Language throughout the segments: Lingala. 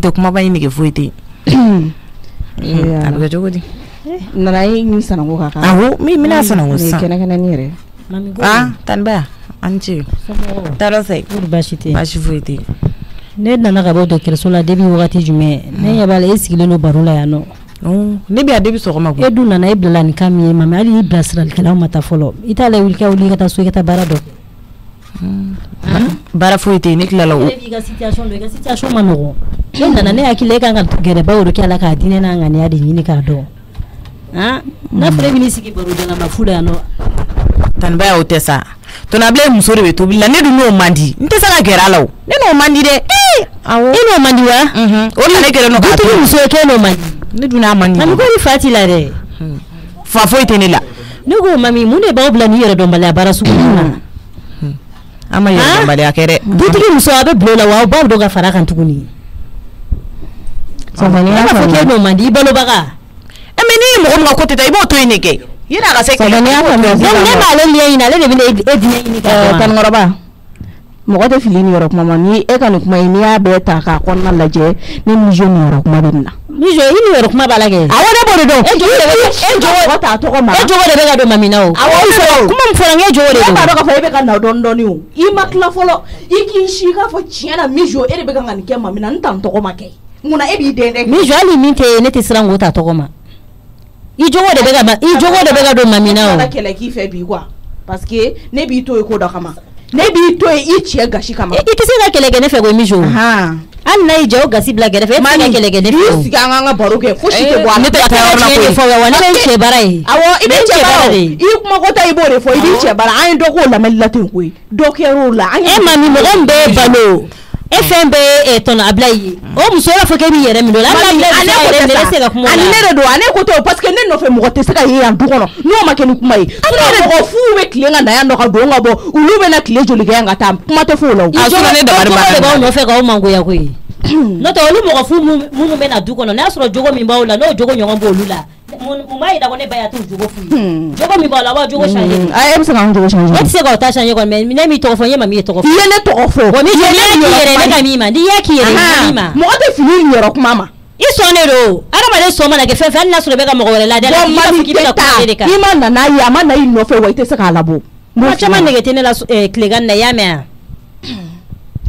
tɛ kumaba in nege foyi tɛ a bɛ kɛ cogo di nana ye ni sanango ka kan awɔ min bɛna sanango sisan kɛnɛkɛnɛni yɛrɛ ah tanibaya an ce oh. tɔɔrɔ tɛ baasi tɛ baasi foyi tɛ ne nana ka bɔ dɔgɔtɔrɔso la debi wagati jumɛn ne ɲɛ b'a la e sigilen don baro la yan nɔ ne bɛ a debi sɔgɔma e dun nana e bilala nin kan min ye mami hali y'i bilasiralikɛlaw ma taa fɔlɔ i t'a la wuli ka wuli i ka taa so i ka taa baara dɔn Baara foyi tɛ ne tilala situation ne nana ne hakili e kan ka gɛrɛbaaw mm. de kɛ eh! a k'a diinɛ n'a ŋaniya de ɲini k'a dɔn n'a fɔra e bɛ n'i sigi barodala fu la yan nɔ Tani o tɛ sa tonton Abilaye muso de bɛ tobili la ne dun n'o man di n tɛ se ka gɛrɛ a la o ne n'o man di dɛ awɔ e n'o man di wa mhm. o de la ne kɛlen don k'a to dutigi muso k'e n'o man di ne dun n'a man di Mami ko i fa t'i la dɛ fa foyi tɛ ne la ne ko Mami mun de b'aw bila nin yɛrɛ dɔnbaliya baara sugu ninnu na an ma yɛrɛbaliya kɛ dɛ dutigi muso a bɛ bila la wa aw baw dɔ ka fara kan tuguni fɔ k'e n'o man di i balobaga ɛ eh, mɛ n'i ye mɔgɔ min ka ko tɛ ta i b'o to yen de kɛ yala a ka se kɛlɛ ma donc ne b'ale ɲɛ ɲini ale de bɛ na e ɲini e ka dɔn eh, wa tanukɔrɔba mɔgɔ tɛ fili ni yɔrɔ kuma ma ni e ka nin kuma ye n'i y'a bɛɛ ta k'a kɔnɔna lajɛ ni muso ni yɔrɔ kuma bɛ nin na. muso i ni yɔrɔ kuma b'a la kɛ. awɔ ne b'o de dɔn. e jogo de bɛ e jogo mɔgɔ t'a tɔgɔ ma. e jogo de bɛ ka don na o. awɔ e sɔrɔ o. kuma min fɔra n ye jogo de don. e b'a dɔn k'a fɔ e bɛ ka na dɔɔni dɔɔni o. i ma kila fɔlɔ i k'i si k'a fɔ tiɲɛ na muso e de bɛ ka nin kɛ na n t'an tɔgɔ ma kɛ. munna e b'i den dɛ. muso hali min tɛ ne tɛ siran k'o ta tɔgɔ ma. i jogo de bɛ ka ma i jogo de bɛ ka don mamina o. kɛlɛ k'i ne b'i to yen ko dɔ kama. ne b'i to yen i cɛ gasi kama. i tɛ se ka kɛlɛ kɛ ne fɛ ko Mijo. hali n'a y'i diya o gasi bila kɛrɛfɛ eh, e tɛ se ka kɛlɛ kɛ ne fɛ o. n'i sigi an k'an ka baro kɛ fosi tɛ bɔ a la. ne tɛ ka taa yɔrɔ la koyi. ne fɔ wa ne bɛ n cɛ baara ye. awɔ i bɛ n cɛ baara de. i kumako ta i b'o de fɔ i b'i cɛ baara an ye dɔ k'o lamɛnni la ten koyi dɔ kɛra la. e ma min mɔgɔ min b'e balo. e fɛn bɛɛ ye tɔnɔ abila ye o muso y'a fɔ k'e b'i yɛrɛ minɛ o la ale ko tɛ se ka kuma o la ale ne de don ale ko tɛ o parce que ne nɔfɛ mɔgɔ tɛ se ka ye yan du kɔnɔ n'o ma kɛ ni kuma ye sinon mɔgɔ f'u bɛ tile ka na yan nɔ ka don ka bɔ olu bɛ na tile joli kɛ yan ka taa kuma tɛ fɔ o la o. a sɔrɔ ne dabali banna i jɔ o de b'aw nɔfɛ k'aw mangoya koyi n'o tɛ olu mɔgɔ fu minnu bɛ na du kɔnɔ n'a sɔrɔ jogo min b'aw la n'o jogo ɲɔgɔn b'olu la muma yira ko ne ba ya t'u jogo f'u ye jogo min b'a la a b'a jogo change. ayi e bɛ se ka n jogo change. e tɛ se k'o ta change kɔni mɛ ne m'i tɔgɔ fɔ n ye maa min ye tɔgɔ fɔ. i ye ne tɔgɔ fɔ. wa n'i ye k'i yɛrɛ ne ka min ma n'i ye k'i yɛrɛ ne ka min ma. mɔgɔ tɛ fini yɔrɔ kuma ma. i sɔn de do adamaden sɔn mana kɛ fɛn fɛn hali n'a sɔrɔ i bɛ ka mɔgɔ wɛrɛ lada la i b'a fɔ k'i bɛ ka kuma de kan. i ma nana ye a ma na i nɔfɛ wa i tɛ se k'a labɔ. mɔgɔ caman nege tɛ ne la tilegan na i y'a mɛn wa.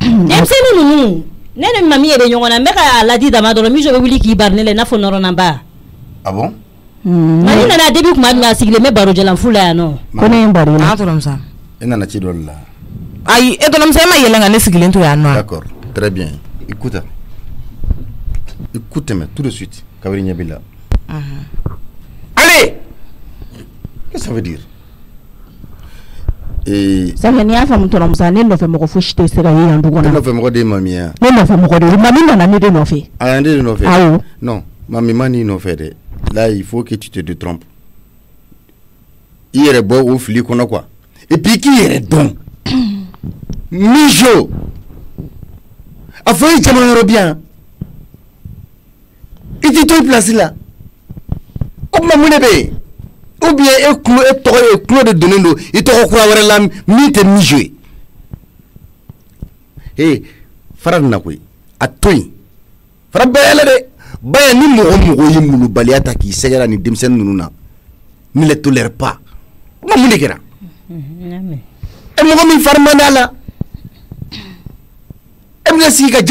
Denmisɛnnin ninnu nene ni Mami yɛrɛ bɛ ɲɔgɔn na n bɛ k'a ladi dama dɔrɔn Mijɔ bɛ wuli k'i bari ne n'a fɔ nɔrɔnaba, ah bon hmm. Mami nana debi kuma min a sigilen bɛ barojalanfu la yan nɔ ko ne ye n baro a tonton e nana ci dɔ de la ayi e tonton Musa e ma yɛlɛn ka ne sigilen to yan d'accord très bien écoute tan écoute tout de suite Kabini nyabila. ɲɛ mhm. allez, qu'est ce que ça veut dire sabula e, n'i y'a faamu tɔnɔmusa ne nɔfɛ mɔgɔ fosi tɛ se ka ye yan du kɔnɔ ne nɔfɛ mɔgɔ ah de ye mami ya ne nɔfɛ mɔgɔ de ye mami nana ne de nɔfɛ a nana ne de nɔfɛ awɔ non mami ma n'i nɔfɛ dɛ là il faut que tu te détrompes i yɛrɛ bɔ o fili kɔnɔ quoi et puis k'i yɛrɛ dɔn mijo a fɔ i ye caman yɔrɔ bi yan i t'i to i place la o tuma mun de bɛ yen. ou bien e clou e tɔgɔ ye clou de donnen don i tɔgɔ kura wɛrɛ la min tɛ nizo ye he fara na kwe a to yen fara bɛɛ yɛlɛ dɛ baya ni mɔgɔ mɔgɔ ye mulubaliya ta k'i sɛgɛra ni denmisɛnnin ninnu na ni le tolère pas kuma mun de kɛra e mɔgɔ min fari man d'a la e bɛna ka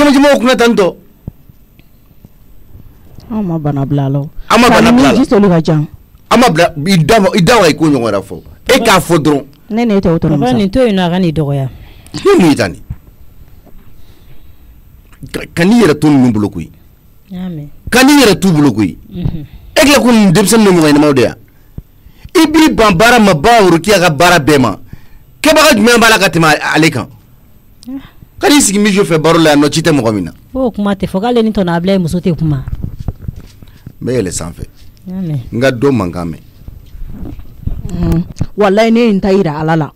bana blalo. a bana blalo. an ma bila i da i da waga i ko ɲɔgɔn wɛrɛ fɔ e k'a fɔ dɔrɔn. Ah, mhm. ne ni e tɛ o tɔnɔ musa. papa nin to yen nɔ a ka n'i dɔgɔya. ne ni e ta nin. ka n'i yɛrɛ to ninnu bolo koyi. ka n'i yɛrɛ t'u bolo koyi. e tila ko nin denmisɛnnin ninnu mɔgɔ ɲɛnamaw de yan. i b'i ban baara ma ba worokiya ka baara bɛɛ ma kɛbaga jumɛn b'a la ka tɛmɛ ale kan. Ah. Oh, ka n'i sigi mijo fɛ baro la yan nɔ ci tɛ mɔgɔ min na. o kuma tɛ fɔ k'ale ni tɔnɔ abila ye muso tɛ kuma. n bɛ yɛlɛ sanfɛ. n ka dɔ mankan mɛn Mm. walayi ne ye n ta yira ala la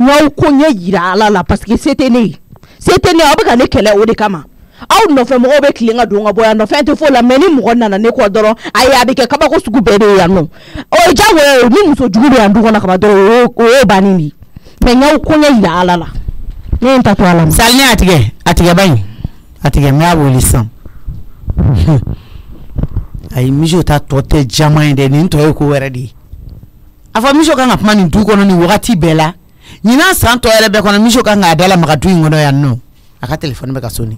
n y'aw ko n y'e yira ala la paseke se tɛ ne ye se tɛ ne ye aw bɛ ka ne kɛlɛ o de kama aw nɔfɛ mɔgɔw bɛ tilen ka don ka bɔ yan nɔ fɛn tɛ fɔ o la mɛ ni mɔgɔ nana ne kɔ dɔrɔn ayi a bɛ kɛ kabako sugu bɛɛ de ye yan nɔ o ye diyagoya ye ni muso jugu bɛ yan du kɔnɔ kaba dɔrɔn o y'o bannen de ye mɛ n y'aw ko n y'e yira ala la ne ye n ta to ala ma. sali ne y'a tigɛ a tigɛ a wele sisan. ayi misiw ta tɔ tɛ jama ye dɛ nin tɔ ye ko wɛrɛ de ye a fɔ misiw kan ka kuma nin du kɔnɔ nin wagati bɛɛ la ɲinan san tɔ yɛrɛ bɛɛ kɔnɔ misiw kan k'a dalamaga du in kɔnɔ yan nɔ a ka telefɔni bɛ ka soni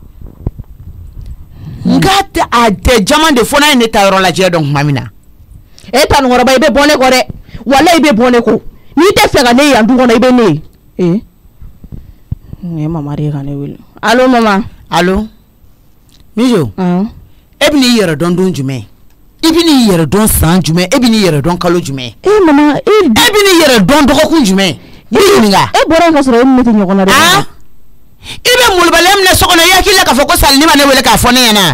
nka a tɛ jama de fo n'a ye ne ta yɔrɔ lajɛ dɔn tuma min na e tanikɔrɔba i bɛ bɔ ne kɔ dɛ wala i bɛ bɔ ne kɔ n'i tɛ fɛ ka ne yan du kɔnɔ i bɛ ne e? ye. ee ye mama de ye ka ne wele. alo mama. alo mijo. e bɛ n'i yɛrɛ dɔn don jumɛn. i bi n'i yɛrɛ dɔn san jumɛn e bi n'i yɛrɛ dɔn kalo jumɛn e mama e, e bi n'i yɛrɛ dɔn dɔgɔkun jumɛn i ɲininka e bɔra yen ka sɔrɔ e ni ne tɛ ɲɔgɔn na dɛ aa i bɛ molobaliya e minɛ so kɔnɔ i hakili la k'a fɔ ko salini ma ne wele k'a fɔ ne ɲɛna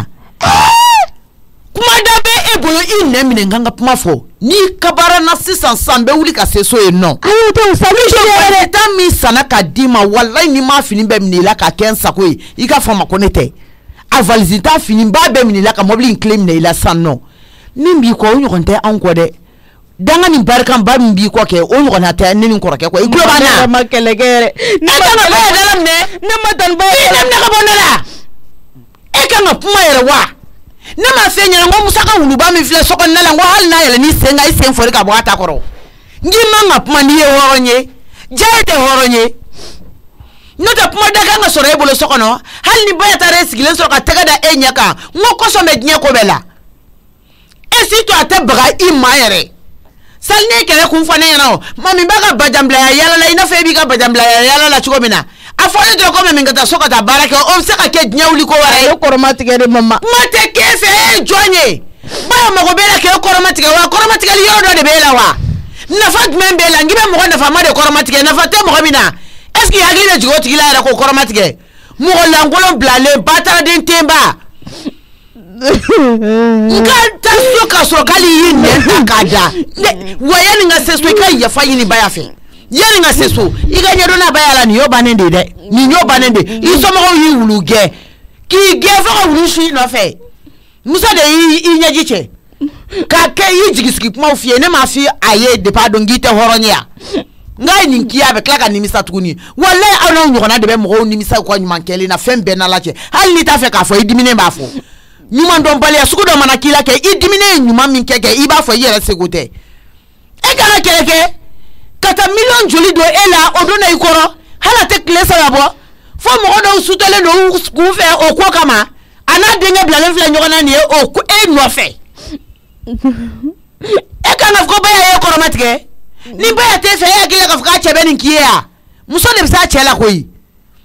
kuma da bɛ e bolo i nɛ minɛ n kan ka kuma fɔ n'i kabara na sisan san bɛ wuli ka se so yen nɔ. ayi o tɛ o sanni si yɛrɛ dɛ. tan min sanna k'a d'i ma walayi n'i ma fini bɛɛ minɛ i la k'a kɛ n sago ye i ka fɔ a ma ko ne tɛ a valizi t'a fini n b'a bɛɛ minɛ i la ka mɔbili in kile minɛ i la sisan nɔ. No. min b'i kɔ o ɲɔgɔn tɛ anw kɔ dɛ danga ni barikanba min b'i kɔ kɛ o ɲɔgɔnna tɛ ne ni kɔrɔkɛ kɔ i tulo b'a na. ne ma kɛlɛkɛ yɛrɛ. ne ma kɛlɛkɛ yɛrɛ dala minɛ. ne ma tanba yɛrɛ. i na minɛ ka bɔ ne la. e kan ka kuma yɛrɛ wa. ne ma fɛn ɲɛna n ko musa ka wuluba min filɛ sokɔnɔna la n ko hali n'a yɛlɛ n'i sen kan i sen fori ka bɔ a ta kɔrɔ. n k'i man ka kuma n'i ye hɔrɔn ye diya ye tɛ hɔrɔn ye. n'o tɛ kuma da kan ka sɔrɔ e bolo so kɔnɔ hali ni ba taara e sigilen sɔrɔ ka tɛgɛ da e ɲɛ kan n ko kosɔn bɛ diɲɛ ko bɛɛ la. si to a tɛ baga i ma yɛrɛ sali ne ye kɛlɛ kun fɔ ne ɲɛna o mami b'a ka bajanbilaya yala la i n'a fɔ e b'i ka bajanbilaya yala la cogo min na a fɔ ne dɔrɔn ko mami ka taa so ka taa baara kɛ o bɛ se ka kɛ diɲɛ wuli ko wɛrɛ ye. ale kɔrɔma tigɛ de mama. kuma tɛ k'e fɛ e ye jɔn ye bawo mago b'e la k'e kɔrɔma tigɛ wa kɔrɔma tigɛli yɔrɔ dɔ de b'e la wa nafa jumɛn b'e la n k'i bɛ mɔgɔ nafama de kɔrɔma tigɛ nafa tɛ mɔgɔ min na est ce que i hakili bɛ jigin o tigi la yɛrɛ k'o kɔrɔma tigɛ mɔgɔ lankolon bilalen ba taara den ten ba. nka ta so ka sɔrɔ k'ale y'i nɛn ta k'a da wa yanni n ka se so i ka yafa ɲini ba y'a fɛ yanni n ka se so i ka ɲɛdɔnna ba y'a la nin y'o bannen de ye dɛ nin y'o bannen de i somɔgɔw y'i wulu gɛn k'i gɛn fo ka wulu su i nɔfɛ muso de y'i ɲɛji cɛ k'a kɛ i y'i jigisigi kumaw f'i ye ne m'a f'i a ye depi a don k'i tɛ hɔrɔn ye yan n'a ye nin k'i ye a bɛ tila ka nimisa tuguni walayi aw n'aw ɲɔgɔnna de bɛ mɔgɔw nimisa u ka ɲuman kɛlen na fɛn bɛɛ n'a la cɛ hali n'i t'a fɛ k'a fɔ i diminen b'a fɔ. ɲumandɔnbaliya sugu dɔ mana k'i la kɛ i dimine ye ɲuman min kɛ kɛ i b'a fɔ i yɛrɛ seko tɛ e kana kɛlɛ kɛ ka taa miliyɔn joli don e la o donna i kɔrɔ hali a tɛ tile saba bɔ fo mɔgɔ dɔw sutalen don k'u fɛ o ko kama a n'a denkɛ bilalen filɛ ɲɔgɔn na nin ye o ko e nɔfɛ e kan ka fɔ ko baya y'e kɔrɔmatigɛ ni baya t'e fɛ e hakili la k'a fɔ k'a cɛ bɛ nin k'i ye yan muso de bɛ se a cɛ la koyi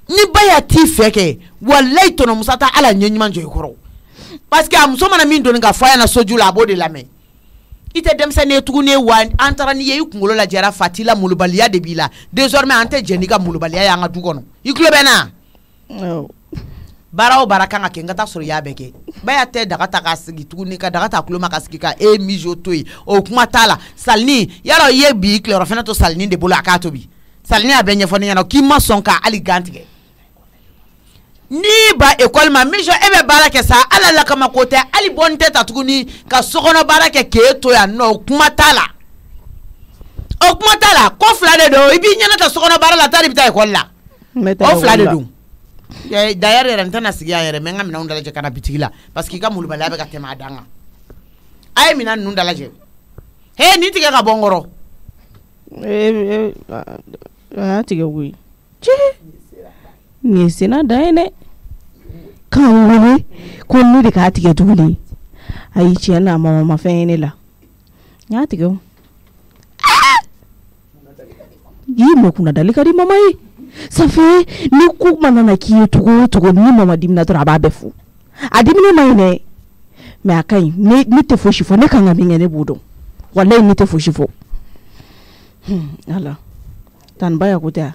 ni baya t'i fɛ kɛ walayi tɔnɔ musa t'a ala ɲɛ ɲuman jɔ i kɔrɔ. paske a muso mana min doni ka fɔ a yana soju la a b'o de lamɛn i tɛ denmisɛnnin ye tuguni wa an taara n'i ye i kunkolo lajɛra fati la molobaliya de b'i la désormais an tɛ jɛn n'i ka molobaliya y'an ka du kɔnɔ i tulo bɛ na oh. baara o baara kan ka kɛ n ka taa sɔrɔ i y'a bɛɛ kɛ baya tɛ daga ta k'a sigi tuguni ka daga ta tulo ma ka sigi ka e mizo to yen o kuma t'a la salini yarɔ i ye bi i kilayɔrɔ fana to salini de bolo a k'a tobi salini a bɛɛ ɲɛfɔ ne ɲɛna k'i ma sɔn ka hali gan tigɛ n'i ba ekɔli ma min eh sɔn e bɛ baara kɛ sa ala lakama ko tɛ hali bɔnni tɛ ta tuguni ka sokɔnɔ baara kɛ k'e to yan nɔ o kuma t'a la o kuma t'a la ko fila eh, de don i b'i ɲɛnɛ ta sokɔnɔ baara la t'ale bɛ taa ekɔli la o fila de don dayɛri yɛrɛ n tɛna sigi a yɛrɛ mɛ n ka minɛnw dalajɛ ka na bitigi la parce que i ka molobaliya bɛ ka tɛmɛ a dan kan a ye minɛn ninnu dalajɛ he eh, nin tigɛ ka bɔ n kɔrɔ. ee ee a ah, y'a ah, tigɛ koyi. ŋesina dayɛnɛ k'an wele ko de k'a tigɛ tuguni ayi tiɲɛ n'a mama ma fɛn ye la n y'a tigɛ o ah! i mɔ ka di mama ye safe ni ko ma nana k'i ye cogo ni mama dimina dɔrɔn a b'a bɛɛ fu a dimine ma ɲi dɛ mɛ a ne ne tɛ fo fɔ ne kan ka min ne b'o dɔn walayi ne tɛ fosi hmm, fɔ ala taniba ya ko tɛ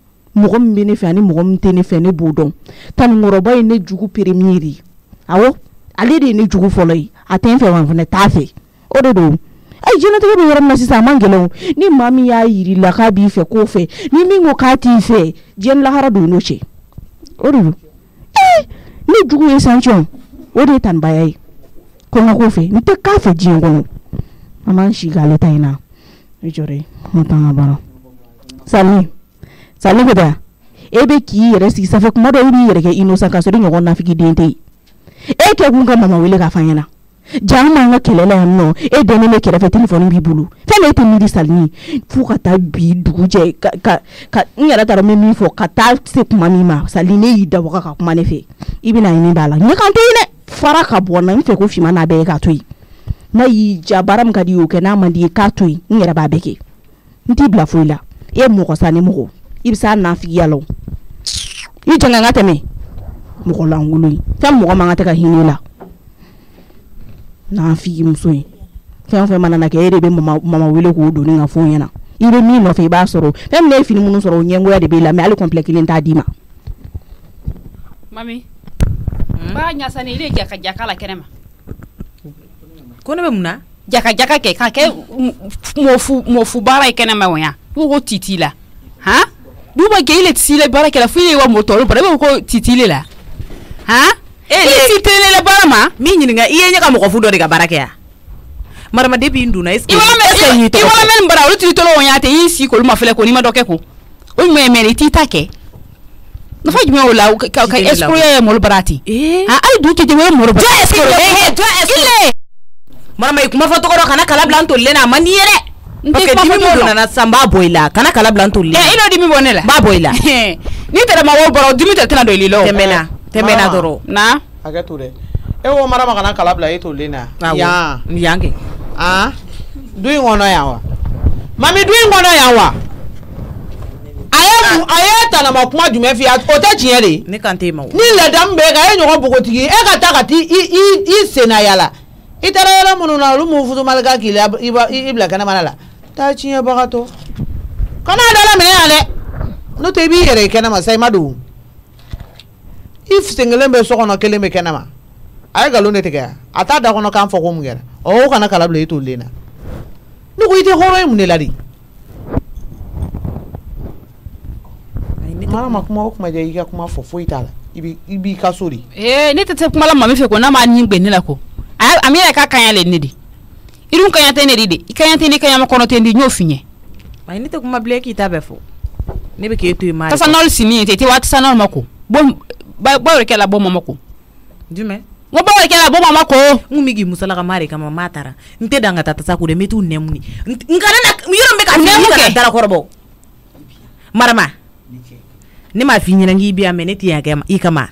mɔgɔ min bɛ ne fɛ ani mɔgɔ min tɛ ne fɛ ne b'o dɔn tanikɔrɔba ye ne jugu premier de ye awɔ ale de ye ne jugu fɔlɔ ye a tɛ n fɛ wa fana t'a fɛ o de don ayi diɲɛlatigɛ bɛ yɔrɔ min na sisan a man gɛlɛn o ni maa min y'a yir'i la k'a b'i fɛ k'o fɛ ni min ko k'a t'i fɛ diɲɛ lahara don n'o cɛ o de don ee eh! ne jugu ye sanction o de ye tanibaya ye ko n ka k'o fɛ n tɛ k'a fɛ diɲɛ kɔnɔ an b'an si k'ale ta in na o e jɔra ye n t'an ka baara sani. Salen ko da e bɛ k'i yɛrɛ sigi sanfɛ kuma dɔ i b'i yɛrɛ kɛ innocent k'a sɔrɔ i ɲɔgɔn nafiki den tɛ yen e kɛ kun ka mama wele k'a fɔ an ɲɛna ja an b'an ka kɛlɛ la yan nɔ e bɛ kɛrɛfɛ b'i bolo fɛn bɛɛ e tɛ miiri Salini fo ka taa bi dugu jɛ ka ka ka n yɛrɛ taara n bɛ min fɔ ka taa se kuma min ma Salini ne y'i da waga ka kuma ne fɛ i bɛna b'a la fara ka bɔ na n fɛ ko finman n'a bɛɛ n'a y'i baara min ka d'i k'a to yen n yɛrɛ b'a bɛɛ kɛ n la e i bɛ s'a nafigiya la i jɔ n ka tɛmɛ mɔgɔ lankolon ye fɛn mɔgɔ man ka tɛ ka hinɛ la n'an muso ye fɛn o fɛn mana na kɛ e de bɛ mama mama wele k'o doni ka fɔ ɲɛna i bɛ min nɔfɛ i b'a sɔrɔ fɛn min ye e fini minnu sɔrɔ o ɲɛngoya de b'e la mɛ hali kɔnpilɛ kelen t'a d'i ma. mami n b'a ɲasa ni i de jaka jaka la kɛnɛ ko ne bɛ mun na. jaka jaka kɛ k'a kɛ mɔfu mɔfu baara ye kɛnɛ ma wa yan ko ko titi la han. bubake ile tisile baara kɛla fo ile wa mɔtɔ olu bara i b'a fɔ ko titile la han i titile la baara ma min ɲininka i ye ɲɛ ka mɔgɔ fu dɔ de ka baara kɛ ya marama depi n donna i wala mɛ nin bara olu tiri tɔlɔ wɔnya tɛ i si k'olu ma filɛ ko n'i ma dɔ kɛ ko o ɲuman ye mɛ i t'i ta kɛ nafa jumɛn o la ka escroya ye mɔlu bara ten han hali du tɛ jɛmɛ mɔlu bara jɔ escroya jɔ escroya marama i kuma fɔ tɔgɔ dɔ kana kala bila n tolilen na a man di i ye dɛ parce que dimi min nana sisan n b'a bɔ i la kana kala bila e n toli la i n'o dimi bɔ ne la n b'a bɔ i la n'i tɛrɛ ma wari bɔra dimi tɛ tɛna don i la o tɛmɛna tɛmɛna dɔrɔn na hakɛ to dɛ e ko mara ma kana kala bila e tolilen na yan yan kɛ han du in kɔnɔ yan wa mami du in kɔnɔ yan wa a ye a ye tanama kuma jumɛn f'i ye o tɛ tiɲɛ de ne kan t'e ma o ni ladamu b'e kan e ɲɔgɔn bogotigi e ka taa ka t'i i i i senna yala i taara yɔrɔ minnu na olu mun fusumalikan k'i la i bila kɛnɛmana la ta cinye bagato kana dala mine ya dɛ n'o tɛ i b'i yɛrɛ kɛnɛma sa i ma dogo i senkelen bɛ so kɔnɔ kelen bɛ kɛnɛma a ye nkalon de tigɛ a t'a da kɔnɔ k'an fɔ ko mun kɛra ɔ o kana kala bila i t'o na ne ko i tɛ hɔrɔn ye mun de la de. mara ma kuma o kuma jɛ i ka kuma fɔ foyi t'a la i b'i ka so de. ee ne tɛ se kuma la maa min fɛ ko n'a ma nin gbɛ ne la ko a min yɛrɛ ka kan ya ne de. irimu kanya tene ne de de i kaɲa tɛ ne kaɲama kɔnɔ tɛ ndi n y'o fiɲɛ kuma ble k'i ta bɛɛ fɔ ne be k'e tu ma ta sanol sini te waati san'olu ma bom bon ba de kɛla bon mama ko jumɛn mo ba re de bom mako mu ko n kun bɛ k'i ma? maa de kama maa taara n tɛ dan ka taa tasa ko dɛ n bɛ na ka dara korbo marama ni m'a finye na ngi bi yan t'i yan kɛ ne kama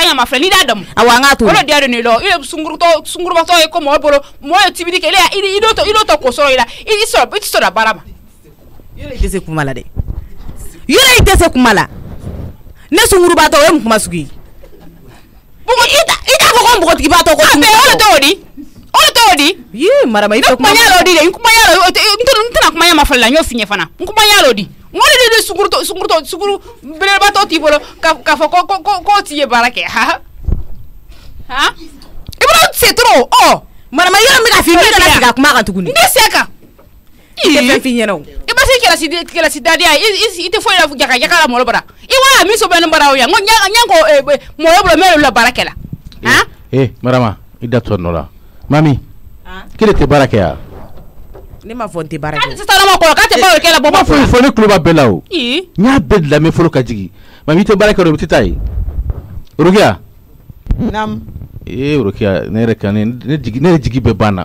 nyama filɛ n'i d'a damu awɔ an k'a to yen o de diya don ne la i de sunkurutɔ sunkurubatɔ ye ko mɔgɔ bolo mɔgɔ ye tibili kɛ i n'o tɔ i n'o tɔ k'o sɔrɔ i la i tɛ sɔrɔ i tɛ sɔrɔ baara ma. yɔrɔ i tɛ se kuma la dɛ yɔrɔ i tɛ se kuma la ne sunkurubatɔ o ye mun kuma sugu ye. bɔgɔ i t'a i t'a fɔ ko npogotigibatɔ ko sunkurubatɔ. a bɛɛ o de t'o di o de t'o di. yee marama i tɛ kuma. ne kuma y'a la o di dɛ n kuma y'a la n tɛna kuma y'a ma fɔlɔ la n y'o f'i ɲɛ fana n kuma y'a la o di. ngori de de sukuru to sukuru to sukuru beleba to t'i bolo k'a ka fo ko ko ko t'i ye baara ha ha i bolo c'est trop ɔ marama yɔrɔ min ka f'i ye ne ka kuma kan tukuni ne se ka i te fe f'i ɲɛna o i ma se kɛlɛsi kɛlɛsi dadenya i i te fo la gaka gaka la mɔlɔ bara i wa mi so ben ne o yan n ko n ko la baara la ha eh ma i da to no la mami k'e le te baara ya ne ma fɔ n tɛ baara kɛ. sisan ne ma kɔrɔ k'a tɛ baara kɛ la bɔ. n b'a fɔ nin fɔ ne tulo b'a bɛɛ la o. n y'a bɛɛ lamɛn fɔlɔ ka jigin mɛ n'i tɛ baara kɛ dɔrɔn i tɛ taa yen. rokiya. naamu. ee rokiya ne yɛrɛ kan ne ne jigi ne yɛrɛ jigi bɛɛ banna.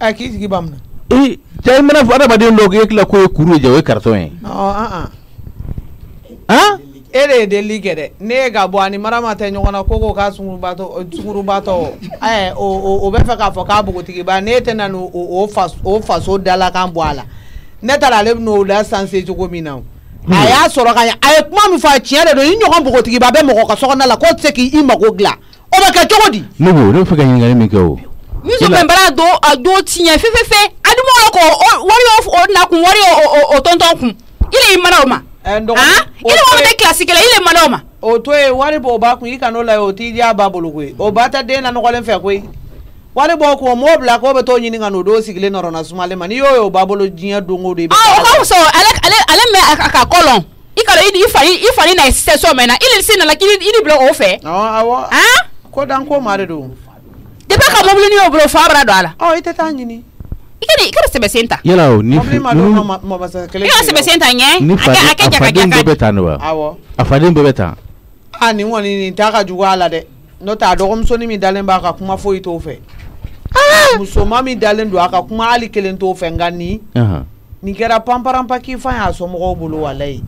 ɛ k'i jigi ban mun na. ee ja i mana fɔ adamaden dɔw k'e tila k'o ye kuru ye ja o ye karitɔn ye. ɔ an an. an e de ye delili kɛ dɛ ne ye ka bɔ ani marama tɛ ɲɔgɔn na ko ko k'a sunkurubatɔ sunkurubatɔ ɛ eh, o o o bɛ fɛ k'a fɔ k'a bogotigiba ne tɛ na n'o o faso o faso dalakan bɔ a la ne taara ale bɛ n'o la sanse cogo min hmm. na o a y'a sɔrɔ ka ɲɛ a ye kuma min fɔ a tiɲɛ de don i ɲɔgɔn bogotigiba bɛ mɔgɔ ka sokɔnɔna la k'o tɛ se k'i mago dilan o bɛ kɛ cogo di. ne b'o ne bɛ fɛ ka ɲininkali min kɛ o. ninsɔn bɛ n bara don a don tiɲɛ fefefe a dun b'o la k'o wari o nakun wari o tɔntɔn kun i le y'i mara o ma ile wolo tɛ kilasi kelen ile malo ma o to ye wari b'o ba kun i kan'o la o t'i diya ba bolo koyi o ba tɛ den na nɔgɔlen fɛ koyi wari b'o ah, kun o m'o bila k'o bɛ t'o ɲini ka n'o don sigilen nɔrɔna sumalen ma n'i y'o ye o b'a bolo diɲɛ don o don i bɛ taa. o ka wusa ale ale ale mɛ a ka kɔlɔn i kana i fa i fa ni na e sisan so mɛn na i ni se nana k'i ni bila o fɛ. awɔ awɔ ko dan ko maa de don. depuis a ka mobili ni y'o bolo fa bara don a la. ɔ oh, i tɛ taa ɲini. ikene ikene sebe senta yala ni ninnu ikene sebe senta ɲɛ ni faden a faden bɛ tan de wa awɔ a faden bɛ tan. Ah, a nin kɔni nin t'a ka jugu a la dɛ n'o tɛ a dɔgɔmusonin min dalen b'a ka kuma foyi t'o fɛ ah! musoman min dalen don a ka kuma hali kelen t'o fɛ nka nin nin kɛra panparanpa k'i fa y'a somɔgɔw bolo walayi.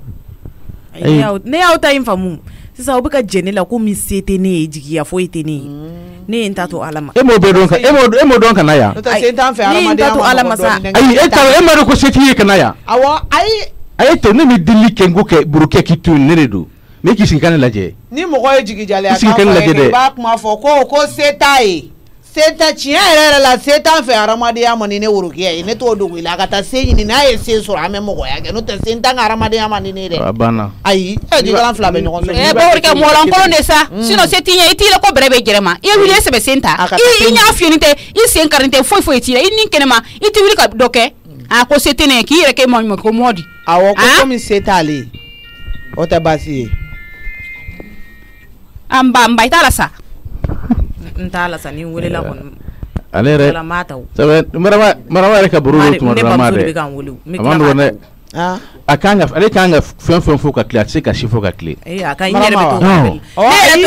ne y'aw ta in faamu sisan aw bɛ ka jɛn ne la ko se tɛ ne ye jigiya foyi tɛ ne ye. ne ye n ta to ala ma e m'o bɛɛ dɔn ka e m'o e m'o dɔn ka na yan ne ye n ta to ala ma sa ayi e ta e m'a dɔn ko se t'i ye ka na yan awɔ ayi a ye to ne bɛ delili kɛ n ko kɛ buru k'i to yen ne de don mɛ k'i sigi ka ne lajɛ ni mɔgɔ ye jigijalen ye fɔ e ye i b'a kuma fɔ ko ko se t'a ye seta tiɲɛ yɛrɛ yɛrɛ la se t'an fɛ hadamadenya ma ni ne worokiya ye ne t'o dogo i la a ka taa se ɲini n'a ye se sɔrɔ an bɛ mɔgɔya kɛ n'o tɛ se n t'an ka hadamadenya ma ni ne dɛ. a banna. ayi ɛ jikalan fila bɛ ɲɔgɔn sɔrɔ. ɛ baworikɛ mɔlɔnkolon de sa sinɔn se t'i ɲɛ i t'i la ko bɛrɛ bɛ gɛrɛ ma i ye wuli e sɛbɛ sen ta i y'a fiyɛni tɛ i sen kari tɛ foyi foyi t'i la i ni kɛnɛma i t'i wuli ka dɔ kɛ a ko se tɛ ne ye k'i yɛrɛ kɛ mɔɲumɛ ko mɔdi. awɔ ko n t'a la sa ni n welela kɔni ale yɛrɛ marama yɛrɛ ka baro eh, do tuma dɔ la ma dɛ a ma nɔgɔn dɛ kan ka fɛn fɛn fo ka tile oh, eh, a tɛ se ka si fo ka tile. ne tɛ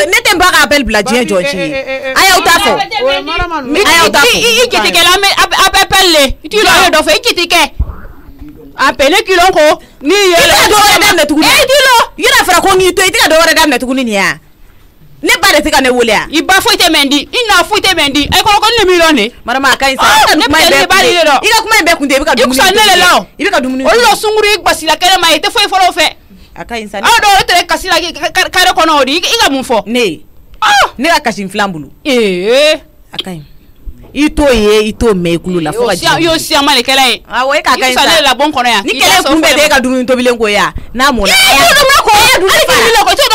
n ba ka appel bila diɲɛ jɔn si ye a y'aw ta fɔ a y'aw ta fɔ. i jitigɛla appel le i t'i dɔ fɛ i jiti kɛ appel kilo ko n'i ye. i tɛ ka dɔwɛrɛ daminɛ tuguni. i t'i eh, lɔ i yɛrɛ fɔra ko n'i to i tɛ ka dɔwɛrɛ daminɛ tuguni nin ye wa. ne ba de tɛ ka ne wele yan. i ba foyi tɛ mɛ n di i na foyi tɛ mɛ n di ayi kɔrɔ ko ne b'i lɔn de. madama a ka ɲi sa ah, i ka kuma in bɛɛ kun tɛ i ka kuma in bɛɛ kun tɛ i bɛ ka dumuni dun i kusa ne le la o i bɛ ka dumuni dun olu la sunkuru i gbasila kɛnɛma i tɛ foyi fɔlɔ o fɛ. a ka ɲi sa ne. aw dɔw o tɛ kasi la kare kɔnɔ o de i ka mun fɔ. ne ah! ne ka kasi filan bolo. ee a ka ɲi. i t'o ye i t'o mɛn i kulo la fo ka jigin. i y'o siyama de kɛla ye. awɔ e ka kan sa. i salen labɔ n kɔnɔ yan. ni kɛlɛ kun bɛɛ de e ka dumuni tobilen ko ye yan n'a mɔna. ee e y'o dumuni ko. e ye dumuni fara. hali k'i wuli o kɔ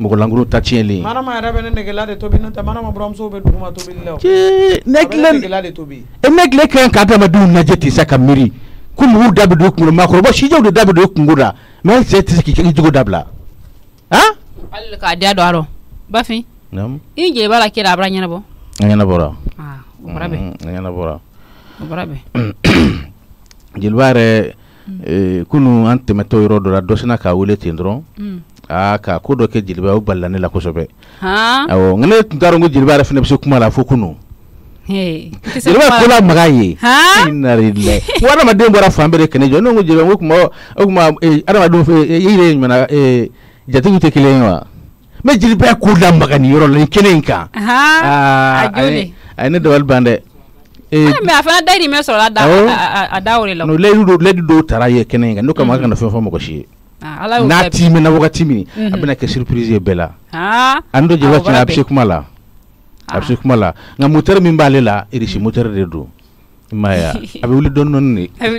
mɔgɔ langolo ta tiɲɛlen marama yɛrɛ bɛ ne negela de tobi n'o tɛ marama buramuso bɛ duguma tobili la o cee ne kile negela de tobi e ne kile kan ka adamadenw lajɛ ten sa ka miiri ko mɔgɔw da bɛ don kunkolo maakɔrɔba sijaw de da bɛ don kungo la mɛ n sen tɛ se k'i jogo dabila han. hali k'a diya don a rɔ bafin. naamu i jeli b'a la kira a bara ɲɛnabɔ. a ɲɛnabɔra. aa o bara bɛn. a ɲɛnabɔra. o bara bɛn. jeliba yɛrɛ kunu an tɛmɛtɔ yɔrɔ dɔ la dɔ sinna k'a wele ten dɔrɔn. Mm. aka ko dɔ kɛ jeliba o balila ne la kosɛbɛ awɔ nka ne tun t'a dɔn ko jeliba yɛrɛ fana bɛ se kuma la fo kunu jeliba ko la maga ye inarila ko adamaden bɔra fan bɛɛ de kɛnɛ jɔ ne ko jeliba ko kuma o kuma adamadenw fɛ i yɛrɛ ɲuman jatigiw tɛ kelen ye wa mɛ jeliba ko la maga nin yɔrɔ la nin kɛnɛ in kan a ye ne dabali ban dɛ mɛ a fana dayirimɛ sɔrɔ a daw de la layidu dɔw taara ye kɛnɛ in kan n'o kama a kana fɛn fɔ mɔgɔ si ye Ah, n'a timi na wagati min a mhm. bɛna kɛ surprise ye bɛɛ la ani ah, dɔ jeliba tiɲɛ a bɛ se kuma la a bɛ se ah. kuma la nka motɛri min b'ale la irisi e mhm. moteur de don maya a bɛ wuli dɔni dɔni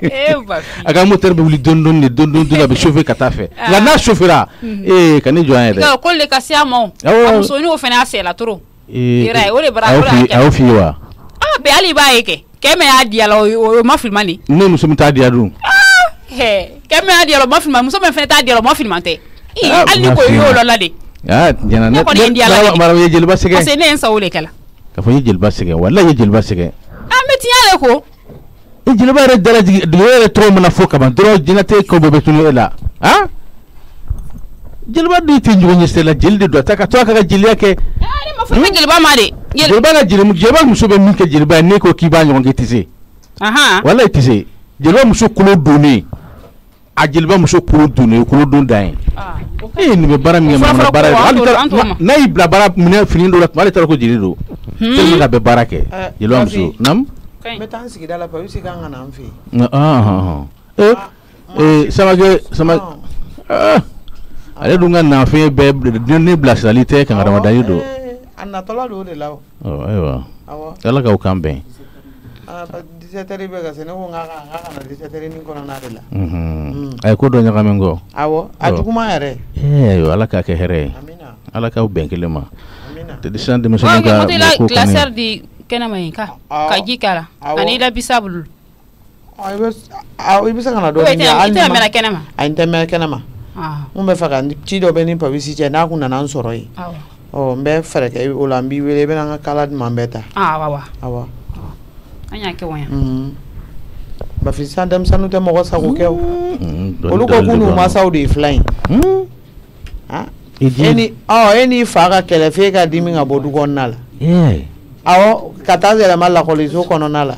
de a ka motɛri bɛ wuli dɔni dɔni de dɔni dɔni dɔni a bɛ sofe ka taa fɛ nka n'a sofera mhm. ee ka ne jɔ an yɛrɛ ko le ka se a ma o musonin o fana y'a sɛla toro ee, yɛrɛ o de bara a y'o f'i ye wa bɛɛ hali i b'a ye kɛ kɛmɛ y'a di a la o ma fili ma de ne muso min t'a di a dun kɛmɛ y'a diyɔrɔ mɔ filima muso min fana t'a diyɔrɔ mɔ filima tɛ ah, hali ni ko i y'o lɔla de ne kɔni ye n diyala de maramu ye jeliba sɛgɛ parce que ne ye n sago de kɛla k'a fɔ i ye jeliba sɛgɛ wala i ye jeliba sɛgɛ an ah, bɛ tiɲɛ de ko i jeliba yɛrɛ dalajigi dugu yɛrɛ tɔgɔ mana fɔ kaban dɔrɔn jinɛtɛ ko bɛɛ bɛ tunu e la ah? jeliba dun tɛ ɲɔgɔn ɲɛsira e la jeli de don a ta ka to a ka jeliya kɛ. Hmm? jeliba muso bɛ min kɛ jeliba ye n'e ko k'i b'a ɲɔgɔn kɛ i tɛ se. wala i tɛ se jeliba muso kolo donnen. a jeliba muso kuru dun kuru dun dan ye ah, ne ni be bara mi ma na bara ali ye n'a ibla bara mi minɛ fini do la ta ale jiri ko jiri don hmm. tellement ka bɛ baara kɛ eh, muso nam. Metansi bɛ taa n sigida la pa i bɛ k'an ah. ka Eh. ka ah, ah, eh fɛ yen. Ah, ee eh, samakɛ samakɛ ale dun ka nafɛn bɛɛ ne bilasirali do kangadamadanyi don. Eh, a natɔla don o de la o. ayiwa ala k'aw kan ah diseteri be gasene wo ngaka ngaka na diseteri nin kono nare la mhm mm. ay ko do nyaka mengo awo atuguma yare eh yo ala ka ke here amina ala ka benkele ma amina te disan de muso ka ko classeur di kena mai ka ka jikala ani la bisabul ay bes aw ibisa kana do ni ani ta mera kena ma ani ta mera kena ma ah. mun bɛ fɛ ka ci dɔ bɛ ni pabisi n'a kun nana n sɔrɔ yen ɔ n bɛ fɛɛrɛ kɛ o la n b'i wele i bɛna n ka kala duman ah, awa awa an y'a kɛ wa tɛ mɔgɔ sago kɛ olu ko k'u n'u mansaw de fila in e ni e n'i fa ka kɛlɛ f'e ka dimi ka bɔ du kɔnɔna la awɔ ka taa yɛlɛma lakɔliso kɔnɔna la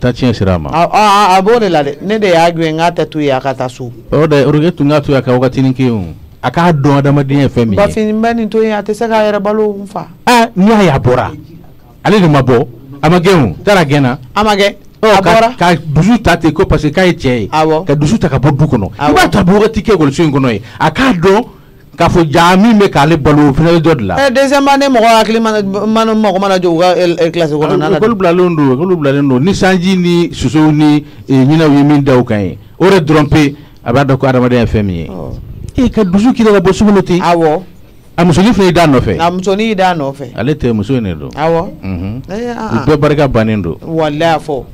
ta tiɲɛ sira ma a b'o de la dɛ ne de y'a gɛn k'a tɛ to yen a ka taa so o de e tun k'a to yen a ka wagatinin kɛ o a k'a dɔn adamadenya ye fɛn min ye bafin bɛ nin to yen a tɛ se k'a yɛrɛ balo n fa aa n'i y'a ye a bɔra ale de ma bɔ. a ma gɛn o taara gɛn na. a ma gɛn oh, a bɔra ka dusu ta ten ko parce que k'a ye cɛ ye. awɔ ka dusu ta ka bɔ du kɔnɔ. awɔ i b'a ta wagati kɛ ekɔliso in kɔnɔ yen a k'a dɔn k'a fɔ jaa min bɛ k'ale balo o fana bɛ dɔ de la. ɛ deuxième année mɔgɔ hakili mana mana mɔgɔ mana jɔ u ka kilasi kɔnɔna la. ekɔli bilalen don ekɔli bilalen don ni sanji ni sosow ni ɲinɛw ye min da o kan ye o yɛrɛ dɔrɔn pe a b'a dɔn ko adamadenya ye fɛn min ye. e ka dusu k'i la ka bɔ sugu ten. awɔ a musonin fana y'i da nɔfɛ a musonin y'i da nɔfɛ ale tɛ muso in de don awɔ u bɛɛ barika bannen don walayi a fɔ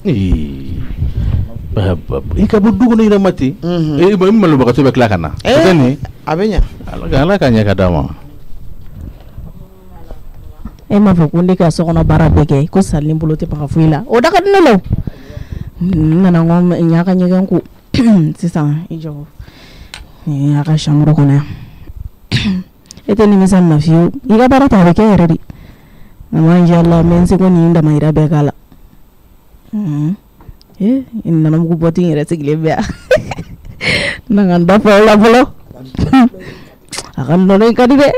i ka bɔ du kɔnɔ i yɛrɛ ma ten i malobagatɔ bɛ tila ka na o tɛ nin a bɛ ɲa ala ka ɲɛ ka d'a ma. e m'a fɔ ko ne ka sokɔnɔ baara bɛɛ kɛ ko sali bolo tɛ baga foyi la o da ka di ne la n nana ko n y'a ka ɲɛgɛn ko sisan i jɔ n y'a ka kɔnɔ yan ete ni mesan na i iga bara ta a bɛ kɛ yɛrɛ de nama inshallah n bɛ n seko ni n damayira bɛɛ k'a la nanamugu bɔti n yɛrɛ sigilen bɛ yan nanga n da la a ka nɔnɔ ka di dɛ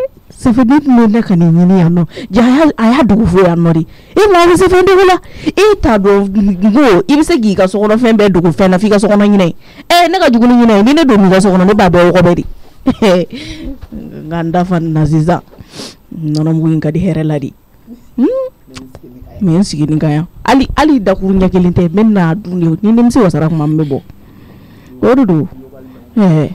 se tun mo ne ka nin ɲini yan ja a y'a dugu fo ya nɔ de e maa se fe ndi la e t'a do ko i bɛ se k'i ka fe bɛɛ dugu fe na f'i ka so ɲinɛ e ɛ e, ne ka jugu ni ɲinɛ ye ni ne don n'i ka sokɔnɔ ne b'a ya ko be di ganda fan naziza nono nɔnɔmugu in di hɛrɛ la de hmm? mɛ n sigi nin ka yan hali hali dakuru ɲɛ kelen tɛ n bɛ na dun de ni nimisi wasara kuma n bɛ bɔ o de don ɛɛ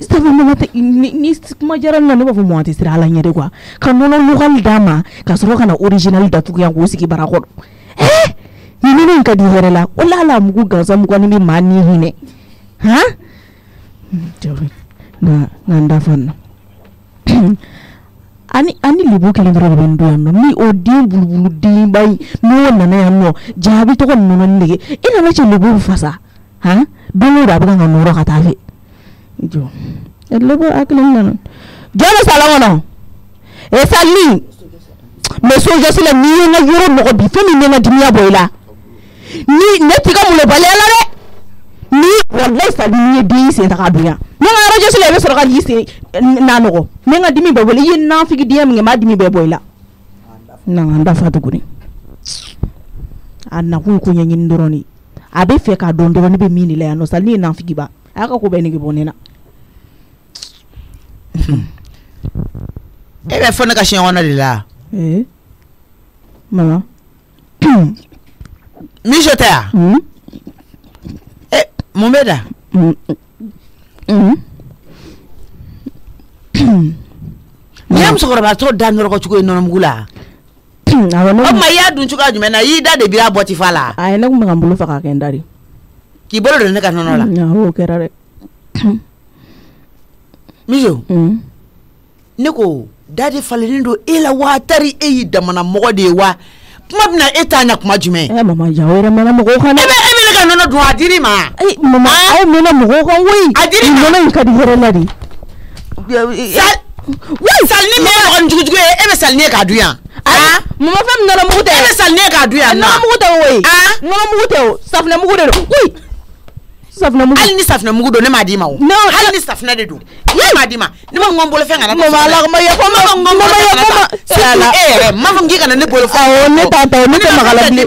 sabu nɔnɔ ni kuma diyara ne la ne b'a fɔ mɔgɔ sira ala ɲɛ de kuwa ka nɔnɔ lokali d'a ka sɔrɔ ka na original datugu yan k'o sigi bara kɔrɔ eh ni nɔnɔ in ka di hɛrɛ la o la ala mugu gansan mugan ni bɛ maa ni hinɛ han. Hmm, nga nganda ani ani libu kelen dɔrɔn de bɛ n don yan nɔ ni o den bulubulu n'o nana yan nɔ jaabi libu fasa han don o don a bɛ ka n ka nɔrɔ ka taa libu hakili nana jɔn bɛ salon kɔnɔ e sali mɛ sojɔsi la n'i ye n ka yɔrɔ bi fɛn min bɛ dimiya ni ne t'i arajosi la i bɛ sɔrɔ ka n'i sen n'a nɔgɔ ni n ka dimi bɛɛ bɔ i ye nafigidenyɛ min kɛ n b'a dimi bɛɛ bɔ i la na n dafa tuguni a nakun ko ɲɛɲini dɔrɔn de a bɛ fɛ k'a dɔn dɔrɔn ne bɛ min de la yan nɔ sa ne ye nafigiba a y'a ka ko bɛɛ nege bɔ ne na e bɛ fɔ ne ka siɲɛ kɔnɔ de la ee mama miso tɛ yan mun bɛ da Hmm. n'i ye musokɔrɔbatɔ da nɔrɔkɔcogo ye nɔnɔmugula hmm, o tuma i y'a dun chuka jume na i y'i da de bira boti fala. Ai la. ayi ne faka kendari. k'i bolo don ka la. Hmm, awɔ ya, o kera re. Mijo. Niko da de falennen don e wa e y'i de wa kuma bina e t'a kuma jume. Eh mama ja o yɛrɛ mɛnna mɔgɔw kan dɛ. e bɛ e ka dir'i ma. Ai eh, mama ai ah? eh, mana mogo kan koyi. Adiri ah, ma nin nɔnɔ ka di hera la salini min ye mɔgɔnin jugujugu ye e bɛ salini ye k'a dun yan. Ah? mama fɛn min nɔnɔ mugu tɛ. e bɛ salini ye k'a dun yan nɔ. nɔnɔ mugu tɛ o ye. nɔnɔ mugu tɛ o safunɛ mugu de don. oui safunɛ mugu. hali ni safunɛ mugu don ne m'a d'i ma o. non hali ni safunɛ de don. ne m'a d'i ma ne ma ŋɔn bolofɛn kana taa. mama ala ma ye ko ma ma ye ko ma. surtout e eh, yɛrɛ n m'a fɔ k'i kana ne bolofɛn. awɔ ah, oh, ne t'a ta ne tɛ maga la bilen.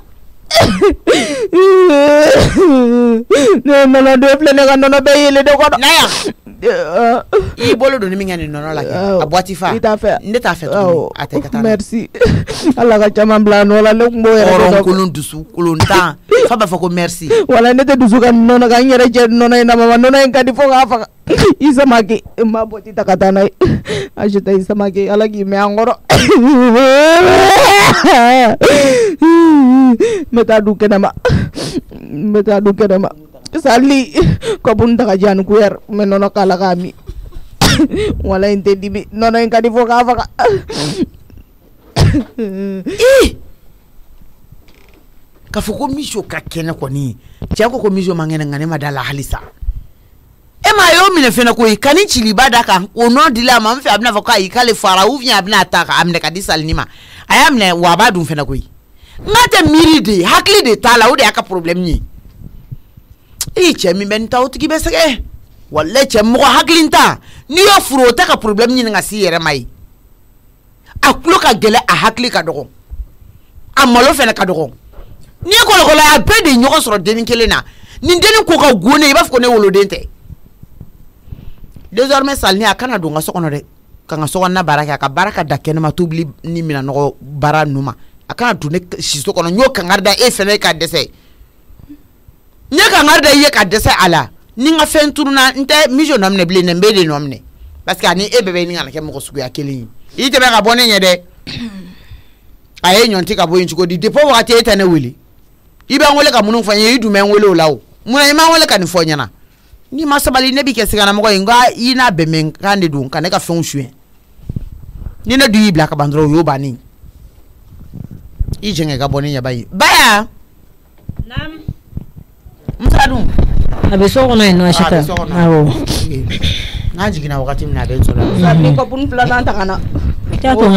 ne nana döflene ka nɔnɔ bɛɛ yele de kɔnɔ na yan i bolo don ni min kɛ nin nɔnɔ a boîte fa i t'a fɛ ne t'a fɛ a ka caman bila a nɔ la ne tun dusu kolon tan fa b'a fɔ ko merci wala ne dusu ka nɔnɔ ka n yɛrɛ jɛ nɔnɔ in na mama nɔnɔ in di fo k'a faga isa magi maboti takatanai ajuta isa magi alagi meangoro meta duke nama meta nama sali kabun takajan kuer menono kala kami wala ente di bi nono yang kadi foka foka kafuko eh! misho kakena kwa chako kwa mangena ngane madala halisa e m'a ye o minɛ fɛnɛ koyi kani ciliba da kan o nɔ dila ma n fɛ a bɛna fɔ k'a y'i k'ale fara ou bien a bɛna a ta a minɛ ka di salini ma a y'a wa b'a dun fɛnɛ koyi n ka tɛ miiri de hakli de t'a la o de y'a ka problème ye i cɛ min bɛ nin ta o tigi bɛ sɛgɛ walayi cɛ mɔgɔ hakili ta n'i y'o furo o tɛ ka problème ɲini ka s'i yɛrɛ a tulo ka gele a hakli ka dogo a malo fɛnɛ ka dogo n'i ko lo ko la a pe de ye ɲɔgɔn sɔrɔ dennin kelen na nin dennin ko ka gone i b'a fɔ ko ne woloden tɛ désormais salini a kana don ka so kɔnɔ dɛ ka ka sokɔnɔna baara kɛ a ka baara ka da kɛnɛma tobili ni minanɔgɔ baara nu ma a kana don ne siso kɔnɔ n y'o kangari da e fɛnɛ ka dɛsɛ n ye kangari da i ye ka dɛsɛ a la ni n ka fɛn tununa n tɛ misio nɔ minɛ bilen dɛ n b'e de nɔ minɛ parce que ani e bɛɛ bɛ ɲini kana kɛ mɔgɔ suguya kelen ye i tɛmɛ ka bɔ ne ɲɛ dɛ a ye ɲɔnti ka bɔ yen cogo di depuis wagati e tɛ ne wele i bɛ n wele ka minnu fɔ n ye i dun bɛ n wele o la o munna i ma n wele ka nin fɔ n ɲɛna n'i masabali Bali ne b'i kɛ siganamɔgɔ ye nka i n'a bɛnbɛnkan de ka ne ka ni na duyi y'i bandro ka i jenge ka boni ne bayi baya Nam. musa dun a bɛ so kɔnɔ yen nɔ si ah, tɛ awɔ n'a jiginna wagati min na a bɛ n sɔrɔ musa bi mhm. kɔpuni ta ka na t'a to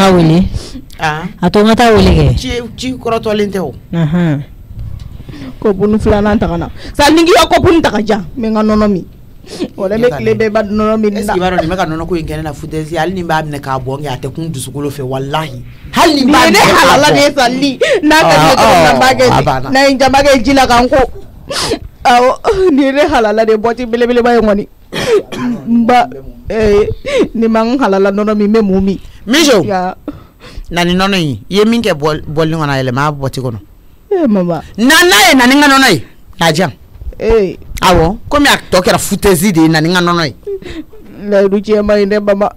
a to n o kopuni filanan ta na sa ni k'i ka kopuni ta ka ja n bɛ n ka wala n bɛ tile bɛɛ nono mi nɔnɔ min na. est ce que i b'a ka nɔnɔ hali ni n b'a k'a bɔ n kɛ a tɛ kun dusukolo fɛ walahi hali ni n b'a minɛ k'a bɔ. nin ye ne n'a ka di ye dɔrɔn n'a ye n janba kɛ ji la ne eh, halala de ye bɔti belebeleba ye kɔni n ba nin ma n halala nɔnɔ min n bɛ mun min. na ni nɔnɔ in ye min kɛ bɔlini kɔnɔ a yɛlɛma a bɔti hey, mama nana ye nani ŋa nɔnɔ ye k'a jan hey. awɔ komi a tɔ kɛra de ye nani ŋa nɔnɔ ye layidu tiɲɛ ma ɲi dɛ mama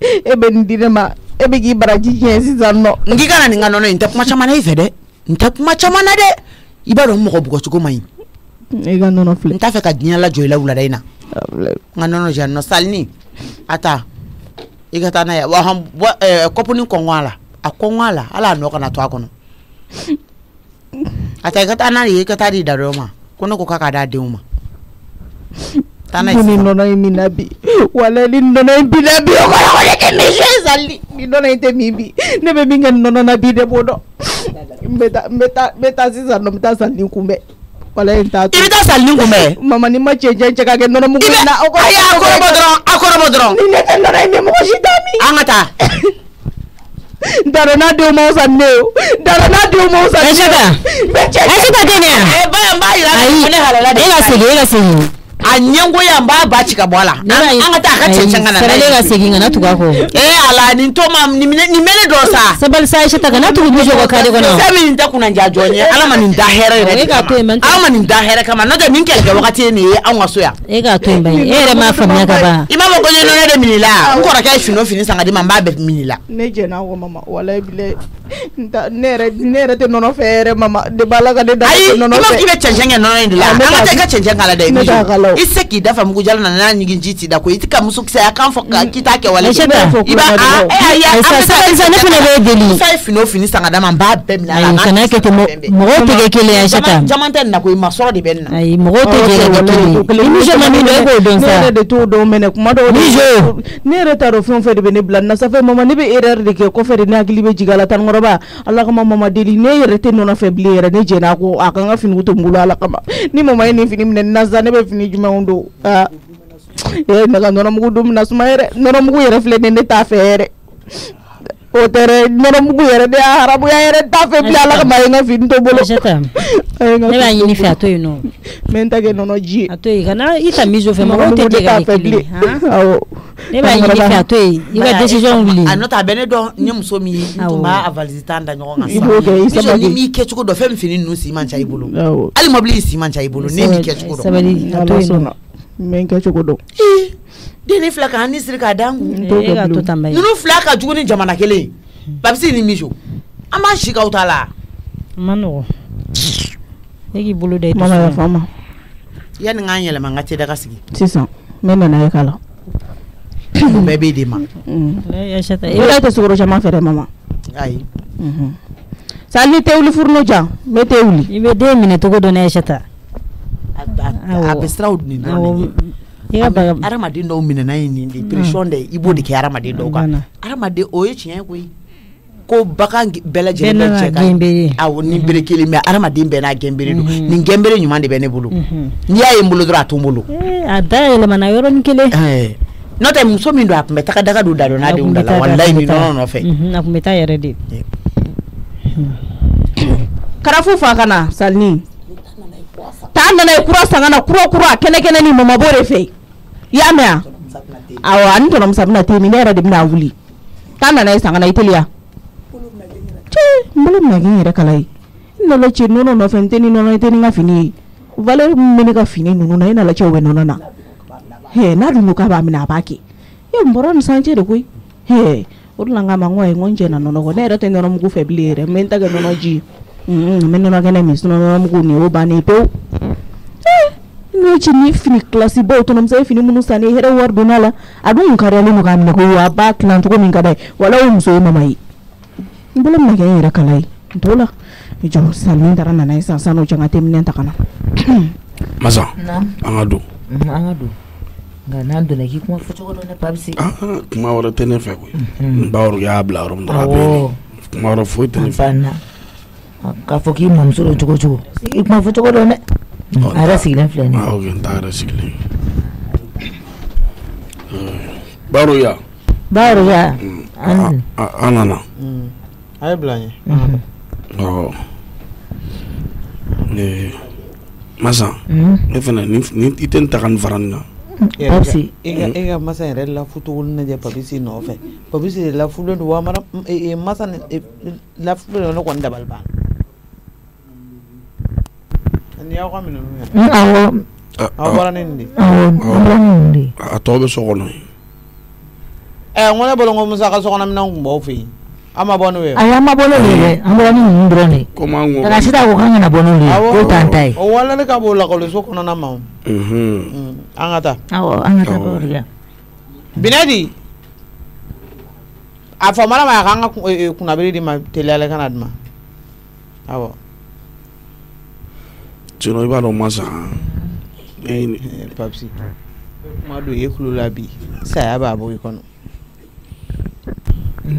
e bɛ nin di ne ma e bɛ k'i baraji tiɲɛ sisan nɔ n k'i kana nin ka nɔnɔ ye n tɛ kuma caman na i fɛ dɛ n tɛ kuma caman na dɛ i b'a dɔn mɔgɔ ma ɲi ka nɔnɔ filɛ n t'a fɛ ka diɲɛ lajɔ i la wulada in na n ka nɔnɔ nɔ salini a ta i ka taa n'a ye wa hɔn kɔpu ni kɔngɔ a la a kɔngɔ a la nɔ kana to a kɔnɔ atai kata na ye kata di daro ma kono ko kaka da dew ma tana ni nona mi nabi wala ni nona mi nabi o kono ko ke mi she sali ni nona ite mi bi ne be mi ngen nona nabi de bodo mbeta mbeta mbeta sisa no mbeta sali kumbe wala in ta i bɛ taa sali ni mama ni ma cɛncɛn cɛ ka kɛ nɔnɔ mugu in na. ayi a kɔrɔbɔ dɔrɔn a kɔrɔbɔ dɔrɔn. ni ne tɛ nɔnɔ in mɛ mɔgɔ si t'a min. an ka taa. dara n'a denw m'aw san ne ye dara n'a denw m'aw san ne ye. ayisata ayisata tɛ ne yan. ɛ ba n b'a yira ne halala de ka ɲi. e ka segin e ka segin. a ɲɛngo yan b'a ba ci ka bɔ a la an ka taa a ka cɛncɛn ka na n'a ye ka segin ka na tugu a kɔ. ee ala nin to ma nin bɛ ne dɔn sa. sabali sa ayisata kana tugu du jɔ kare kɔnɔ. fɛn min nin tɛ kunnaja jɔn ye ala ma nin da hɛrɛ yɛrɛ de kama ala ma nin da hɛrɛ kama n'o tɛ min kɛlɛ kɛ wagati ye nin ye anw ka so yan. e k'a to yen bani e eh, yɛrɛ m'a faamuya ka ban. i b'a fɔ ko n ye nɔnɔ de min la n kɔrɔkɛ ye fini fini san ka di ma n b'a bɛɛ min la. ne jɛnna ko mama walayi bilen ne yɛrɛ tɛ nɔnɔ fɛ yɛrɛ mama de b'a la ka ne da nɔnɔ fɛ. ayi i b'a k'i bɛ cɛncɛn kɛ nɔnɔ in de la an ka taa i ka cɛncɛn k'a la dɛ. ne t'a k'a la i se k'i dafa mugu jalo na n'a ɲigin ji t'i da koyi i ti ka muso mm. kisɛ a kan fɔ k'i t'a kɛ wale kɛ i b'a a e ayi a ne fana b'e deli musa ye fini o fini san ka d'a ma n b'a bɛɛ minɛ a la a n'a kana kɛ ten mɔgɔw tɛ kɛ kelen ye Aisata jama tɛ nin na koyi masɔrɔ de bɛ nin na ayi mɔgɔw tɛ kɛ kelen ye ni je ma min dɔn e b'o dɔn sa ne yɛrɛ de t'o dɔn mɛnɛ kuma dɔw ni je ne yɛrɛ t'a dɔn fɛn o fɛn de bɛ ne bila nin na safɛ mama ne bɛ erreur de kɛ kɔfɛ de ne hakili bɛ jigin a la tanikɔrɔba ala mama deli ne yɛrɛ tɛ nɔnɔ fɛ bilen yɛrɛ ne jɛnna a kɔ a ka fini to n kama ni mama ye fini minɛ nin na fini jumɛnw don aa ah, e eh, ye ne ka nɔnɔmugu don mina suma ye dɛ nɔnɔmugu yɛrɛ filɛ nin ye ne t'a fɛ yɛrɛ. o tɛrɛ nɔrɔmugu yɛrɛ de y'a harabuya yɛrɛ t'a fɛ bilen ala kama a ye n ka fini to bolo ne b'a ɲini fɛ a to yen nɔ n bɛ n ta kɛ nɔnɔ ji ye a to yen kana i ta miso fɛ mɔgɔw tɛ jɛ ka kɛ kelen awɔ ne b'a ɲini fɛ a to yen i ka décision wuli a nɔ tɛ a bɛ ne dɔn n ye muso min ye n tun b'a valise tan da ɲɔgɔn kan sisan i b'o kɛ i sabali ni m'i kɛ cogo dɔn fɛn min fini ninnu si man ca i bolo hali mɔbili in si man ca i bolo ne m'i kɛ cogo dɔn sabali a to yen nɔ mɛ n kɛcogo dɔn denni fila ka ni siri k'a dan kun ninnu fila ka jugu ni jamana kelen babisi ni miso an b'a si k'aw ta la. a ma nɔgɔ ne k'i bolo da i tɔgɔ la mama yanni n k'an yɛlɛma n ka te daga sigi. sisan ne nana ye k'a la. o bɛɛ bɛ di ma. wula tɛ sukaro caman fɛ dɛ mama. ayi. sali ni tɛ wuli furu n'o jan ne tɛ wuli. i bɛ den minɛ cogo dɔ ne ye sata. a bɛ siraw nin dɔrɔn dɔw minɛna ye nin de pression de i b'o de kɛ adamaden dɔw kan adamaden o ye tiɲɛ koyi ko bagan bɛɛ lajɛlen bɛ cɛ kan awɔ nin bere kelen mɛ adamaden bɛɛ n'a gɛnbere don nin gɛnbere ɲuman de bɛ ne bolo n'i y'a ye eh. n bolo dɔrɔn a to n bolo a da yɛlɛmana yɔrɔnin kelen n'o tɛ muso min don a tun bɛ taga daga don da dɔ n'a denw da la walayi nin nɔnɔ nɔfɛ a tun bɛ taa yɛrɛ de karafu fa ka na salini an nana ye kura sanga na kura kura a kɛnɛ kɛnɛ ni mama b'o de fɛ i y'a mɛn a awɔ ani tɔnɔmusa bɛna te min ne yɛrɛ de bɛna wuli k'a nana ye sanga na i teliya cɛ n bolo bɛna kɛ n yɛrɛ kala ye n nana cɛ nɔnɔ nɔfɛ n tɛ ni nɔnɔ i tɛ ni n ka fini ye valeur min bɛ ne ka fini ninnu na e nana cɛ o bɛ nɔnɔ na hɛ n'a dun ko k'a b'a minɛ a b'a kɛ e n bɔra nin sancɛ de koyi hɛ o de la n k'a ma n ko ayi n ko n cɛ na nɔnɔ kɔ ne yɛrɛ tɛ nɔnɔ mugu fɛ bilen yɛrɛ n bɛ n ta kɛ nɔnɔ ji ye n bɛ nɔnɔ kɛnɛ min sinɔn nɔnɔ mugu nin o bannen pewu. no chini fini klasi bo to namsa fini munu sani hera war donala adun kare le mo kamna ko wa ba klan to min kadai wala o muso mama yi mbula mna ga hera kalai dola jo salmin dara nana isa sano janga temne ta kana masa an ka an ka don n'an donna k'i ah, ah, kuma fɔ cogo dɔ ne papisi kuma wɛrɛ tɛ ne fɛ ba yɔrɔ y'a bila yɔrɔ min dɔrɔn kuma wɛrɛ foyi tɛ ne fɛ k'a fɔ k'i mɔmuso don cogo cogo i kuma fɔ cogo dɔ راسك فلان اه انت راسك baru ya baru ya hmm. an anana ah, ah, ah, hmm. ayo belanya hmm. oh ne masa ne fana ni i eh, tɛ n ta ka ni fara ni kan papsi e ka e ka masa yɛrɛ lafutogo ni lajɛ papisi nɔfɛ papisi mara, lafulen don masa lafulen don ne kɔni dabali banna a tɔɔ bɛ so kɔnɔ ɛ ŋo ne bolo ŋo musaka sɔgɔnɔ minɛn kun b'aw fɛ yen an ma bɔ n'o ye. ayi an ma bɔ n'o ye dɛ an bɔra ni ninnu dɔrɔn de ye. komi an ko. nka sisan ko k'an kana bɔ n'olu ye k'o t'an ta ye. o walali ka bɔ lakɔliso kɔnɔna ma mm, mara ma a k'an ka e, e, kunnabiri di ma teliya la i ka na tìrọ ìbàdàn máa sàn án. papsi madu ekulu la bi saya a bɔ i kɔnɔ.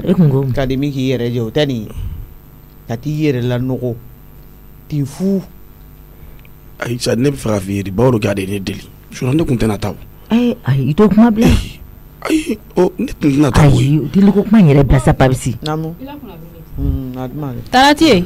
e kun ko. ka di min k'i yɛrɛ jɛ o tɛ nin ye ka t'i yɛrɛ lanɔgɔ t'i fu. ayi sa ne bɛ fɛ ka f'i ye de bawolo k'a de ne deli sinɔn ne tun tɛna taa o. ayi ayi i t'o kuma bila. ayi o ne tun tɛna taa o ye. ayi deliko kuma in yɛrɛ bila sa papsi. naamu. tarati ye.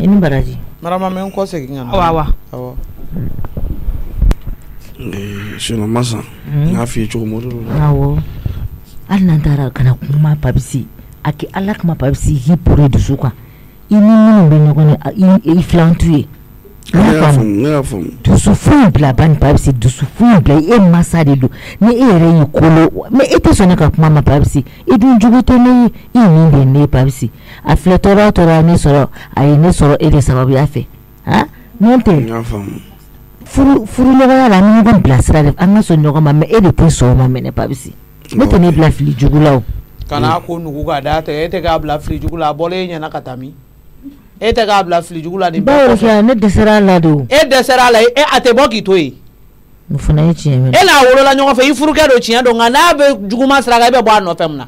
i ni baraji marama mɛ n kɔ segin ka na awa awa awɔ eh, sinɔ masa hmm. n y'a f'i ye cogo min o de don awɔ hali n'an taara kana kuma papisi a kɛ ala kama papisi k'i poro i dusu kan i ni minnu bɛ ɲɔgɔn na i filan ye dusufun bila bani papisi dusufun bila e masa de don ni e yɛrɛ y'i kolo mɛ e tɛ sɔn ne ka kuma ma papisi i e dun jugu tɛ ne ye i nin de ne ye papisi a filɛ tɔɔrɔ o tɔɔrɔ ne sɔrɔ a ye ne sɔrɔ e de sababuya fɛ han n'o tɛ furu furuɲɔgɔnya la an bɛ ɲɔgɔn bilasira de an ka sɔn ɲɔgɔn ma mɛ e de tɛ sɔn o ma mɛnɛ papisi ne tɛ ne bila fili jugu la o. kana ko nugu ka d'a tɛ e tɛ k'a bila fili jugu la a bɔlen e ɲɛna ka taa min e tɛ k'a bila fili jugu la de. bawo kɛ ne dɛsɛra a la de o. e dɛsɛra a la e a tɛ bɔ k'i to yen. o fana ye mm, tiɲɛ wɛrɛ. e n'a wolola ɲɔgɔn fɛ i furukɛ don tiɲɛ don nka n'a bɛ juguman sira kan e bɛ bɔ a nɔfɛ mun na.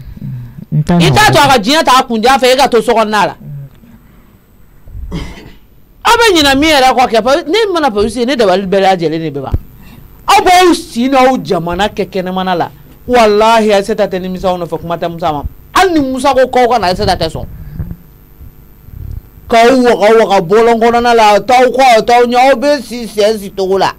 i t'a to a ka diɲɛ ta a kun diya fɛ e ka to sokɔnɔna la. Mm. aw bɛ ɲinɛ min yɛrɛ e kɔ kɛ pa ne mana polisi ye ne dabali bɛɛ lajɛlen de bɛ ban aw b'aw si n'aw jamana kɛ kɛnɛmana la walahi ayisata tɛ nimisa aw nɔfɛ kuma tɛ musa ma hali ni musa ko k'aw ka na ayisata tɛ sɔn k'aw waga waga bɔlɔn kɔnɔna la t'aw kɔ t'aw ɲɛ aw bɛ si sɛn si togo la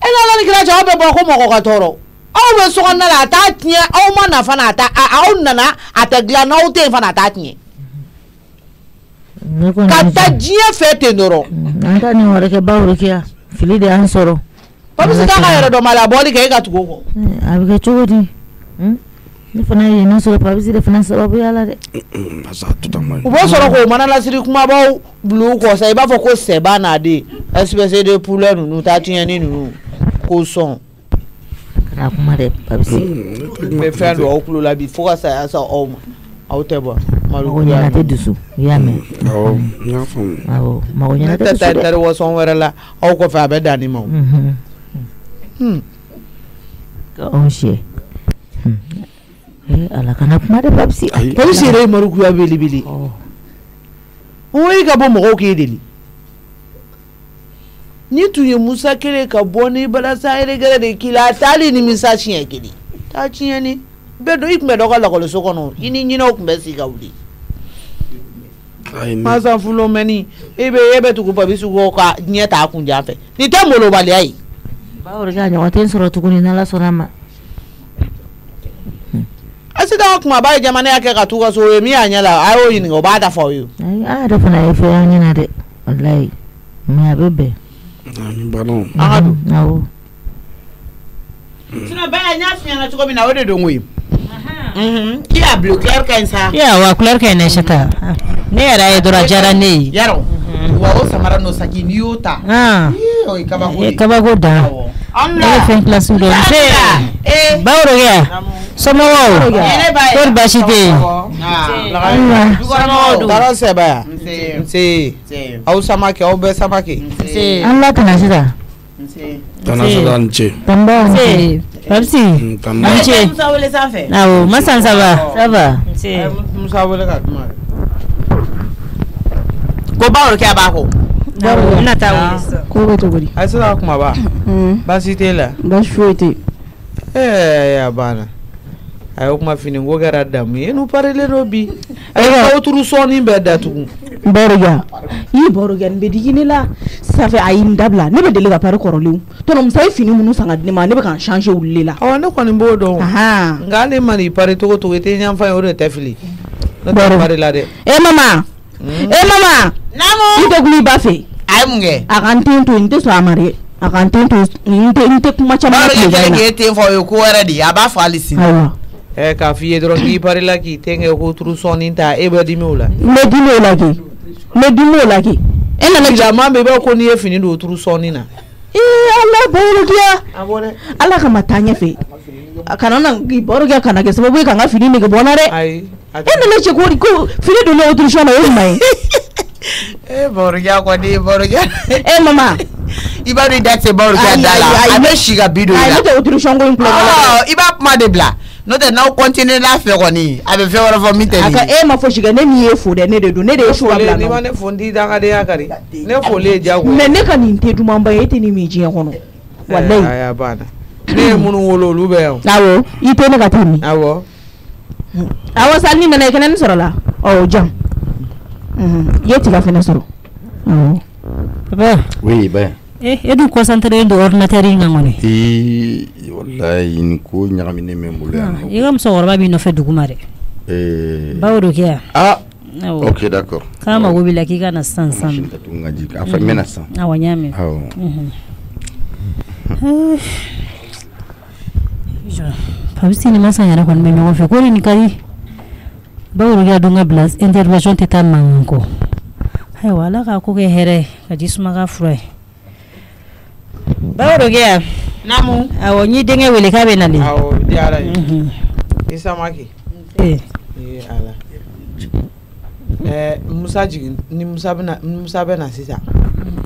e ni ala ni kira cɛ aw bɛ bɔra ko mɔgɔ ka tɔɔrɔ aw bɛ sokɔnɔna la a t'a tiɲɛ aw ma na fana a ta aw nana a tɛ dilan n'aw tɛ yen fana a t'a tiɲɛ ka taa diɲɛ fɛ ten dɔrɔn. an ta nin wɛrɛ kɛ ba wɛrɛ kɛ yan fili de y'an sɔrɔ. papi sisan ka yɛrɛ dɔn ma la bɔli kɛ e ka tugu o kɔ. Eh, a bɛ kɛ cogo di ne fana ye nin sɔrɔ papisi de fana sababuya la dɛ. u bɛ sɔrɔ k'o mana lasiri kumabaw bulon kɔ sa i b'a fɔ ko sɛba n'a den ɛsipɛsi de pulɛ ninnu taa tiɲɛni ninnu k'o sɔn. kana kuma dɛ papisi. n bɛ fɛn don aw tulo la bi fo ka saya sa aw ma aw tɛ bɔ. mago ɲɛna tɛ dusu i y'a mɛn. awɔ n y'a faamu. awɔ mago ɲɛna tɛ dusu dɛ. ne tɛ taa tari wɛrɛ la aw kɔfɛ a bɛ dan nin ma o ala kana kuma da papsi polisi yɛrɛ ye marikuya belebele o ye ka bɔ mɔgɔw k'e deli ni tun ye musa kelen ka bɔ ni balasa yɛrɛgɛrɛ de k'i la a taali nimisa siɲɛ kelen taa tiɲɛni bɛɛ don i tun bɛ dɔ ka lakɔliso kɔnɔ i ni ɲinɛw tun bɛ sigi ka wuli masa fulomɛni e bɛ e bɛ tugu papi sugu ka diɲɛ t'a kun janfɛ nin tɛ molobaliya ye. bawo de ka ɲɔgɔn tɛ n sɔrɔ tuguni n'ala sɔnna a ma asi da kuma ba jamana yake ka tuka so mi anya la ayo yin go ba da for you a da fana e fe anya na de wallahi mi abebe ami bano ahadu nawo sino ba anya fi na chuko bi na wede do ngwi Mm-hmm. iya bloquear kensa iya wa kular kene shata ne yara e ya dora jara ne yaro mm-hmm. wa o samara no saki niota ah e kaba ko e kaba ko da Allah fen klasu do se eh bawro ya somo wo kor ya. bashite e. ya. ah somo do daro se ba se se au samake au be samake se Allah tanasida tanasida nche Papsi. N ce. Musa wele sanfɛ. Awɔ Masan Saba Saba. N ce. Musa wele ka kuma. Ko bawo kɛ a b'a kɔ. Mm. Bawo n nata wele sisan. Ko bɛ cogo di. Ayisa kumaba. Baasi t'e la. Baasi foyi eh, tɛ. Ɛɛ a banna a y'o kuma fini ko kɛra damu ye n'u parilen don bi a ye aw turu sɔɔni bɛɛ datugu. bɔrɔja i bɔrɔja nin bɛ digi ne la sanfɛ a ye n dabila ne bɛ deli ka pari kɔrɔlenw tɔnɔmusa ye fini minnu san ka di ne ma ne bɛ ka n change olu de la. awɔ ne kɔni b'o dɔn nka hali ma n'i pari cogo cogo i tɛ ɲɛfan ye o de tɛ fili ne tɛ pari la dɛ. e eh, mama e mama. naamu. i tɛ kun i ba fɛ. a ye mun kɛ. a ka n ten to n tɛ sɔn a ma dɛ. a ka n ten to n tɛ kuma caman na tile bɛɛ k'e ten fɔ o ye ko wɛrɛ de ye a b'a fɔ hali sini. ayiwa ɛ k'a f'i ye dɔrɔn k'i pari la k'i ten kɛ ko turu sɔɔni ta e bɛ dimi o la. n bɛ dimi o la kɛ n bɛ dimi o la kɛ e nana jɔ. jama bɛ i b'a ko n'i ye fini don turu sɔɔni na. ee ala bɛɛ ala kama taa ɲɛfɛ a kana na baro kɛ kana kɛ sababu ye ka n ka fini nege bɔ n na dɛ. ayi e nana cɛ ko ko fini donna o turu sɔɔni na o ye ɲuman ye. ee barojan kɔni barojan. e mama. i b'a dɔn i da tɛ barojan da la a bɛ si ka bi don i la. ayi n'o tɛ o turu sɔɔni ko in kulon kɛ. i b'a kuma de bila n'o tɛ n'aw kɔntine n'a fɛ kɔni a bɛ fɛn wɛrɛ fɔ min tɛ nin ye. a ka e ma fosi kɛ ne min ye fo dɛ ne de don ne de ye suwa bila nɔ. n'i ma ne fo n t'i dangadenya kari ne foli ye diyagoya. mɛ ne ka nin tɛ dumanba ye e tɛ nin min diɲɛ eh, kɔnɔ walayi. a y'a ne ye minnu wolo olu bɛ yan. awɔ i tɛ ne ka taa min. awɔ. awɔ sali ni nana i kɛnɛ ni sɔrɔ la ɔ jan i ye tiga fɛnɛ sɔrɔ. oui ben. eh e dun concentré do ordinateur yi nga ngone eh wallahi ni ko ñagamine me mbulu ya i ga musokɔrɔba b'i nɔfɛ duguma dɛ eh bawo do kɛ ah Awa. Ah, ah, ok d'accord k'a mago b'i la k'i ka na sisan sisan a pabisi ni masa ni intervention teta taa mankan k'a ko kɛ ka di bawro a. namu awo nyi denge wele ka be nani awo di ala ye mhm. isa maki eh ye ala eh musa jigin ni musa bena musa bena sisan mhm.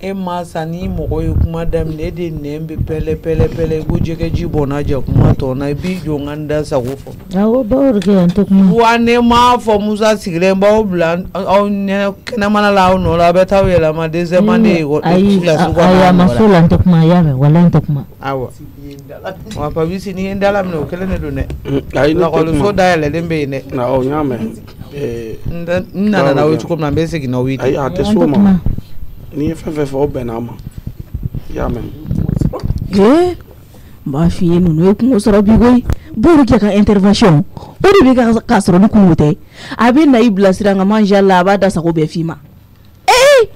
e ma sa ni mɔgɔ ye kuma daminɛ e de nɛn bɛ pɛlɛ-pɛlɛ-pɛlɛ i ko jɛgɛji bɔnna jɛ kuma tɔ na i b'i jɔ n ka n da sago fɔ. awɔ Baworokɛ n tɛ kuma. wa ne m'a fɔ Musa sigilen b'aw bila aw ɲɛ kɛnɛmana la aw nɔ la a bɛ taa aw yɛlɛma dɛsɛman de ye kilasi kɔnɔ. ayi a ma s'o la n tɛ kuma i y'a mɛn walayi n tɛ kuma. awɔ wa Papis n'i ye n da laminɛ o kelen de don dɛ. ayi ne tɛ kuma lakɔliso dayɛlɛlen bɛ yen dɛ. awɔ n y'a mɛn. n nana n'aw ye cogo min na n bɛ segin n'aw ye ten. ayi a tɛ s'o ma. ni fɛn fɛn fɔ o bɛnna a ma i y'a mɛn. ɛɛ n b'a f'i ye ninnu ye kungo sɔrɔ bi koyi bori kɛ ka intervention o de bɛ kɛ k'a sɔrɔ ni kungo tɛ a bɛ na i bilasira nka man ca la a b'a da sago bɛɛ f'i ma. ee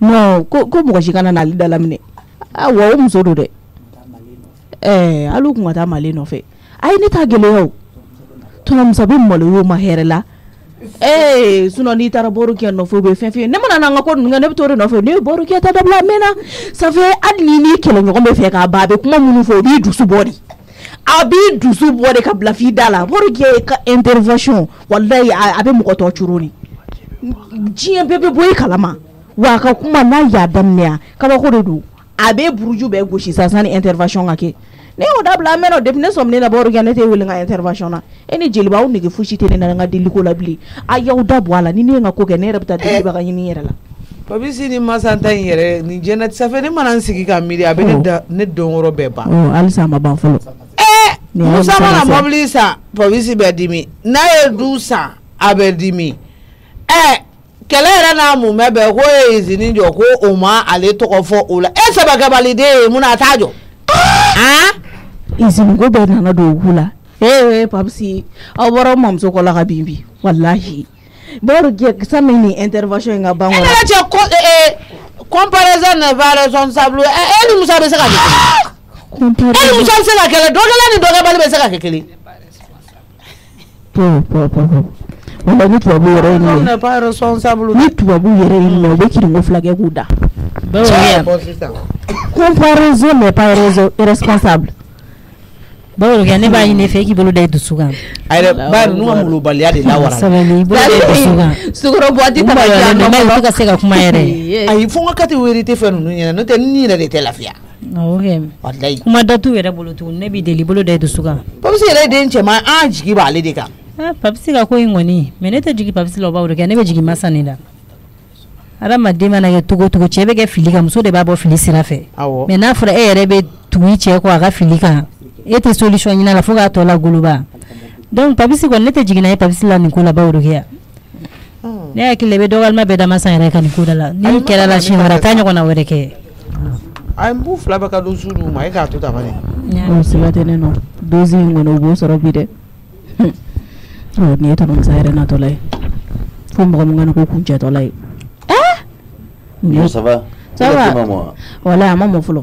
non ko ko mɔgɔ si kana n'ale da laminɛ ah wa o muso don dɛ. ɛɛ hali u kun ka taa male nɔfɛ ayi ne t'a gɛlɛya o tɔnɔmuso bɛ malo ye o ma hɛrɛ la. ee sinɔn n'i taara borokɛ nɔfɛ o bɛ fɛn fɛn ne mana n'an ka ko ninnu kɛ ne bɛ t'o de nɔfɛ ne ye borokɛ ta dabila a mɛnna sanfɛ hali ni n'i kɛlɛɲɔgɔn bɛ fɛ k'a ban a bɛ kuma minnu fɔ o b'i dusu bɔ de a b'i dusu bɔ de ka bila f'i da la borokɛ e ka intervention walayi a bɛ mɔgɔ tɔ coro de diɲɛ bɛɛ bɛ bɔ i kalama wa a ka kuma n'a y'a daminɛ kabako de don a bɛ buruju bɛɛ gosi sisan sanni intervention ka kɛ ne y'o dabila an mɛnna depuis ne sɔmin na bawro kɛ ne tɛ wele n ka intervention na e ni jeliba aw nege fosi tɛ ne na n ka deliko la bilen a y'aw da bɔ a la ni ne ye n ka ko kɛ ne yɛrɛ bɛ taa eh. delibaga ɲini n yɛrɛ la babisi ni masanta in yɛrɛ nin jɛnɛ safɛ ne mana n sigi ka miiri a bɛ ne oh. da ne dɔnyɔrɔ bɛɛ ban oh, halisa a ma ban fɔlɔ ɛɛ eh! musa mana mɔbili san babisi bɛ dimi n'a ye du san a bɛ dimi ɛɛ eh! kɛlɛ yɛrɛ n'a munbɛn bɛɛ k'o ye izini jɔ ko o ma ale tɔgɔ fɔ o la e sɛbɛkɛbaliden ye mun na a t'a jɔ. Ah! iziniko bɛɛ nana don ku la ee papsi aw bɔra mamuso kɔ ka bin bi walahi baro sani ni intervention in ka ban kɔnɔ. e eh, yɛrɛ eh, cɛ comparaison ne va responsable ɛ e eh, ni musa bɛ se ka kɛ ni musa bɛ se ka kɛlɛ dɔgɔla ni dɔgɔbali bɛ se ka kɛ kelen. pɔ pɔ pɔ wala ni tubabu yɛrɛ ye nin ye ni tubabu yɛrɛ ye nin ye u bɛ kirinko fila kɛ k'u da. comparaison n'est pas responsable. Bawo ne b'a ɲini fɛ k'i bolo da i dusu kan. A yɛrɛ ba ninnu ka molobaliya de lawara. Sabali i e bolo da i dusu kan. Sukaro boite ta ka di yan nɔ. Mɛ olu ka se ka kuma yɛrɛ. Ayi fo n ka kɛ ten wérité fɛn ninnu ɲɛna n'o tɛ n yɛrɛ de tɛ lafiya. Awɔ Walayi. Kuma da t'u yɛrɛ bolo tuguni ne b'i deli i bolo da i dusu kan. Papisi yɛrɛ e e den cɛman an jigi b'ale de kan. Aa ah, Papisi ka ko in kɔni mais ne tɛ jigin Papisi la o Bawo ne bɛ jigin masa nin la. Adamaden mana kɛ cogo cogo cɛ bɛ kɛ fili kan muso de b'a bɔ fili sira fɛ. Awɔ. Mais n'a fɔra e yɛrɛ bɛ tugu i cɛ kɔ a ka fili kan e tɛ solution ɲina la fo k'a tɔ la goloba donc papisi kɔni ne tɛ jigina ye papisi la nin ko la bawrokiya ne hakili bɛ dɔgɔlima bɛɛ dama san yɛrɛ ka nin ko da la ni kɛra la siɲɛ wɛrɛ taa ɲɔgɔnna wɛrɛ kɛ a ye n fila bɛɛ ka don su ma e k'a to tan bani. o siga tɛ ne nɔ dosi in kɔni u b'o sɔrɔ bi dɛ ɔ nin ye tamasɛ yɛrɛ natɔla ye fo mɔgɔ min kana ko kun cɛtɔla ah! ye. ɛɛ. ça va. ça va wala a ma mɔ fɔlɔ.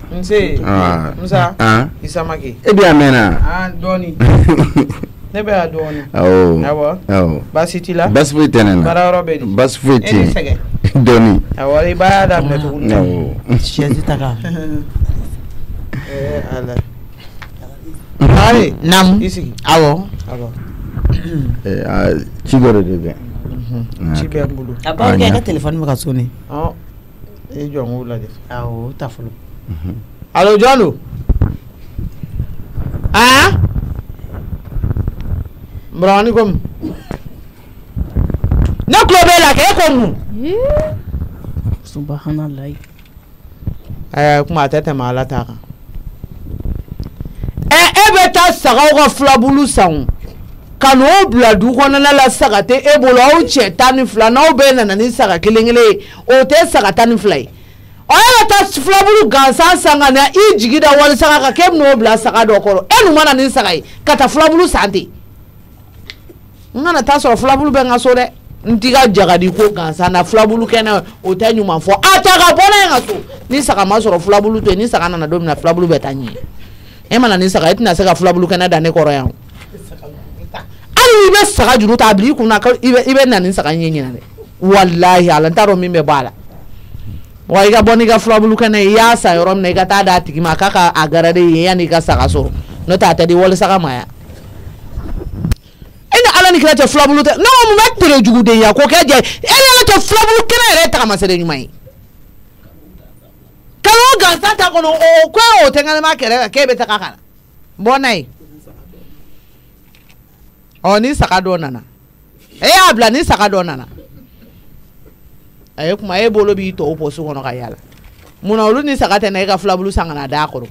nse musa isamake ebi amena dɔɔni ne bɛ a dɔɔni awɔ awɔ baasi t'i la baasi foyi tɛ ne na baara yɔrɔ bɛ di baasi foyi tɛ yen e ni sɛgɛn dɔɔni awɔ i b'a daminɛ tuguni awɔ siyɛsi ta kan ɛɛ ala hari namu i sigi awɔ awɔ ɛɛ ci dɔ de bɛ ci bɛ n bolo a b'a kɛ i ka telefɔni bɛ ka sonne i jɔ n k'o lajɛ awɔ o ta fɔlɔ. alo jɔnu aa murɔni ko mu ne tulo b'e eh, la k'e ko mu. subahana ɛɛ kuma a tɛ tɛmɛ ala ta kan ɛ e bɛ taa sagaw ka filabulu san o ka n'o bila du kɔnɔna la saga tɛ e bolo aw cɛ tan ni fila n'aw bɛɛ nana ni saga kelen kelen ye o tɛ saga tan ni fila ye. o ye ka gansan san na i jigi da wali saga kan k'e bɛn'o saka do koro. kɔrɔ e mana nin saga ye ka taa filaburu san ten n jagadi ko gansan na filaburu kena o a ta ka bɔ n'a ye so ni saka ma sɔrɔ filaburu to yen ni saka nana do na filaburu bɛ taa e mana nin saga e tɛna se ka filaburu kɛnɛ da ne kɔrɔ yan o saka i bɛ saga juru ta a bila i kunna na nin walahi ala wa i ka bɔ n'i ka furabulu kɛnɛ i y'a san yɔrɔ min na i ka taa d'a tigi ma k'a ka a gara de yen yanni i ka saga sɔrɔ n'o tɛ a tɛ di walisaga ma yan e ni ala ni kira tɛ filabulu tɛ ne ko mun bɛ tere juguden ya k'o kɛ jɛ e ni ala tɛ filabulu kɛnɛ yɛrɛ tagamasere ɲuman ye kalo gansan ta kɔnɔ o ko o tɛ ŋanama kɛrɛ kan k'e bɛ taga ka na bɔ n'a ye ɔ ni saga dɔ nana e y'a bila ni saga dɔ nana a ye kuma e bolo b'i tɔw pɔsi kɔnɔ ka yala munna olu ni saga tɛ na e ka filabulu san kana d'a kɔrɔ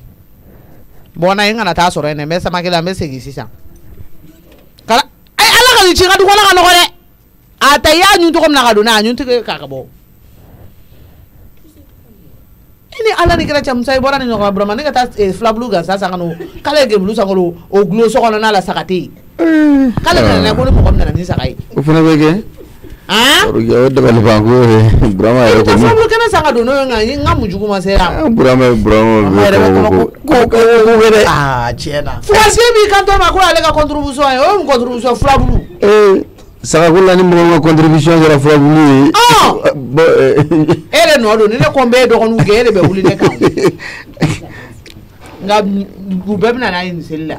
bɔn na e kana taa sɔrɔ yen dɛ n bɛ samaki la n bɛ segin sisan kala ayi ala ka nin ci n ka du kɔnɔ ka nɔgɔ dɛ a ta i y'a ɲun cogo min na ka don n'a a ɲun tɛ k'a ka bɔ e ni ala ni kɛra cɛ musa i bɔra ni ɲɔgɔn burama ne ka taa eh, filabulu gansan san ka n'o k'ale ye gebulu san k'o o gulo so kɔnɔ n'a la saga tɛ yen eh. k'ale nana n'a ye ko ni mɔgɔ min nana ni saga ye. o fana bɛ kɛ. dabaliban ko burama yɛrɛ ko fɛn kɛnɛ san ka don n'o ye nka n ka mujugu ma se yan burama ye burama bɛ ko ko ko wɛrɛ aa tiɲɛ na fugasi b'i kanto ma ko ale ka contribution ye o ye mun contribution filabulu ee sagakola ni mɔgɔ min ka contribution kɛra filabulu ye bɔn e yɛrɛ nɔ don ni ne ko n bɛ dɔgɔninw kɛ e de bɛ wuli ne kan nka u bɛɛ bɛ na n'a ye nin seli la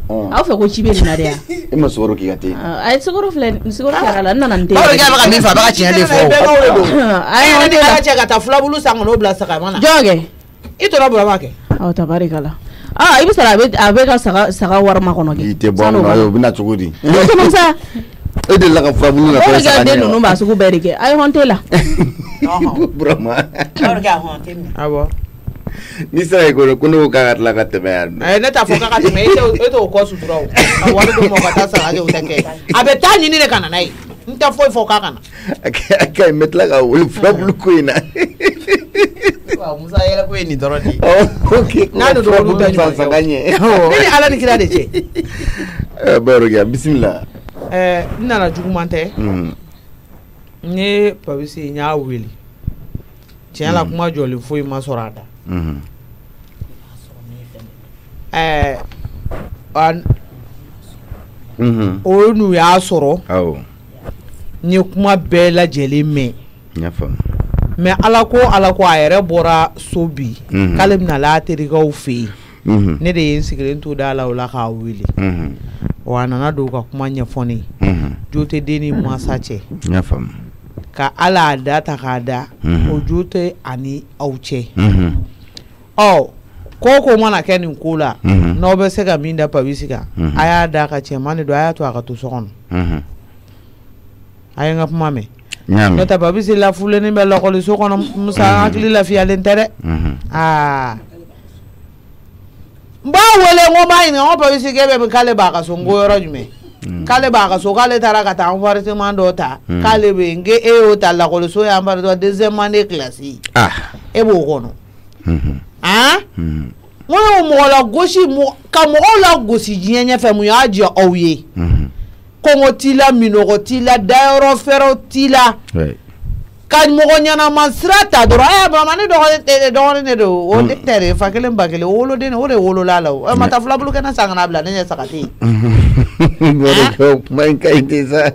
aw fɛ ko ci bɛ nin na de yan. e ma sukaro k'i ka te. a ye sukaro filɛ sukaro k'a la n nana n te. bawolo k'a bɛ ka min fɔ a b'a ka tiɲɛ de fɔ. a yɛrɛ de ka cɛ ka taa filabulu san kɔnɔ o bila sagama na. jɔn kɛ. i tora burama kɛ. awɔ tabari kala. aa ah, i bɛ sara a bɛ ka saga saga wari makɔnɔ kɛ. i tɛ bɔ a nɔ o bɛ na cogo di. o tuma sa. e delila ka furabulu la fɔlɔ saga ɲɛ wa. o de kɛ den ninnu b'a sugu bɛɛ de kɛ a ye hɔn t'e la. burama. awɔ. ni sera ye ko ne ko k'a ka tila eh, ka teme ya nɔ. ne t'a fɔ k'a ka tɛmɛ e t'o e t'o kɔ sutura o ka wari d'o mo ka taa sara ke o tɛ kɛ a bɛ taa ɲini de kana na eh. oh, n'a ye n tɛ foyi fɔ k'a ka na. Eh, a ka mm. a ka ɲi n bɛ tila ka wolo filabulu ko in na. wa musa yɛrɛ ko ye nin dɔrɔn de ye. ɔ ok ko filabulu bɛ san san ka ni ala ni kira de cɛ. ɛɛ bayɔrɔkɛ bisimila. ɛɛ n nana juguman tɛ. n ye pabisi n y'a wele tiɲɛ la kuma mm. jɔlen foyi e ma sɔrɔ a da. ɛɛ mhm. o n'u y'a sɔrɔ n ye kuma bɛɛ lajɛlen mɛn mɛ ala ko ala ko a yɛrɛ bɔra so bi mhm. k'ale bɛna la terikɛw fɛ yen mhm. ne de ye n sigilen to da la o la k'a wele wa a nana don u ka kuma ɲɛfɔ ne jo tɛ den ni mansa cɛ ka ala da ta k'a da mhm. o jo tɛ ani aw cɛ mhm. ɔ ko ko mana kɛ nin ko la mhm. n'aw bɛ se ka min da pabisi kan a y'a da ka cɛman de don a y'a to a ka to so kɔnɔ a ye n ka kuma mɛn n'o tɛ pabisi lafulenin bɛ lakɔliso kɔnɔ musa hakili lafiyalen tɛ dɛ n b'a wele n ko n b'a ɲininka n ko pabisi k'e bɛ min k'ale b'a ka so n ko yɔrɔ jumɛn. Mm. k'ale b'a ka so k'ale taara ka taa enfarissement dɔ ta mm. k'ale bɛ yen k'e y'o e ta lakɔliso ye enfarissement deuxième année classe ah. e b'o kɔnɔ n ko y'o mɔgɔ lagosi ka mɔgɔw lagosi diɲɛ ɲɛfɛ mun y'a jɛ aw ye mhm. kɔngɔ t'i la minɔgɔ t'i la dayɔrɔ fɛrɛw t'i la. kañ mogonya na masrata do ra ba mane do o de hmm. tere fa kelen ba kelen wolo dene wo de fla bulu mata na kena na bla ne ñe eh? sa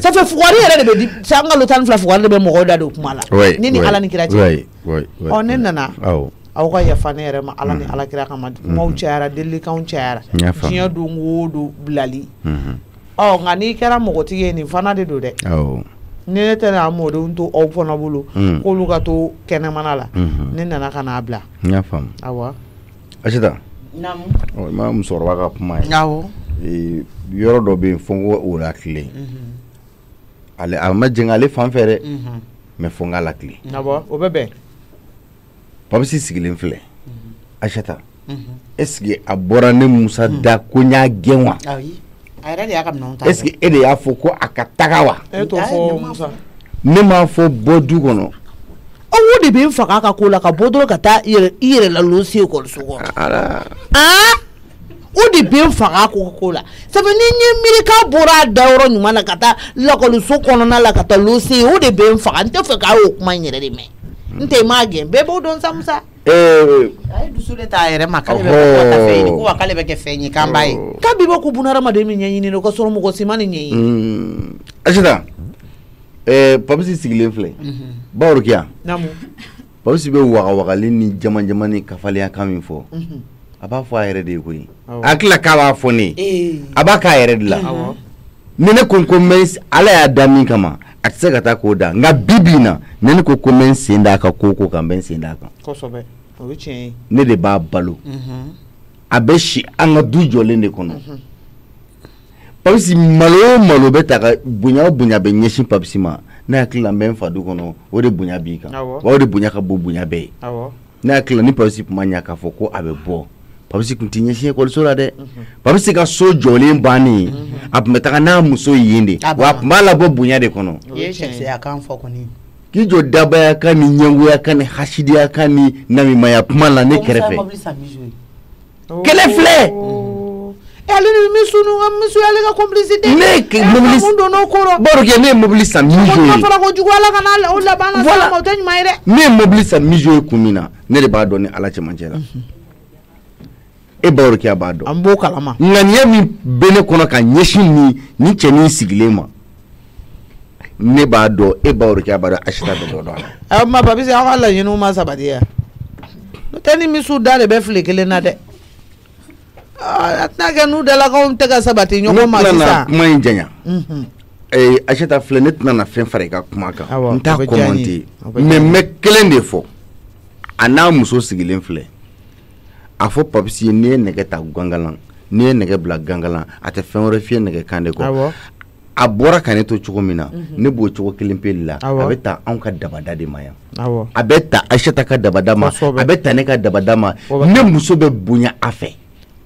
sa fa fuari yɛrɛ de bɛ di sanga lo tan fla fuari de bɛ mɔgɔw da do kuma la ni ni ala ni kira cɛ o ne nana ga ya fa ne re ma ala ni hmm. ala kira kama kumaw cayara delilikanw cayara diɲɛ do o don bilali ɔ Oh, ngani kɛra mɔgɔtigi ye nin fana de de. dɛ ni ne tɛna a mɔdenw to aw fana bolo hmm. k'olu ka to kɛnɛmana la hmm. ne nana ka n'a bila n y'a faamu awa asita i ma musokɔrɔba ka kuma ye awɔ yɔrɔ dɔ bɛ yen fo n ko o la tile mhm. ale a ma jɛn ale fan fɛ dɛ mhm. mɛ fo n k'a la tile awɔ o bɛ bɛn papisi sigilen filɛ mhm. asita est ce que a bɔra ne musa da ko n y'a gɛn wa ayi. a yɛrɛ de y'a ka minɛnw ta est ce que e de y'a fɔ ko a ka taga wa e t'o fɔ musa ne m'a fɔ bɔ du kɔnɔ awo de bɛ n faga ka ko la ka bɔ dɔrɔn ka taa i yɛrɛ i yɛrɛ lalonse ekɔliso kɔnɔ han o de bɛ n faga ko ko la sabu ni n ye miiri k'a bɔra a dayɔrɔ ɲuman na ka taa lakɔliso kɔnɔna la ka taa lose o de bɛ n faga n tɛ fɛ k'a y'o kuma in yɛrɛ de mɛn n tɛ m'a gɛn bɛɛ b'o dɔn sa musa. Eh. a ye dusu de t'a yɛrɛ ma k'ale bɛ kɛ fɛn ɲini ko eh. wa k'ale bɛ kɛ fɛn ye k'an b'a ye k'a b'i bɔ ko bunahadamaden min ɲɛɲini sɔrɔ mɔgɔ si ma nin ɲɛɲini. asita papisi sigilen filɛ baworokiya papisi bɛ wagawagali ni jamajama ni kan min fɔ a b'a fɔ a yɛrɛ de ye koyi a k'a b'a fɔ ne ye a b'a k'a yɛrɛ de la ni ne ko n ko mɛ ala y'a da min kama. a tɛ se ka taa k'o da nka bi bi in na ne ne ko ko n bɛ n sen d'a kan ko o ko kan n bɛ n sen d'a kan. kosɛbɛ o ye tiɲɛ ye. ne de b'a balo. Mhm. a bɛ si an ka du jɔlen de kɔnɔ. Mhm. papisi malo o malo bɛ ta ka bonya o bonya bɛ ɲɛsin papisi ma ne hakili la n bɛ n fa du kɔnɔ o de bonya b'i kan. awɔ wa o de bonya ka bon bonya bɛɛ ye. awɔ ne hakili la ni papisi kuma ɲa k'a fɔ ko a bɛ bɔ. papisi tun tɛ ɲɛsin ekɔliso la dɛ ka so jɔlen bannen a tun bɛ taga n'a muso yen de wa oh. mm. e, a tun b'a labɔ bonya de kɔnɔ k'i jɔ dabaya kan ni ɲɛngoya kan ni hasidiya kan ni namimaya kuma la ne kɛrɛfɛ kɛlɛ filɛ ale ni mi sunu de ne ke e, ye mobili san min kun min na ne de b'a dɔn ni ala cɛmancɛ la mhm. e barokiya b'a dɔn an b'o kalama ŋaniya min bɛ ne kɔnɔ ka ɲɛsin nin nin cɛnin sigilen ma ne b'a dɔn e barokiya b'a dɔn asita bɛ dɔn a la. ma papisi aw ka laɲiniw ma sabati yan n'o tɛ ni misiw da de bɛ file kelen na ah, dɛ a tɛna kɛ n'u dalakaw tɛ ka sabati ɲɔgɔn ma sisan. ne tɛna kuma in e janya. ee mhm. asita filɛ ne tɛna na fɛn fara i ka kuma kan n t'a kɔmɔnte mɛ n bɛ kelen de fɔ a n'a muso sigilen filɛ. a fɔ papisi ye n'i ye nɛgɛ ta gangalan n'i ye nɛgɛ bila gangalan a tɛ fɛn wɛrɛ fiye nɛgɛ kan de kɔ a bɔra ka ne to cogo min na mhm. ne b'o cogo kelen pe la a bɛ ta anw ka dabada de ma yan a bɛ ta ayisata ka dabada ma a bɛ ta ne ka dabada ma ne muso bɛ bonya a fɛ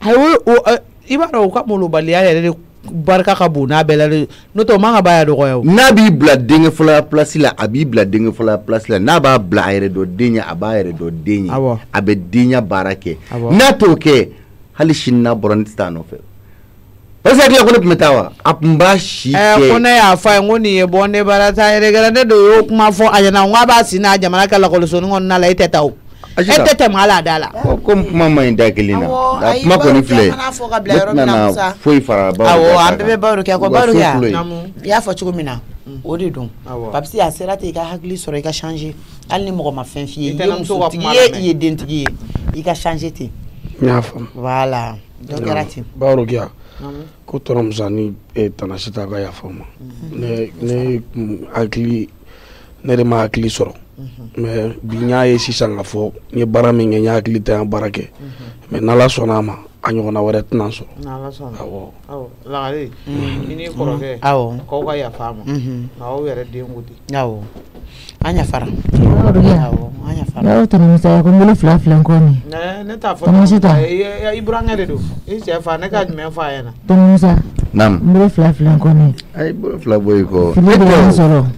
a i b'a dɔn u ka malobaliya yɛrɛ de barika ka bon n'a bɛɛ la n'o tɛ o man ka b'a ya dɔgɔya o. n'a b'i bila denkɛ fɔlɔ pilasi la a b'i bila denkɛ fɔlɔ pilasi la n'a b'a bila a yɛrɛ dɔn den ye a b'a yɛrɛ dɔn den ye a bɛ denya baara kɛ n'a t'o kɛ hali sini n'a bɔra ne tɛ taa a nɔfɛ parce que hakilila ko ne tun bɛ taa wa a tun b'a si kɛ. ɛɛ ko ne y'a fɔ a ye ko nin ye bɔ ne baara ta yɛrɛ kɛra ne de y'o kuma fɔ a ɲɛna n k'a b'a sin n'a jamana ka lakɔliso e tɛ tɛmɛ ala da la komi kuma ma ɲi da kelen na a kuma kɔni filɛ ne tɛnana foyi fara awɔ an bɛɛ bɛ barokɛ kɔ barokɛ i y'a fɔ cogo min na mm. o de don papisi a sera ten i ka hakili sɔrɔ i ka change hali ni mɔgɔ ma fɛn f'i ye i ye musotigi ye i ye dentigi ye i ka change ten n y'a faamu voilà dɔ kɛra ten barokɛ ko tɔnɔ musa ni e, tana sita ka yafa ma mm. ne hakili ne de ma hakili sɔrɔ mɛ bi n y'a ye sisan ka fɔ n ye baara min kɛ n y'a hakili tɛ an y'a baara kɛ mɛ n'ala sɔnna a ma a ɲɔgɔnna wɛrɛ tɛna sɔrɔ lagare mhm. i ni kɔrɔkɛ mhm. k'aw ka yafa ma mhm. nka aw yɛrɛ den ko di awɔ an yafara an yafara aw tɛmɛmisɛnya ko n bolo fila fila kɔ nin ne t'a fɔ tɛmɛsi ta e, e, i burankɛ de do i e cɛ fa ne ka jumɛn f'a ɲɛna tɛmɛmisa naamu n bolo fila fila kɔ nin a bolo fila bɔ i kɔ fili bɛ sɔrɔ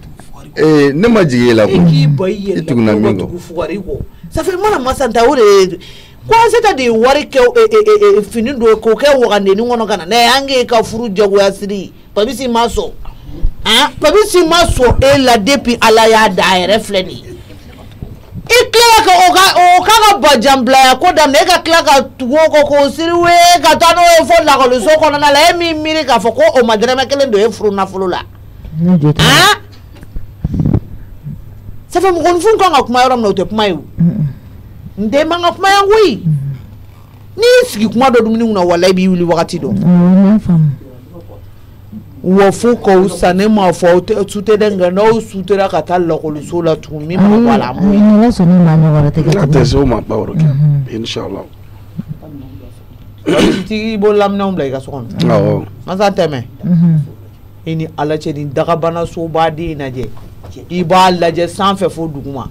ee eh, ne ma jigi e la quoi k'i bɔ i yɛrɛ la e ko ka tugu fugari kɔ safiri mana masanta o de ye kɔnseta de ye wari kɛ eh, eh, fini don k'o kɛ wagandenni kɔnɔ ka na n'a ye an k'e ka furu jagoya siri ye pabisi ma sɔn pabisi ma sɔn e la depuis ala y'a da a yɛrɛ filɛ nin ye i e tila ka o ka o ka ka bajanbilaya ko daminɛ e ka tila ka tugu o kɔ k'o siriwe ka taa n'o ye fo lakɔliso kɔnɔna la e min miiri k'a fɔ ko o ma dɛrɛmɛ kelen don e furu nafolo la. safe mɔgɔnifin kan ka kuma yɔrɔ min na o tɛ kuma ye o n den man ka kuma yan koyi n'i sigi kuma dɔ dumuni kunna wala i b'i wuli wagati dɔ wa fo k'aw san ne m'a fɔ aw tɛ sute dɛ nka n'aw sutera ka taa lakɔliso la tugun min mm-hmm. ma bɔ ah ah, a la an b'o ye. n'ala sɔnna maa ɲɔgɔn wɛrɛ tɛ kɛ tuguni. n'a tɛ se o ma ba wɛrɛ kɛ inshallah. tigi i b'o laminɛw bila i ka so kɔnɔ. awɔ. masa tɛmɛ. i ni ala cɛ nin dagabana sobaden in lajɛ. i b'a lajɛ sanfɛ fo duguma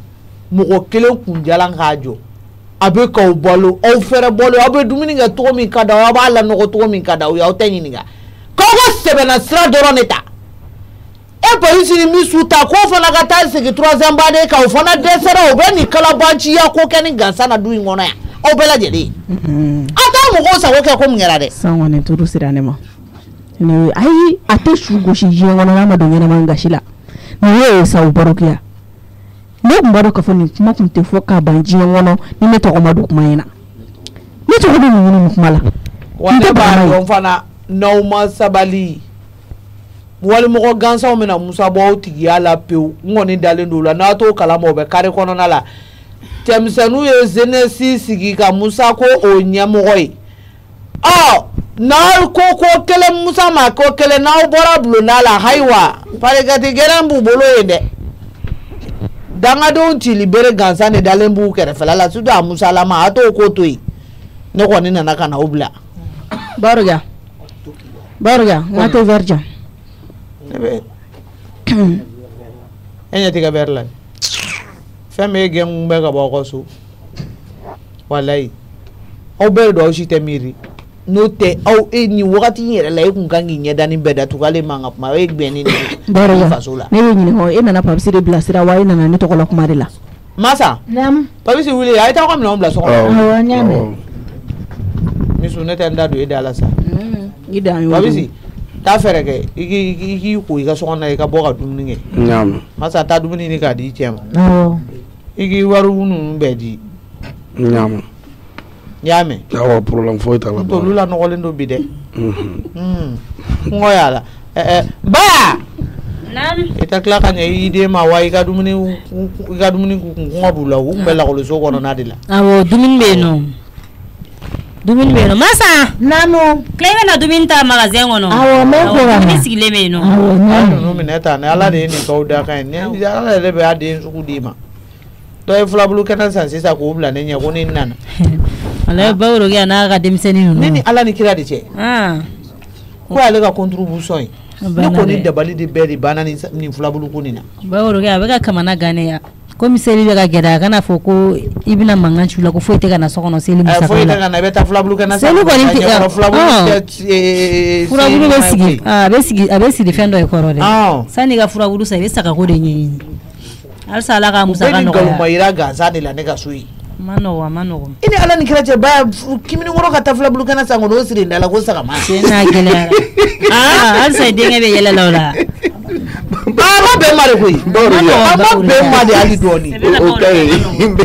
mɔgɔ kelen kunjalan k'a jɔ a bɛ k'aw balo aw fɛrɛ balo aw bɛ dumuni kɛ cogo min ka d'aw ye aw b'a lanɔgɔ cogo min ka d'aw ye aw tɛ ɲininka k'aw ka sɛbɛnna sira dɔrɔn de ta e polisi ni min su ta k'o fana ka taa segin troisième baden kan o fana dɛsɛra o bɛ nin kalabanciya ko kɛ ni gansan na du in kɔnɔ yan aw bɛɛ lajɛlen aw t'a mɔgɔw sago kɛ ko mun kɛra dɛ. san kɔni turu sira ne ma ayi a tɛ su gosi diɲɛ kɔnɔ n'a ma don ɲɛnama gasi la meyɛ yɛ sa wobarokea ne kuma dɔ kafa nin kuma tun tɛ fɔ ka ban diɲɛ kɔnɔ ni ne tɔgɔ ma don kuma in na ne tɔgɔ bɛ mun nin kuma la n tɛ bana ye. wa ne b'a dɔn fana n'aw ma sabali walimɔgɔ gansanw bɛna musa bɔ aw tigiya la pewu n kɔni dalen don o la n'a t'o kalama o bɛ kari kɔnɔna la cɛmisɛnninw ye zenesi sigi ka musa ko o ɲɛmɔgɔ ye ɔ n'aw ko ko kelen musa ma ko kelen n'aw bɔra bulonna la hayiwa farikati gɛrɛn b'u bolo ye dɛ dangadenw cili bere gansan de dalen b'u kɛrɛfɛla la surtout a musalama a t'o ko to yen ne kɔni nana ka na o bila. baroja baroja n ka to wɛri jan. ne bɛ e ɲɛ ti ka wɛri la fɛn bɛ gɛn kun bɛ ka bɔ aw ka so walayi aw bɛɛ de don aw si tɛ miiri. note au eni eh, wakati yere lai eh, kumkangi nye dani beda tukale manga pumawek bia nini baro ya fasula nye nye ho ena eh, na pabisi de blasira wa ena na nito kola kumarela masa nam pabisi wile ya ita wakami na wambla soko oh. awa oh, nyame oh. misu nete ndadu eda alasa mm. Mm-hmm. ida yu pabisi ta fere iki iki iki yuku ika soko na ika boga dumni Niam. nam masa ta dumni nika di itiama oh. iki waru unu bedi. Niam. n y'a mɛn. awɔ problème foyi t'a la. n t'olu la don bi dɛ. Mm-hmm. Mm. n y'a la ɛɛ eh, eh, ba. naam. i ka tila ka ɲɛ i den ma wa i ka dumuni i ka dumuni kun kɔngɔ b'u la u tun bɛ lakɔliso kɔnɔna de la. awɔ dumuni bɛ yen nɔ dumuni bɛ yen nɔ masa. naamu. tile bɛ na dumuni ta magasin kɔnɔ. awɔ n bɛ fɛ ka na dumuni sigilen bɛ yen nɔ. awɔ n y'a mɛn. a ninnu minɛ tan ni ala de ye nin k'aw da kan ye ni ala yɛrɛ bɛ a den sugu d'i ma dɔ ye filabulu kɛnɛ san sisan k'o bila ne ɲɛ ko ni n nana. Ala bawya n'a ka denmisɛnnin ne ni ala ni kira de cɛ ko ale ka koturubu sɔn ye ko ni dabali de bɛɛ de banna nin filabuuru ko nin na a bɛ ka kamana ya. komi seli bɛ ka gɛrɛ a kana fɔ ko i bɛna mankan ci la ko foyi tɛ ka na so kɔnɔ seli la. i bɛ taa filabu sigi a bɛ siri fɛn dɔ i kɔrɔ dɛ sani ka fura sa i bɛ sagako de ɲɛ halisa ala ka muso jira gansan de la ne ka so ye man nɔgɔ a man nɔgɔ i ni ala ni kira cɛ ah? ah, ba kimini wɔrɔ ka taa filabulu kana san kɔnɔ o siri da la ko sagama tiɲɛ n'a gɛlɛyara halisa i denkɛ bɛ yɛlɛ la o la baba bɛɛ ma de koyi baba bɛɛ ma de hali dɔɔni o ka ɲi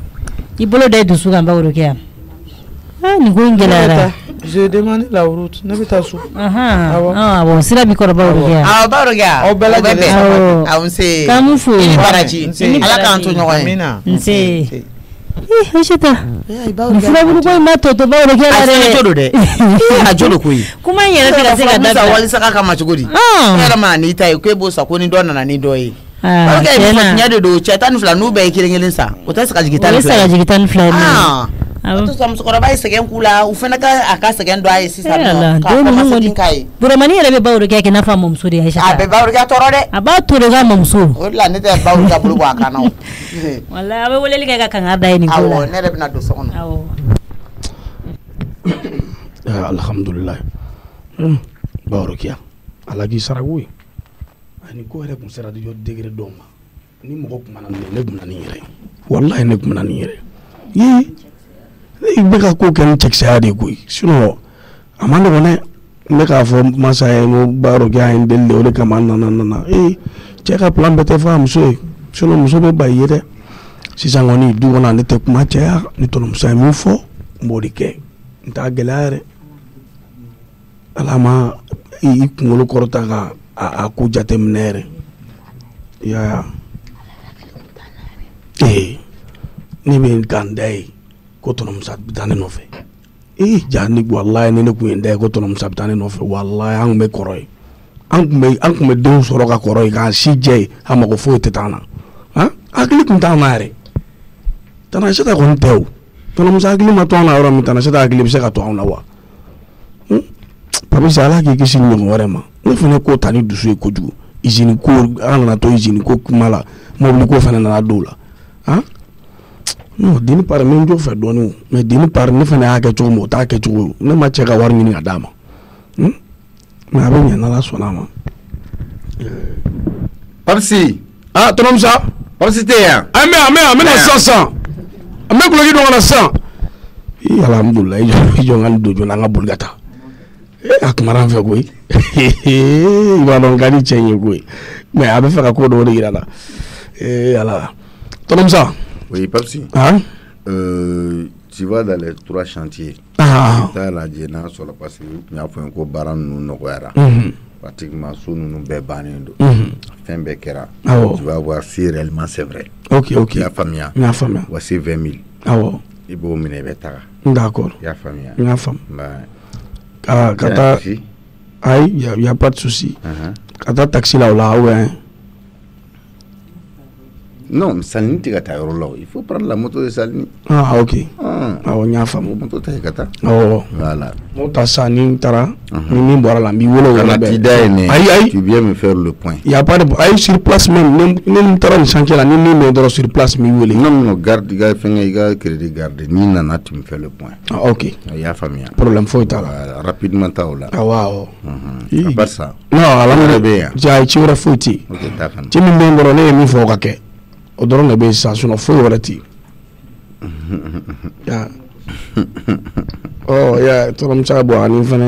i bolo da i dusu kan baworo kɛ nin ko in gɛlɛyara je demande la route ne bɛ taa so. awɔ sira b'i kɔrɔ baworo kɛ yan. awɔ baworo kɛ yan aw bɛɛ lajɛlen aw nse k'an b'u fo i ni baraji ala k'an to ɲɔgɔn ye nse. ayisata nin furabulu in ma tɔtɔ baworo kɛ la dɛ. a jo do dɛ a jo koyi. kuma in yɛrɛ tɛ ka se ka dabila. e yɛrɛ kama cogo di. e yɛrɛ mana n'i ta ye ko e b'o sa ko ni dɔ nana ni dɔ ye. Oke, Parce que ñadi do cetan fla nu be kiringi lensa. O tas ka digital fla. Lensa digital aku tuh Ah. Tu sam sokora bay segen kula u fena ka aka segen do ay sisa. Ala. Do mu mu ni kai. Bura mani ere be bawru ke suri Aisha. Ah, be bawru ga Aba toro ga kan mum su. O oh, la ne te bawru ga bulu kan, oh. Wala, abe wole li ga ada ngar dai ni Awo, ne re do sonu. Awo. Alhamdulillah. Hmm. kia. Alagi saragui. Hmm ani ko yɛrɛ kun sera jɔ degere dɔ ma ni mɔgɔ kumana ni ne kun na ni yɛrɛ walahi ne kun ni yɛrɛ ye ne bɛ ka ko kɛ ni cɛkisɛya de koyi sinon a ma nɔgɔn dɛ n bɛ k'a fɔ masa ye n baro kɛ a ye n deli de o de kama n nana n nana ee cɛ ka plan bɛɛ tɛ fɔ a muso ye sinon muso bɛ ba i ye dɛ sisan kɔni du kɔnɔ ne tɛ kuma cɛya ni tɔnɔmuso ye min fɔ n b'o de kɛ n t'a gɛlɛya yɛrɛ ala ma i kunkolo kɔrɔta ka a, a ko y'a ya ee ne bɛ kan da ko tɔnɔmusa bɛ taa no fe eh jani bu wallahi ni ne ku ye n ko tɔnɔmusa bɛ taa no fe wallahi an me koroy kɔrɔ ye an me bɛ an tun bɛ denw ka kɔrɔ ye si je ha mako fo foyi tɛ t'an na han hakili tun t'an na ta tana seta kɔni sa akli ma tona ora mi yɔrɔ min ta akli bi se ka to wa hun papisa sala k'i kisi ɲɔgɔn wɛrɛ ma. ne fɛnɛ ko ta ni dusu ye kojugu izini ko an nana to izini ko kuma la mobili ko fɛnɛ nana dɔw la han non deni pari me n jo fɛ dɔɔni o mais deni pari ne fɛnɛ y'a kɛ cogo min o t'a kɛ cogo ne ma cɛ ka wari ɲini ka d'a ma hmm? mais a bɛ ɲɛ n'ala sɔnna a ma euh. papisi ah tɔnɔmusa papisi tɛ yan an bɛ yan an bɛ yan an bɛna sisan sisan an bɛ guloki dɔ kana sisan ee alihamudulilayi i jɔ n ka nin don joona an ka boli ka taa ee eh, a kumara an fɛ koyi. ibadan ka di cɛ in ye koyi mɛ a bɛ fɛ ka ko dɔw de yira la ee ala tɔnɔmusa. oui papsi. han. Euh, tu vas dans les trois chantiers. i bɛ taa lajɛ n'a sɔrɔ parce que n y'a fɔ n ye ko baara ninnu nɔgɔyara. pratiquement so ninnu bɛɛ bannen don. Mm-hmm. fɛn bɛɛ kɛra. awɔ ah, oh. tu vas voir si réellement c'est vrai. ok ok i y'a faamuya. n y'a faamuya. wa Ah vingt mille. awɔ. Ah, oh. i b'o minɛ i bɛ taga. d'accord i y'a faamuya. n y'a faamu. ka aïe, il n'y a, pas de souci. Uh Quand tu taxi là ou là, ouais, non salini tiga ka taa yɔrɔ la il faut prendre la moto de salini ah ok ah n y'a faamu moto ta ka oh awɔ voilà n'o ta sisan ni mi mi ni min la mi wolo wala t'i tu viens me faire le point y a pas de ay sur place même ne ni tara ni nin chantier la ni ni me dro sur place mi b'i non non garde ga fe ngay ga crédit garde n'i na tu me fais le point ah ok ah, i ah, y'a faamuya problème fo t'a la rapidement ta wala ah awɔ hmm a part ça non alhamdulilayi jaa ci wara foyi tɛ yen cɛ min mi mi ne mi min ka o dɔrɔn de bɛ yen sisan sinɔn foyi wɛrɛ tɛ yen ɔ ya tɔrɔmuso ka bɔ ani fɛnɛ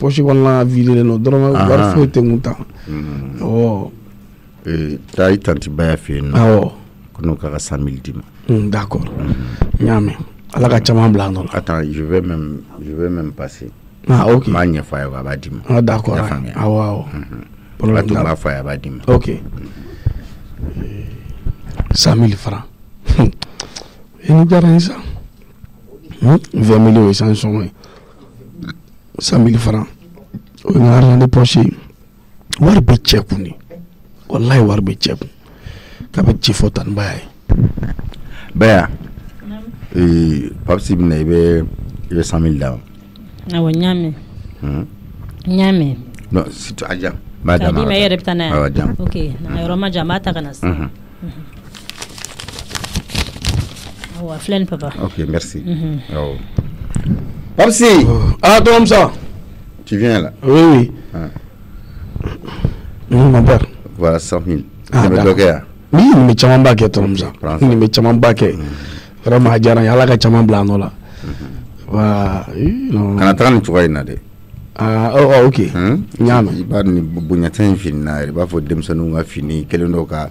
pɔsi kɔnɔna vidilen don dɔrɔmɛ wari foyi tɛ kun ta mm. ɔ ee, taa i tanti baya fɛ yen nɔ awɔ ko n'o ka ka san mili d'i ma mm, d'accord mm. n y'a mɛn ala ka caman bila an nɔ attends je vais même je vais même passer ah ok n b'a ɲɛfɔ a ye a b'a d'i ma ah d'accord awɔ awɔ mm-hmm. problème t'a la n b'a fɔ a ye a b'a d'i ma ok. 100 000 francs i ni diyara n ye sa hmm? vingt millions ye san sɔngɔ ye cent mille francs o ye n ka argent de poche ye wari bɛ cɛ kun de walayi wari bɛ cɛ baya ye baya ee papisi bɛna cent mille d'a ma awɔ n non surtout a jan n b'a d'a ma ka d'i ma e yɛrɛ bɛ taa n'a ok a yɔrɔ ma jan n b'a ta Afwa, Flynn, papa. Ok, merci. Mm -hmm. oh. Papsi Ah, ah Tom, ça Tu viens là Oui, oui. Ah. Mon père. Voilà 100 000. Ah, oui, bloqué bɛ caman b'a kɛ tɔnɔmusa nin bɛ caman b'a kɛ vraiment a diyara n ye ala ka caman bila a nɔ la wa kana taga nin cogoya in na dɛ ah oh, oh ok n y'a ni bonyata in fini na yɛrɛ i b'a fɔ denmisɛnninw fini kelen dɔw ka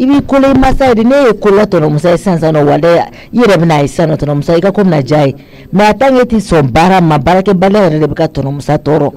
i b'i kolo i masa ye de ne ye kolola tɔnɔmusa ye sisan sisan nɔ walayi i yɛrɛ bɛna ye sisan nɔ tɔnɔmusa i ka ko bɛna diya ye mɛ a tan ke t'i sɔn baara ma baarakɛbaliya yɛrɛ de bɛ ka tɔnɔmusa tɔɔrɔ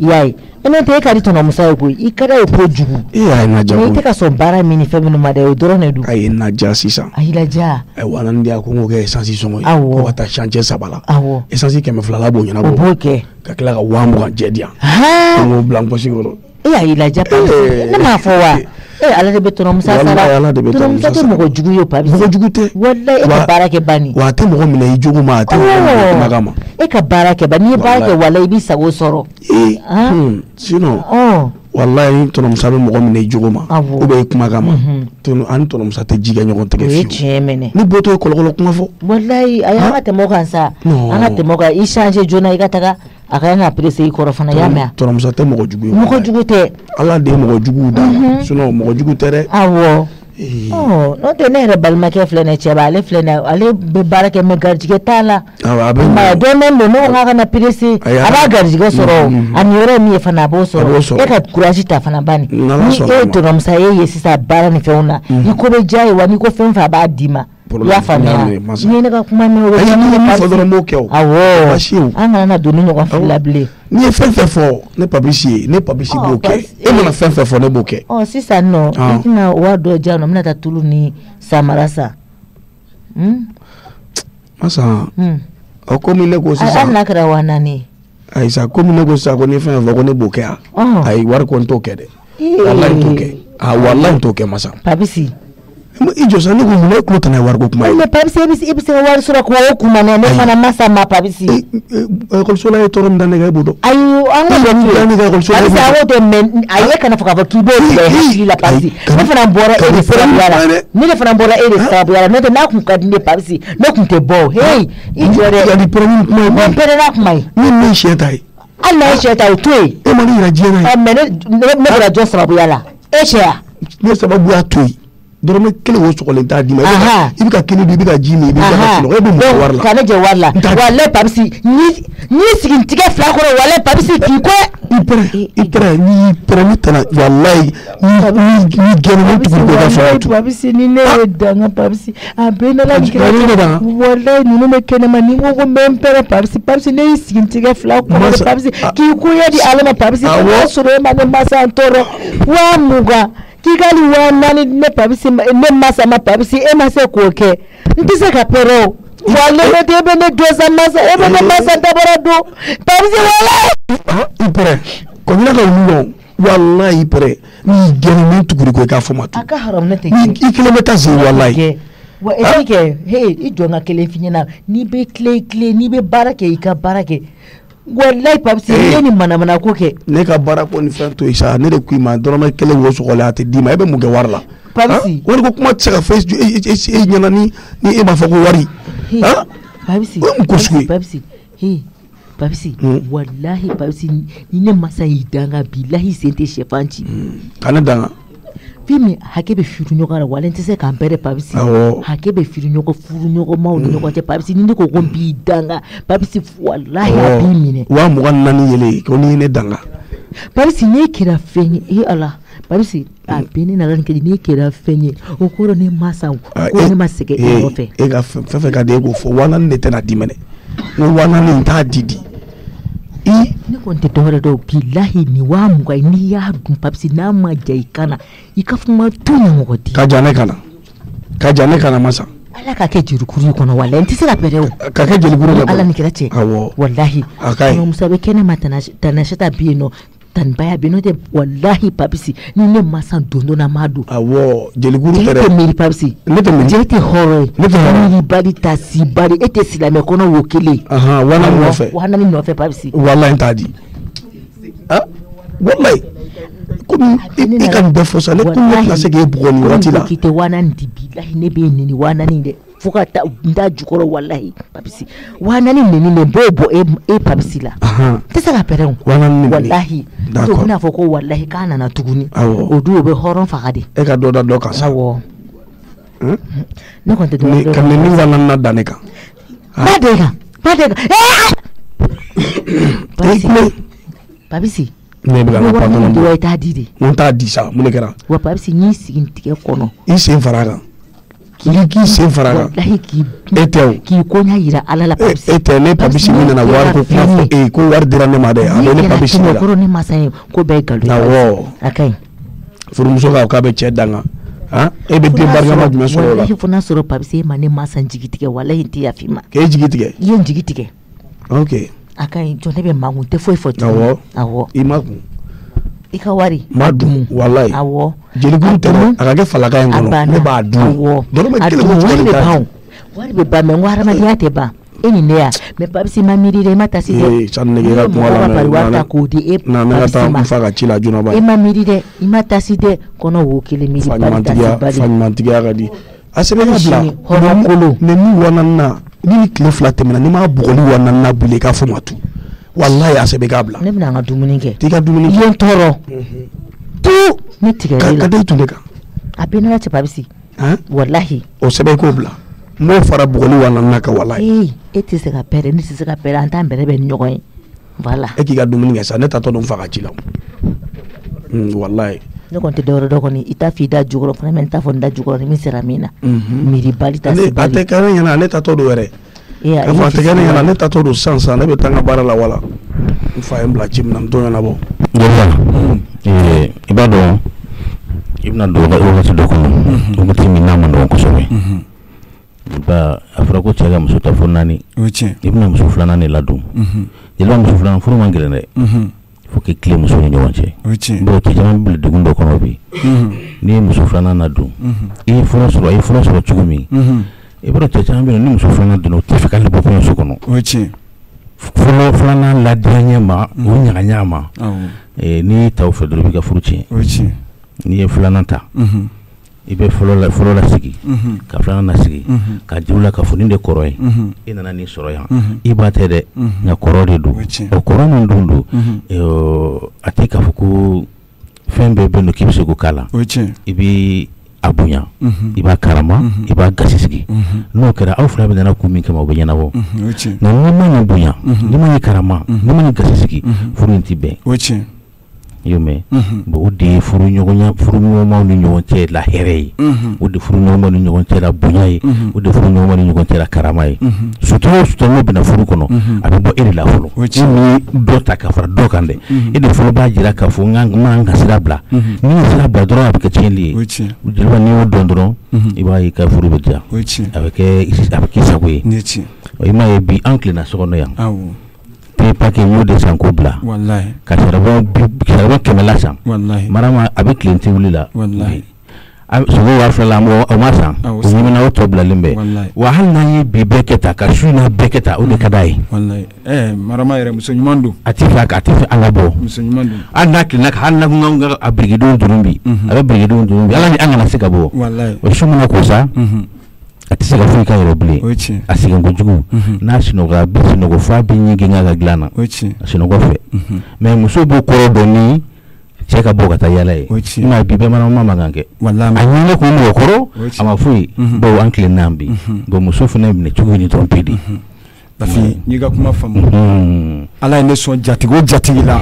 i y'a ye n'o tɛ e ka di tɔnɔmusa ye koyi i ka d'a ye kojugu e y'a naja koyi eh. i tɛ ka sɔn baara min ni fɛn minnu ma dɛ o dɔrɔn de don a ye naja sisan a y'i laja ayiwa ala ni de y'a ko n k'o kɛ esansi sɔngɔ ye awɔ ko ka taa kilancɛ saba la awɔ esansi kɛmɛ fila la b'o ɲɛnabɔ o b'o kɛ ka tila ka wa mugan eh. jɛ di yan hɛɛn ko n k'o bila n pɔsi kɔnɔ e y'a y'i laja ne m'a fɔ wa ee eh, ala de bɛ tɔnɔmusa sara ala de bɛ tɔnɔmusa sara tɛ mɔgɔ jugu ye papi mɔgɔ jugu tɛ walayi e ka baara kɛ bani wa a tɛ mɔgɔ minɛ i jogo ma a tɛ mɔgɔ minɛ i kumakan ma oh, e ka baara kɛ bani n'i ye baara kɛ walayi i b'i sago sɔrɔ ee eh, ah? hmm, sinɔn oh. walayi tɔnɔmusa bɛ mɔgɔ minɛ i jogo ma ou bien i kuma kama mhm. ani tɔnɔmusa tɛ ji kɛ ɲɔgɔn tɛgɛ fiyewu ni bɔtɔ ye kɔlɔkɔlɔ kuma fɔ. walayi ayi an ka tɛmɛ o kan sa an ka tɛmɛ o kan i change joona i ka taga a ka kan ka perese i kɔrɔ fana i y'a mɛn. tɔnɔmusa tɛ mɔgɔ jugu ye. mɔgɔ jugu tɛ. ala de ye mɔgɔ juguw d'a ma mhm. sinon mɔgɔ jugu tɛ dɛ. awɔ. Eh. Oh, n'o tɛ ne yɛrɛ balimakɛ filɛ nin ye cɛ b'a ale filɛ nin ye ale bɛ baara kɛ mɛ garijɛgɛ t'a la dɔnnen ah, don ne kana perese a b'a garijɛgɛ sɔrɔ mm, mm, mm. a niyɔrɔ ye min e fana b'o sɔrɔ e ka courage ta fana bani ni e, e ye tɔnɔmusa ye e ye sisan baara ni fɛnw ni ko bɛ diya e wa ni ko fɛn o fɛn a b'a d'i dɔrɔn n'i ye fɛn fɛn fɔ ne pabilisi ye ne pabilisi oh, b'o kɛ e mana fɛn fɛn fɔ ne b'o kɛ. ɔ oh, sisan nɔ ah. i tɛna wari dɔ di yan nɔ n bɛna taa tulu ni samara san. Hmm? masa ɔ komi ne ko sisan. hali n'a kɛra wa naani ye. ayi sa komi ne ko sisan ko ni fɛn fɛn fɔ ko ne b'o kɛ yan. Oh. ayi wari ko n t'o kɛ dɛ. Ah, walayi n t'o kɛ walayi n t'o kɛ masa. pabilisi. ijosa ne kun ne kulo tana wari ko kuma ye. mɛ papisi e bɛ se e bɛ se ka wari sɔrɔ k'o kuma na ne fana ma sa ma papisi. ekɔliso la e tɔɔrɔ min da ne kan e b'o dɔn. ayi an ka dɔn tɛ papisi an k'o tɛ mɛ a ye kana fɔ k'a fɔ k'i b'o bila hakili la papisi ne fana bɔra e de sababuya la ne de fana bɔra e de sababuya la n'o tɛ n'a kun ka di ne papisi ne kun tɛ bɔ heyi i jɔ dɛ. yali pɛrɛnni kuma ye mun pɛrɛnna kuma ye. min ye sɛ ta ye. hali n'a ye sɛ ta o to yen. e ma ne yira diɲɛ na ye. ɔ mɛ ne ne bɔra jɔn sababuya la e sɛ ne sababuya to yen. dɔrɔmɛ kelen o sɔgɔlen t'a d'i ma i bɛ ka kini dun i bɛ ka ji min i bɛ ka sunɔgɔ e bɛ mun kɛ wari la. ka ne jɛ wari la wale papisi n'i sigi tigɛ fila kɔrɔ wale papisi k'i kɔ. i pɛrɛ i pɛrɛ n'i y'i pɛrɛ n'i tana walayi n'i n'i gɛnna n'i tugu bɛɛ ka sɔrɔ tun. papisi ni ne ye danga papisi ah, a bɛ ne la kɛlɛ walayi ninnu bɛ kɛnɛma ni n ko ko n bɛ n pɛrɛ papisi papisi ne y'i sigi tigɛ fila kɔrɔ papisi k'i koya di ala ma papisi k'a sɔrɔ e ma ne masa tɔɔrɔ wa mugan. k'i ka nin waa naani ne papisi ne masa ma papisi e ma se k'o kɛ n tɛ se ka pɛrɛ o wa ne bɛ e bɛ ne don sa masa e bɛ ne masa dabɔra don papisi wala. i pɛrɛ kɔmina ka wulu dɔn walayi pɛrɛ n'i gɛrɛ ni tuguri ko i k'a fɔ ma to. a ka haramu ne tɛ kɛ i kelen bɛ taa se walayi. wa e bɛ kɛ he i jɔ n ka kelen f'i ɲɛna n'i bɛ tile tile n'i bɛ baara kɛ i ka baara kɛ. walayi papisi i eh. ye nin manamana ko kɛ. ne ka baara ko ni fɛn to yen sa ne de k'i ma dɔrɔmɛ kelen wo sɔgɔlen a tɛ d'i ma e bɛ mun kɛ wari la. papisi wari ko kuma tɛ se ka fɔ e, e, e, e ɲɛna ni ni e m'a fɔ ko wari. papisi papisi papisi he papisi hmm. walahi papisi ni ne masa y'i danga bilahi sen tɛ sɛfan ci. Hmm. ka ne danga. fimi hake hakɛ bɛ furu ɲɔgɔn la wa n tɛ se k'an bɛɛ papisi hakɛ bɛ furu ɲɔgɔn furu ɲɔgɔnmaw ni ɲɔgɔn papisi ni ne ko ko danga papisi walahi b'i minɛ wa mugan naani yɛlɛ ko ni ne danga papisi mm. ah, ne kɛra fɛn ye e ala papisi a bɛ ne nana nin kɛ ne kɛra fɛn ye o kɔrɔ ne ma sa ko ne ma sɛgɛn e nɔfɛ e ka fɛn fɛn ka di e k'o fɔ wa naani de tɛna di t'a di i ne kɔni tɛ dɔwɛrɛ dɔw bilahi ni wa muga ye n'i y'a dun papisi n'a ma ja i kana i ka fuma tu ɲɛmɔgɔ di ka ja ne kana ka ja ne kana masa ala ka kɛ jelikuru kɔnɔ walahi n tɛ se eh, ka pɛrɛ o ka kɛ jelikuru ala ni kira cɛ awɔ walahi musa bɛ kɛnɛma tanasita bi yen nɔ tanibaya bɛ n'o tɛ walahi papisi ni ne ma san don dɔ la n ma don. awɔ jelikuru tɛ dɛ jeli tɛ miiri papisi. ne tɛ miiri jeli tɛ hɔrɔn ye. ne tɛ hɔrɔn ye bari ta si bari e tɛ silamɛ kɔnɔ wo kelen. wala mi nɔfɛ wala mi nɔfɛ papisi. wala in t'a di wala in komi i e ka nin bɛɛ fɔ sa ne kun e ne tɛna se k'e bugɔ nin wagati la. wala in k'i tɛ wa naani di bi lahi ne b'e nɛni wa naani dɛ fo ka taa da jukɔrɔ walahi papisi wa naani nɛni nɛ b'o bɔ e papisi e la n tɛ se ka pɛrɛn o walahi to bɛna fɔ ko walahi k'a nana tuguni o dun o bɛ hɔrɔn faga de e ka dɔ da dɔ kan sa awɔ hmm? ne kɔni tɛ dɔn ka nɛni eh, ah! wa naani da ne kan ba de kan ba de kan ee papisi ne bɛ ka na pan kɔnɔ bɔ i t'a di de n t'a di sa mun de kɛra wa papisi n y'i sigi n tigɛ kɔnɔ i sen fara a kan k'i k'i sen fara kan e tɛ o k'i koɲa yira ala la e tɛ ne papisi min nana wari ko kuma fɔ e ko wari dira ne ma dɛ a bɛ ne papisi la kɔrɔ ne masa ye ko bɛɛ ye nkalon ye awɔ a ka ɲi furumuso ka k'a bɛ cɛ danga han e bɛ den barikama jumɛn sɔrɔ o la walahi fo n'a sɔrɔ papisi e ma ne masa jigi tigɛ walahi n tɛ yafa i ma k'e jigi tigɛ i ye n jigi tigɛ ok a ka ɲi jɔ ne bɛ makun n tɛ foyi fɔ tuguni awɔ awɔ i makun i ka wari ma dun walayi awɔ jelikuru tɛ a ka kɛ falaka in kɔnɔ ne b'a dun awɔ a dun wari bɛ ban o wari bɛ ban mɛ n ko hadamadenya tɛ ban e ni ne ya mɛ babisi ma miiri dɛ i e ma ta dɛ ee, sani ne ka kuma lamɛn e na na na di e babisi ma na ne ka taa n fa ka ci la joona ba ye e ma miiri dɛ i ma ta dɛ kɔnɔ wo kelen miiri ba de ta si ba de ka di a sɛbɛn ka bila hɔrɔnkolo mɛ min wa naani na ni ni tile fila tɛmɛna ni m'a bugɔli wa naani na bilen i k'a fɔ ma tun. Wallahi a begabla. bɛ k'a bila ne bɛna n ka dumuni kɛ t'i ka dumuni mhm. tu ne tigɛr'i la ka da i tun de kan a bɛ n'ala cɛ babisi wallahi o sɛbɛn k'o bila n b'o fara bugɔli wa naaninan kan walahi e tɛ se ka pɛrɛn ne tɛ se ka pɛrɛn an t'an bɛrɛ bɛn ɲɔgɔn ye voilà e k'i ka dumuni kɛ sa ne don ci la hmm, wallahi ne kɔni tɛ dɔwɛrɛ dɔ kɔni i t'a fɔ i da jukɔrɔ fana mɛ n t'a fɔ n da jukɔrɔ ni min sera min na mhm. bali ta se bali a tɛ ɲɛna ne don yɛrɛ ka eh, fantigɛ nin kana ne tatɔ don sisan sisan ne bɛ taa n ka baara la wala n fa ye n bila ci min na n t'o ɲɛnabɔ. jeliba i b'a dɔn i bɛna don wagati dɔ kɔnɔ wagati min n'a ma nɔgɔn kosɛbɛ ba a fɔra ko cɛ ka muso ta fo naani i hmm. bɛna muso filanan de ladon jeliba muso filanan furu man gɛlɛn dɛ fo k'i tile muso ni ɲɔgɔn cɛ dɔw cɛ caman bɛ dugu dɔ kɔnɔ bi n'i ye muso filanan na i ye fura sɔrɔ i ye fura sɔrɔ cogo min i b'a dɔn cɛ caman bɛ yen ni muso filanan donna o tɛ fɛ k'ale bɔ kɔɲɔso kɔnɔ o ye tiɲɛ fɔlɔ filanan ɲɛ ma o ɲaga ɲaganya ma ee, n'i y'i ta o fɛ dɔrɔn i b'i ka furu tiɲɛ o ye tiɲɛ n'i ye filanan ta i bɛ fɔlɔ la fɔlɔ la sigi. ka filanan sigi. ka jiw la k'a fɔ nin de kɔrɔ ye i e nana nin sɔrɔ yan i ba tɛ dɛ nka kɔrɔ de don o kɔrɔ min dun don ee, a tɛ k'a fɔ ko fɛn bɛɛ bɛ yen nɔ k'i bɛ se k'o k'a la o ye tiɲɛ i bɛ a bonya mhm. i b'a karama mhm. i b'a gasisigi mhm. n'o kɛra aw fila bɛ nana min kama o bɛ ɲɛnabɔ nka n'i ma nin bonya n'i ma nin karama n'i ma nin gasisigi furu in ti bɛn yome mm-hmm. bon o de ye furuɲɔgɔnya furuɲɔgɔnmaw ni ɲɔgɔn cɛ la hɛrɛ ye mm-hmm. o de furuɲɔgɔnmaw ni ɲɔgɔn cɛ la bonya ye mm-hmm. o de furuɲɔgɔnmaw ni ɲɔgɔn cɛ la karama ye sutura o sutura n'o bɛna furu kɔnɔ a bɛ bɔ e de la fɔlɔ e min dɔ ta ka fara dɔ kan dɛ e de fɔlɔ b'a jira k'a fɔ n ka n ka sira bila n'i ye sira bila dɔrɔn a bɛ kɛ tiɲɛli ye jeliba n'i y'o dɔn dɔrɔn i b'a ye i ka furu bɛ diya a bɛ kɛ a bɛ k'i sago ye i m'a ye bi an tilenna so yan bɛ paki n y'o de san ko bila ka sariba kɛmɛ la san marama a bɛ tilen tɛ wuli la sogo waa fila la o ma san o ɲamina o tɔ bilalen bɛɛ wa hali n'an ye bi bɛɛ kɛ ta ka su in na bɛɛ kɛ ta o de ka d'a ye. Eh, marama yɛrɛ muso ɲuman don. a ti fɛ a ka a ti fɛ an ka bɔ. muso ɲuman don. hali n'a kilenna ka hali n'a ko n ka a birikidenw dun bi mhm. a bɛ birikidenw dun bi ala ni an kana se ka bɔ. o su mana ko sa. Mhm. ate se ka foyi ka yɛrɛ bilen a sɛgɛn kojugu n'a sinɔgɔra a bɛ sinɔgɔ f'a bɛ ɲigin k'a ka dilan na a sinɔgɔ fɛ mɛ mhm. muso b'o kɔrɔ dɔn ni cɛ ka bɔ ka taa yala ye nka bi bɛɛ ma man kan kɛ a ɲini kun mɔgɔ kɔrɔ a ma foyi mhm. bawo an tile n'an bi muso mhm. fana minɛ cogo ni dɔrɔn bafin n'i ka kuma faamu ala ye ne sɔn jatigio jatigila la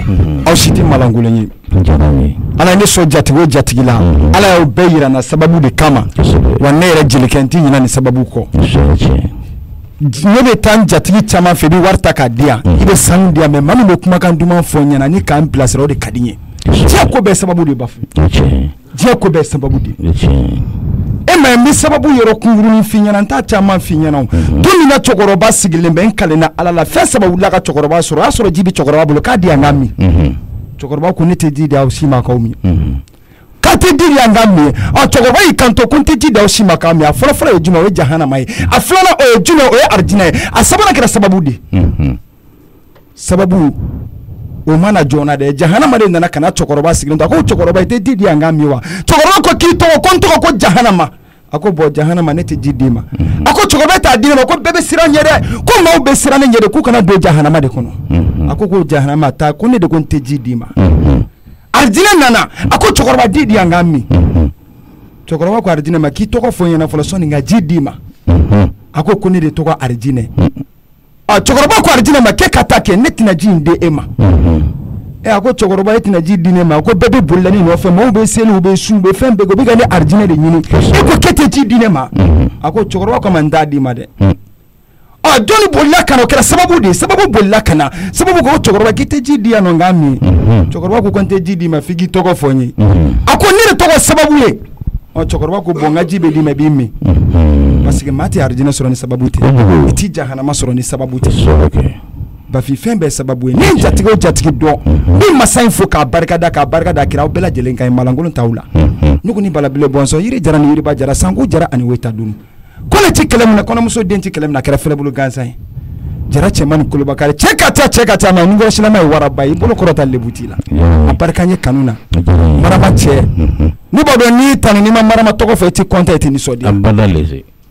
aw si tɛ malankolon ye ala ye ne sɔn jatigi o la ala y'aw bɛɛ yirana sababu de kama wa ne yɛrɛ jelikɛ n tɛ ɲina sababu kɔ ne bɛ taa n jatigi caman fɛ i bɛ wari ta k'a di yan i bɛ sanu di yan mɛ maa min bɛ kumakan duman fɔ n ɲɛna ni k'an bilasira o de ka di n ye diɲɛ ko bɛɛ sababu de bafin diɲɛ ko bɛɛ sababu de ema n bɛ sababu yɔrɔ kunkurunin f'i ɲɛna n t'a caman f'i ɲɛna o mhm. don min na cɛkɔrɔba sigilen bɛ n kalenna ala la fɛn saba wulila ka cɛkɔrɔba sɔrɔ o y'a sɔrɔ ji bɛ cɛkɔrɔba bolo k'a di yan ka min mhm. cɛkɔrɔba ko ne tɛ ji di aw si ma k'aw min mhm. k'a tɛ di yan ka min ɔ cɛkɔrɔba y'i kanto ko n tɛ ji di aw si ma k'a min a fɔlɔfɔlɔ ye jumɛn o ye jahanama ye a filanan o ye jumɛn o ye arijinɛ ye a sabanan kɛra sababu de sababu umana jona joona jahanama de nana ka na cɛkɔrɔba sigilen to a ko cɛkɔrɔba i tɛ di di ko kito ko n ko jahanama a ko bɔn jahanama ne tɛ ji d'i ma a ko t'a di ma ko bebe bɛ siran ɲɛ ko ma bɛ siran ne k'u kana don jahanama de kɔnɔ ako ko ko jahanama ta ko ne de ko nte tɛ ji ma alijinɛ nana ako chokoroba didi di di yan ko ardina ma kito ko fɔ n ɲɛna fɔlɔ sɔnni ma mm-hmm. a ko ne de to ko arijinɛ mm-hmm. Ah, cɛkɔrɔba ko alijinɛ ma k'e ka taa kɛ ne tɛna ji in di e ma ɛ a ko cɛkɔrɔba e tɛna ji di ne ma ko bɛɛ bɛ bolila ne nɔfɛ maaw bɛ seli u bɛ sun u bɛ fɛn bɛɛ kɛ u bɛ ka ne arijinɛ de ɲini e ko k'e tɛ ji di ne ma a ko cɛkɔrɔba kama n t'a d'i ma dɛ ɔ jɔnni bolila ka na o kɛra sababu de ye sababu bolila ka na sababu ko cɛkɔrɔba k'i tɛ ji di yan nɔ n k'a min cɛkɔrɔba ko ko n tɛ ji d'i ma mhm. f'i k'i tɔgɔ fɔ n ye a ko ne de tɔgɔ sababu ye ɔ cɛkɔrɔba ko bɔn n ka ji bɛ d'i ma i b'i min parce que maa tɛ arijinɛ sɔrɔ ni sababu tɛ i ti jahanama sɔrɔ ni sababu tɛ bafin fɛn bɛɛ sababu ye ne jatigi o jatigi dɔn mhm. ne masa in fo k'a barikada k'a barikada kira aw bɛɛ lajɛlen ka ɲi malankolon t'aw la mhm. ne ni balabile bɔnsɔn yiri jara ni yiriba jara sanko jara ani weta dunu kɔnɛ ti kɛlɛ min kɔnɔmuso den ti kɛlɛ min a kɛra fɛlɛbolo gansan ye jara cɛma ni kolobakari cɛ ka ca cɛ ka ca mɛ nikɔrɔ silama ye waraba ye i bolo kɔrɔta lebu t'i la a barika n ye kanu na marama cɛ mhm. ne b'a dɔn n'i tanu n'i ma marama tɔgɔ fɛ i ti kɔntɛ i ti nisɔndiya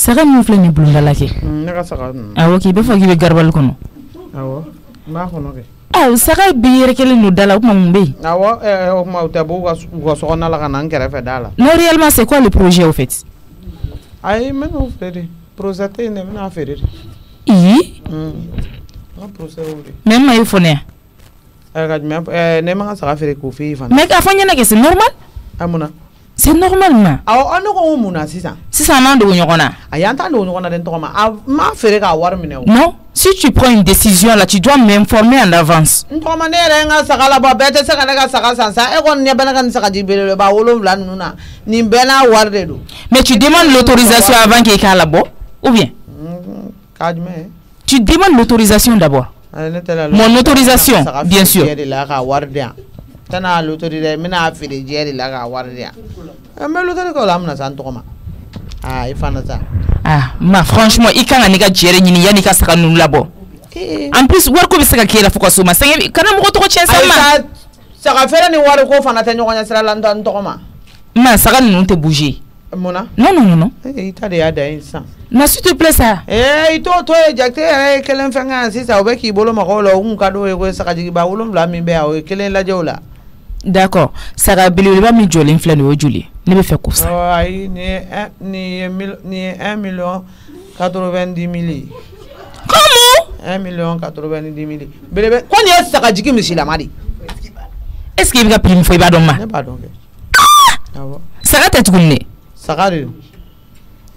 saga min filɛ nin bulondala kɛ mm, awɔ k'i b'a fɔ k'i bɛ garabali kɔnɔ aw saga bi yɛrɛkɛlen don da la o kuma mun bɛ yen awɔ o kuma u tɛ bɔ u ka sɔgɔna la ka na n kɛrɛfɛ da la non réellement c'est quoi le projet au fait ayi n bɛ n'o feere de projet tɛ yen dɛ n bɛ n'a feere de iyi mm, n ka projet y'o de mais n ma e fɔ ne yan ɛɛ ka jumɛn ɛɛ ne ma n ka saga feere k'o f'i ye fana mais a fɔ n ɲɛna kɛ c'est normal a mun na c'est normalement si tu prends une décision là tu dois m'informer en avance e mais tu demandes l'autorisation avant qu'il là-bas ou bien mm-hmm. tu demandes l'autorisation d'abord mon autorisation bien sûr tana luto di n mina feere jeri la wari di yan eh, n bɛ luturi kɛ o ta. ah ma franchement ika kan ka n'i ka ya ɲini yanni i ka saga ninnu labo eh, eh. en plus wariko ko se ka k'e la fo s'o ma kana mo tɔgɔ ma. saga feere ni ko fana ta ɲɔgɔn ɲɛ sira la n ma. ma te buji tɛ bouger. non non non. i ta de y'a da na s'il te plaît ça. Eh, ito t'o to kelen fanga sisa obeki k'i bolo magɔw la o kun ka d'o ye ko o kelen la jola. d'accord saga belebeleba min jɔlen filɛ nin o joli ne bɛ fɛ k'o san. ɔ ayi nin ye un nin ye un million quatre vingt dix mille ye. kɔmu. un million quatre vingt dix mille belebe ko nin ye sagajigi misilama de ye. est ce que i bɛ ka prix min fɔ i b'a dɔn ma. ne b'a dɔn kɛ. saga tɛ tuguni dɛ. saga de don.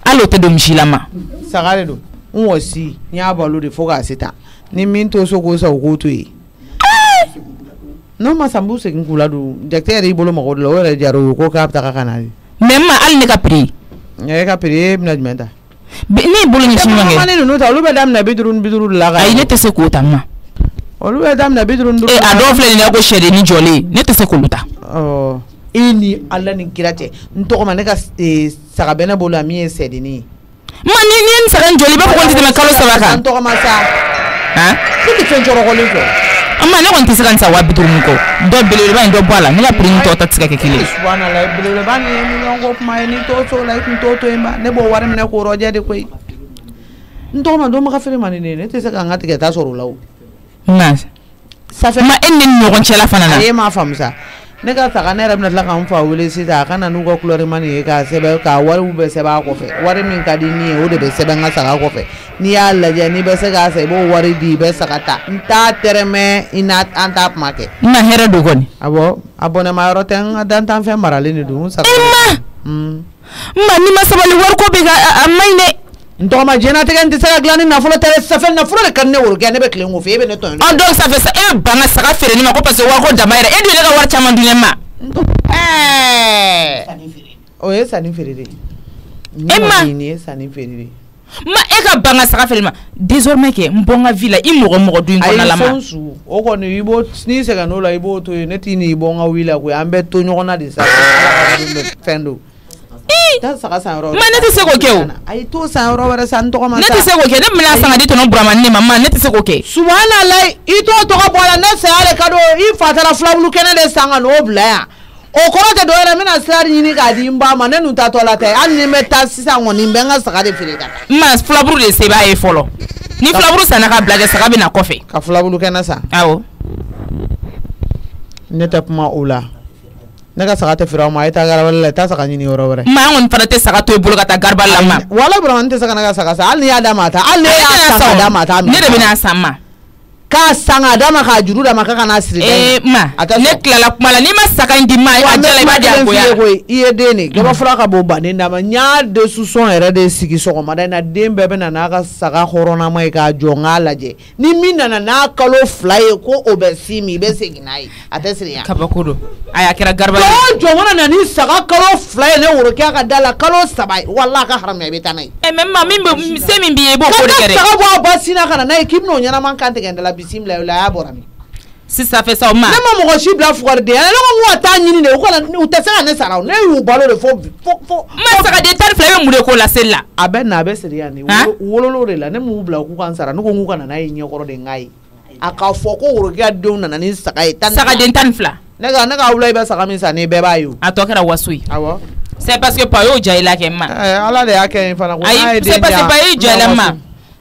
hali o tɛ don misilama. saga de don n wɔsi n y'a balo de fo k'a se tan ni min t'o so k'o sa o k'o to yen. n'o ma san b'u segin k'u ladon jakite yɛrɛ y'i bolo mɔgɔ la o yɛrɛ diyara o ye ko k'a bɛ taga ka na de. mɛ n ma hali oh, eh, ne ka piri. e ka piri e bɛna jumɛn ta. ne bolo ɲɛsin ɲɔgɔn kɛ. caman ninnu ta olu bɛ daminɛ bi duuru ni bi duuru de la ka. ayi ne tɛ se k'o ta n ma. olu bɛ daminɛ bi duuru ni duuru de la. a dɔw filɛ nin ye ko sɛdenni jɔlen ne tɛ se k'olu ta. ɔ e ni ala ni kira cɛ n tɔgɔ ma ne ka eh, sagabɛnɛ b'o la min ye sɛdenni ye. ma ni ni ye nin saga in jɔli i b'a fɔ ko n tɛ tɛmɛ kalo saba kan. n tɔgɔ ma sa. han. e tɛ fɛn cɔrɔkɔlen fɛ. Ama ne kɔni tɛ se ka nin san wa bi duuru min kɔ dɔ belebeleba in dɔ bɔ a la ne ka piri ni tɔw ta tɛ se ka kɛ kelen ye. subahana la belebeleba nin ye miliyɔn ko kuma ye ni t'o to la i kun t'o to yen ba ne b'o wari minɛ k'o rɔjɛ de koyi n tɔgɔ ma dɔnbaga feere ma nin de ye ne tɛ se ka n ka tigɛta sɔrɔ o la o. nka. safinɛ ma e ni ne ni ɲɔgɔn cɛla fana na. a ye maa faamu sa ne ka saga ne yɛrɛ bɛna tila ka n fa wele sisan a ka na n'u ka kulɛrimani ye k'a sɛbɛn k'a wariw bɛɛ wari min ka di ni ye o de bɛ sɛbɛn n n'i y'a lajɛ n'i bɛ se k'a i b'o wari di i bɛ saga ta n t'a tɛrɛmɛ i n'a an t'a kuma kɛ. n na hɛrɛ don kɔni. awɔ a bɔnɛma yɔrɔ tɛ ma ma n'i ma sabali wariko bɛ ka a n tɔgɔma jɛnatigɛ n tɛ se ka dilan ni nafolo tɛ dɛ safɛ nafolo de ka di ne worokɛ ne bɛ tile n kɔfɛ e bɛ ne tɔɲɔ. ɔ donc ça fait ça e eh, banna saga feere ne ma ko parce que wariko dama yɛrɛ e dun ye ne ka wari caman di ne ma. ɛɛ o ye sanni feere de ye. e ma nin ye sanni feere de ye. ma e ka ban ka saga feere ma désormais kɛ n bɔ n ka vie la i mɔgɔ mɔgɔ du in kɔnɔna la ma. ayi fɛn su o kɔni i b'o n'i sɛgɛnn'o la i b'o to yen ne t'i ni i bɔ n ka wuli la koyi an bɛ to ɲɔgɔn na de sa fɛn don. ma ne tɛ se k'o kɛ o ne tɛ se k'o kɛ ne bɛna san ka di tɔnɔ buramani ne ma ma ne tɛ se k'o kɛ. subahana i t'o tɔgɔ bɔ a la ne saya de ka di o i fa taara filabulu kɛnɛ de san ka n'o bila yan o kɔrɔ tɛ dɔwɛrɛ n bɛna sira ɲini k'a di n ba ma ne nun tatɔ la tɛ hali ni n bɛ taa sisan kɔni n bɛ n ka saga de feere ka taa. n ma filaburu de se b'a ye fɔlɔ ni filaburu sanna ka bila kɛ saga bɛ na kɔfɛ. ka filabulu kɛnɛ san. awɔ. ne tɛ kuma o la. ne ka saga tɛ feere aw ma i taa garabali la i taa saga ɲini yɔrɔ wɛrɛ. maa n kɔni fana tɛ saga to i bolo ka taa garabali la ma. wala burama ne tɛ se ka ne ka saga san hali ni y'a d'a ma a ta hali ni e y'a san k'a d'a ma a t'a minɛ. ne de bɛ n'a san ma. k'a sanga d'a ma k'a juru d'a ma k'a kana siri eh ma ne tilala kuma la n'i ma saka ndi ma ya jala ma b'a ko ya goya la ka d'a ma nya y'a su son era de sigi na den bɛɛ be na n'a ka saga corona ma e k'a jonga n je ni mi nana n'a ka lo fly ko o mi si min i bɛ segin n'a siri na ni saga ka lo fly ne wuro ka ka dala ka lo sabai wallahi wala ka haram ya be taa n'a ye. Eh, ma mi se b'i e b'o ko de kere ka ka saga ba sin na ka na ekip no kan te ga dala bisimila o la a y'a bɔra min. sisan fɛ sa o ma. ne ma mɔgɔ si bila fugarideya la ne ko n ko ka taa ɲini de o kana u tɛ se ka ne sara o ne y'u balo de fo fo fo. n ma saga de tari fila i bɛ mun de k'o la seli la. a bɛ na a bɛ siri yan de wololo de la ne m'u bila k'u ka n sara ne ko n k'u ka na n'a ye ɲɛkɔrɔ de n k'a ye a k'a fɔ ko worokɛ ka denw nana ni saga ye tan ni fila. sagaden tan ni fila. ne ka ne ka wula i bɛ saga min san ni bɛɛ b'a ye o. a tɔ kɛra waso ye. awɔ. c'est parce que pa y'o jɔ i la kɛ n ma. ɛɛ ala de y'a kɛ n fana ko n'a ye den di yan n ma waso. ayi c'est parce que pa y'o jɔ i la n ma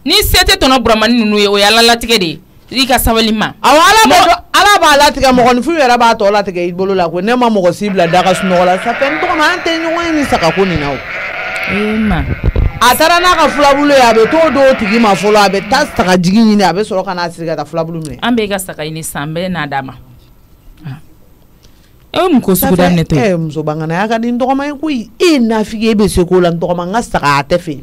ni se tɛ tɔnɔ buramani ninnu ye o y'ala latigɛ de ye. i ka sabali ma awɔ ala bɛ dɔn ala b'a latigɛ mɔgɔninfin yɛrɛ b'a tɔ latigɛ i bolo la koyi ne ma mɔgɔ si bila daga sunɔgɔ la safɛ n tɔgɔma an tɛ ɲɔgɔn ye nin sagako nin na o. ee eh, ma. a taara n'a ka filabulu ye a bɛ t'o d'o tigi ma fɔlɔ a bɛ taa sagajigi ɲini a bɛ sɔrɔ ka n'a siri ka taa filabulu minɛ. an bɛ e ka saga ɲini san n bɛ n'a d'a ma. Ah. e eh, mun ko sugu daminɛ tɛ. ɛɛ eh, muso banganaya ka di n dɔgɔma ye koyi e ye nafigi e bɛ se k'o la n dɔgɔma n ka saga a tɛ feere.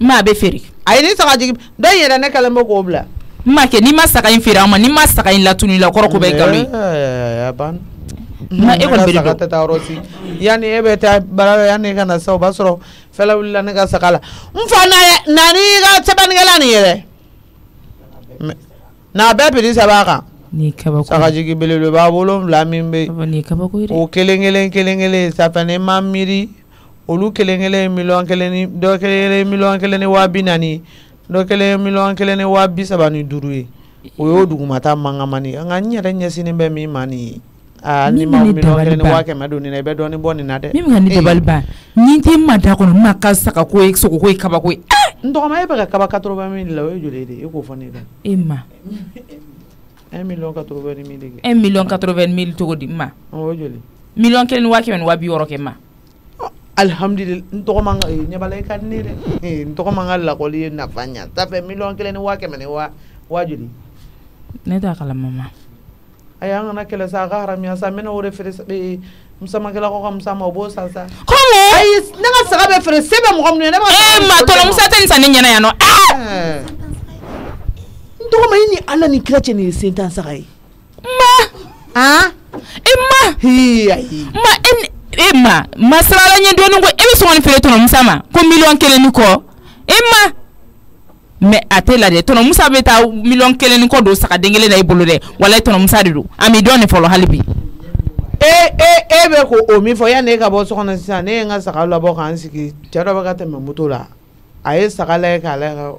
n b'a bɛ feere. ayi ni sagajigi dɔ in yɛrɛ ne kɛlen bɛ k'o bila. n ma n'i ma saga in feere an ma n'i ma saga in latunu la kɔrɔ ko bɛ nkalon ye. a n fa na na ni o kelen kelen kelen olu kelen kelen miliyɔn kelen dɔ kelen miliyɔn kelen ni waa bi saba ni duuru ye o y'o dugumata mankanmani nka n yɛrɛ ɲɛsinnen bɛ min ma nin ye aa ni ma miliyɔn kelen ni waa kɛmɛ don nin na i bɛ dɔɔnin bɔ nin na dɛ. min bɛ ka nin dabali ban ni tɛ ma da kɔnɔ n ma ka saga ko ye sogo ko ye kaba ko ye. n dɔgɔma e bɛ ka kaba katoro bɛ min la o ye joli ye e k'o fɔ e e e ne ye dɛ. e ma. un million quatre vingt mille de kɛ. un million quatre vingt mille cogo di ma. o ye joli. miliyɔn kelen ni waa kɛmɛ ni waa bi wɔɔrɔ kɛ ma. alhamdulillah ntɔgɔ man ɲɛbalaya eh, ka di ne dɛ ntɔgɔ man ka lakɔli ye nafa ɲa ta fɛ miliyɔn kelen ni waa eh, kɛmɛ ni waa waa ne t'a kalama eh, ma. ayi an kana kɛlɛ sa a ka sa n bɛna o de feere ee musa ma o b'o san sa. kɔmi. ayi ne ka ni ala ni kira cɛ sentan ma. ah emma Hi, ma en e ma masarala ɲɛ dɔɔni ko e bɛ sɔngɔni feere tɔnɔmusa ma ko miliyɔn kelen ni kɔ e ma mɛ a tɛ lajɛ tɔnɔmusa bɛ taa miliyɔn kelen ni kɔ don sagaden kelen na i bolo dɛ walayi tɔnɔmusa de don a m'i dɔn nin fɔlɔ hali bi. e e e bɛ ko o min fɔ yanni e ka bɔ so kɔnɔ sisan ne ye n ka saga labɔ k'an sigi cɛ dɔ bɛ ka tɛmɛ moto la a ye saga lajɛ e k'a lajɛ e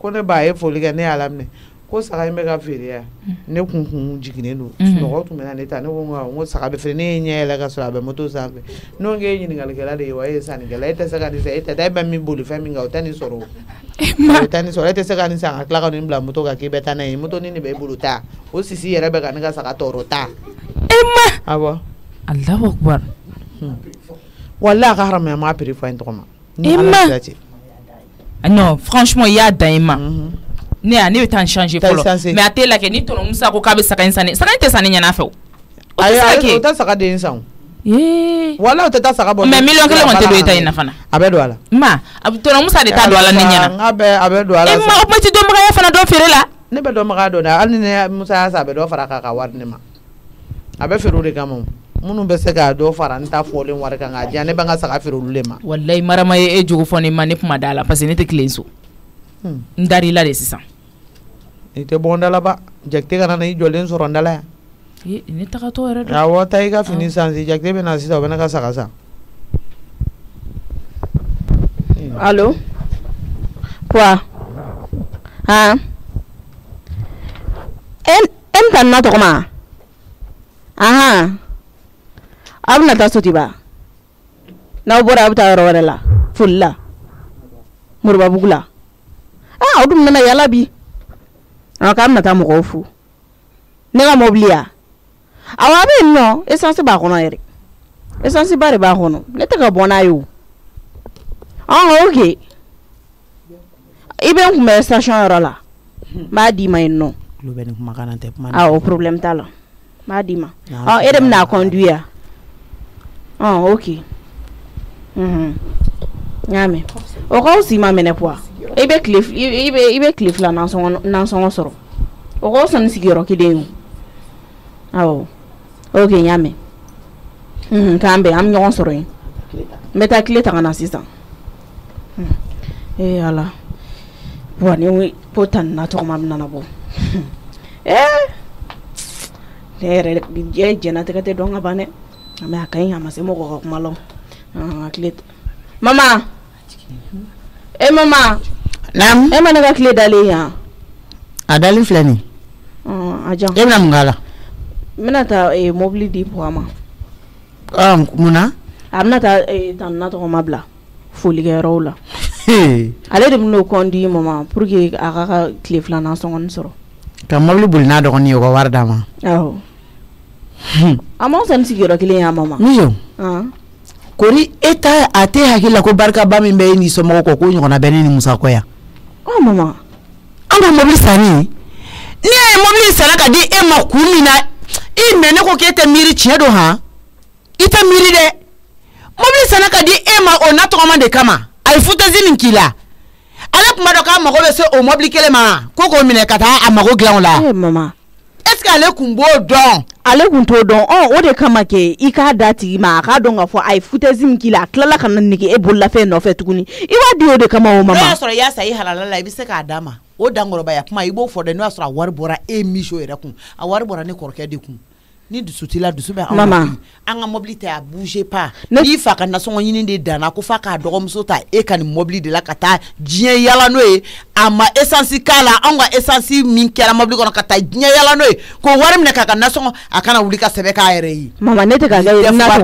ko ne b'a ye foli kɛ ne y'a laminɛ ko saga in bɛ ka feere yan mm. ne kun kun jiginnen don mm. sunɔgɔ tun bɛ na ne ta ne ko n ko saga bɛ feere ne ye ɲɛ yɛlɛ ka sɔrɔ a bɛ moto sanfɛ n'o k'e ye ɲininkalikɛla de ye wa e ye sannikɛla e tɛ se ka nin san e tɛ taa e bɛ min boli fɛn min kan o tɛ nin sɔrɔ o e o tɛ nin sɔrɔ e tɛ se ka nin san ka tila ka nin bila moto kan k'i bɛ taa n'a ye moto ni nin bɛ e bolo taa o sisi yɛrɛ bɛ ka ne ka saga tɔɔrɔ taa. e ma awɔ. alahu akubar. Hmm. walayi a ka haramuya m'a piri fɔ a ye tɔgɔ ma. e ma ah non franchement i y'a dan e ma. Mhm. ne ya ne bɛ taa changer fɔlɔ mais a t'e lajɛ ni tɔnɔ Musa ko k'a bɛ saga in san ne saga in tɛ san ne ɲɛna fɛ o o tɛ se ka kɛ o tɛ saga den san o yeee o tɛ taa saga bɔ mais miliyɔn kelen kɔni tɛ don e ta in na fana a bɛ don a la ma a bɛ tɔnɔ Musa de t'a don a eh, ya la ne ɲɛna n k'a bɛ a bɛ don a la sa e ma o kuma i dɔnbagaya fana dɔn feere la ne bɛ dɔnbaga dɔn dɛ hali ni ne Musa y'a san a bɛ dɔ fara k'a ka wari ne ma a bɛ feere o de kama minnu bɛ se k'a dɔ fara n ta fɔlen wari kan k'a diyan ne bɛ n ka saga feere olu de ma walayi Marama ye e jogo fɔ ne ma ne kuma d'a la parce ne tɛ tilen so hmm. n dar'i la de sisan itu tɛ bɔ ba jakte kana na jolen so rondala ya? ye ya ni tagatɔ yɛrɛ dɛ awɔ ta i ka ah. fini si jakte be na si da bɛ ka saka sa allo wa ha em em tan na to ma aha bɛna taa sotiba n'aw bɔra aw bɛ taa yɔrɔ wɛrɛ ah aw na yala bi Nan ka mna ta mkofu. Nega mobli ya. Awa ben yon, esansi bako nan erik. Esansi bare bako nan. Netega bonay yo. An, okey. Ibe yon koume stasyon yor la. Ma di non. man yon. A, o problem talo. Ma di man. An, edem nan konduya. An, okey. Mhm. Nga men. Okan ou si mamene pou a? i bɛ tile i bɛ i bɛ tile fila nansɔngɔ nansɔngɔ sɔrɔ o k'o sɔn ni sigiyɔrɔ kelen ye o awɔ ok n y'a mɛn unhun k'an bɛn an bɛ ɲɔgɔn sɔrɔ yen n bɛ taa tile ta ka na sisan ee ala wa ni ko ta nin na tɔgɔma min nana bɔ ee ne yɛrɛ jɛ jɛnlatigɛ tɛ dɔn ka ban dɛ a mɛ a ka ɲi a ma se mɔgɔ ka kuma la an ka tile mama. e mama naam e eh, ma ne ka tile dalen yan a dalen filɛ mm, eh, nin a jan e bɛna mun k'a la n bɛna taa mobili di buwa ma mun na a bɛna taa tanuna tɔgɔma bila folikɛyɔrɔw la ale de bɛna o kɔn di mama pour que a ka ka tile filanan sɔngɔni sɔrɔ ka mobili boli n'a dɔgɔnin ye o ka wari d'a ma awɔ hmm. a m'aw sɔn ni sigiyɔrɔ kelen ye a mama miyo ah. kori e ta a tɛ hakili la ko barikaba min bɛ e n'i somɔgɔw kɔ k'o ɲɔgɔnna bɛ ne ni musa kɔ yan. ɔ mama. an ka mobili sanni ne y'a ye mobili sanna ka di e ma kun min na i mɛ ne ko k'e tɛ miiri tiɲɛ don han i tɛ miiri dɛ mobili sanna ka di e ma o natɔgɔma de kama a ye futɛsi nin k'i la ale kuma dɔ k'a mago bɛ se o mobili kelen ma ko k'o minɛ ka taa a mago dilan o la. ee mama. est ce que ale kun b'o dɔn. ale kun t'o dɔn ɔ o de kama kɛ i k'a da tigi ma a k'a dɔn k'a fɔ a ye futɛsi min k'i la a tilala ka na nege e bololafɛn nɔfɛ tuguni i b'a di o de kama o ma. n'o y'a sɔrɔ i y'a san i halala la i bɛ se k'a e e d'a ma o dankɔrɔbaya kuma i b'o fɔ dɛ n'o y'a sɔrɔ a wari bɔra e ye min sɔ yɛrɛ kun a wari bɔra ne kɔrɔkɛ de kun. ni dusu t'i la dusu bɛ anw na bi an ka mobili tɛ a bouge pas ne n'i fa ka nasɔngɔ ɲini de danna ko f'a k'a dɔgɔmuso ta e ka nin mobili de la ka taa diɲɛ yala n'o ye a ma essence k'a la anw ka essence min kɛra mobili kɔnɔ ka taa diɲɛ yala n'o ye k'o wari minɛ k'a ka nasɔngɔ a kana wuli ka sɛbɛn k'a yɛrɛ ye. mama ne tɛ ka kɛ na tɔgɔ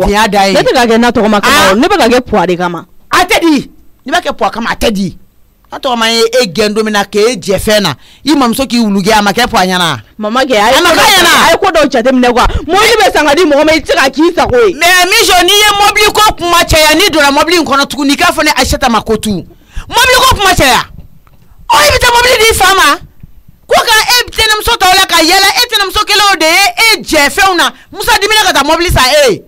ne tɛ ka kɛ na tɔgɔma kama o ah! ne bɛ ka kɛ puwa de kama. a tɛ di n'i b'a kɛ puwa kama a tɛ di. E e e a tɔgɔ ma ye e gɛn don min na k'e jɛ fɛn na i mamuso k'i wuluge a ma kɛ pɔ a ɲɛna. mama kɛ a ye ko dɔw a ye ko dɔw jateminɛ kuwa mobili bɛ san ka di mɔgɔ ma i tɛ se ka k'i sago ye. mɛ miso n'i ye mobili ko kuma caya n'i donna mobili in kɔnɔ tuguni i k'a fɔ ne ayisata ma ko tu mobili ko kuma caya ɔ i bɛ taa mobili di i fa ma ko ka e tɛnɛmuso tɔw la ka yɛlɛ e tɛnɛmuso kelen o de ye e jɛ fɛnw na musa dimina ka taa mobili san e ye.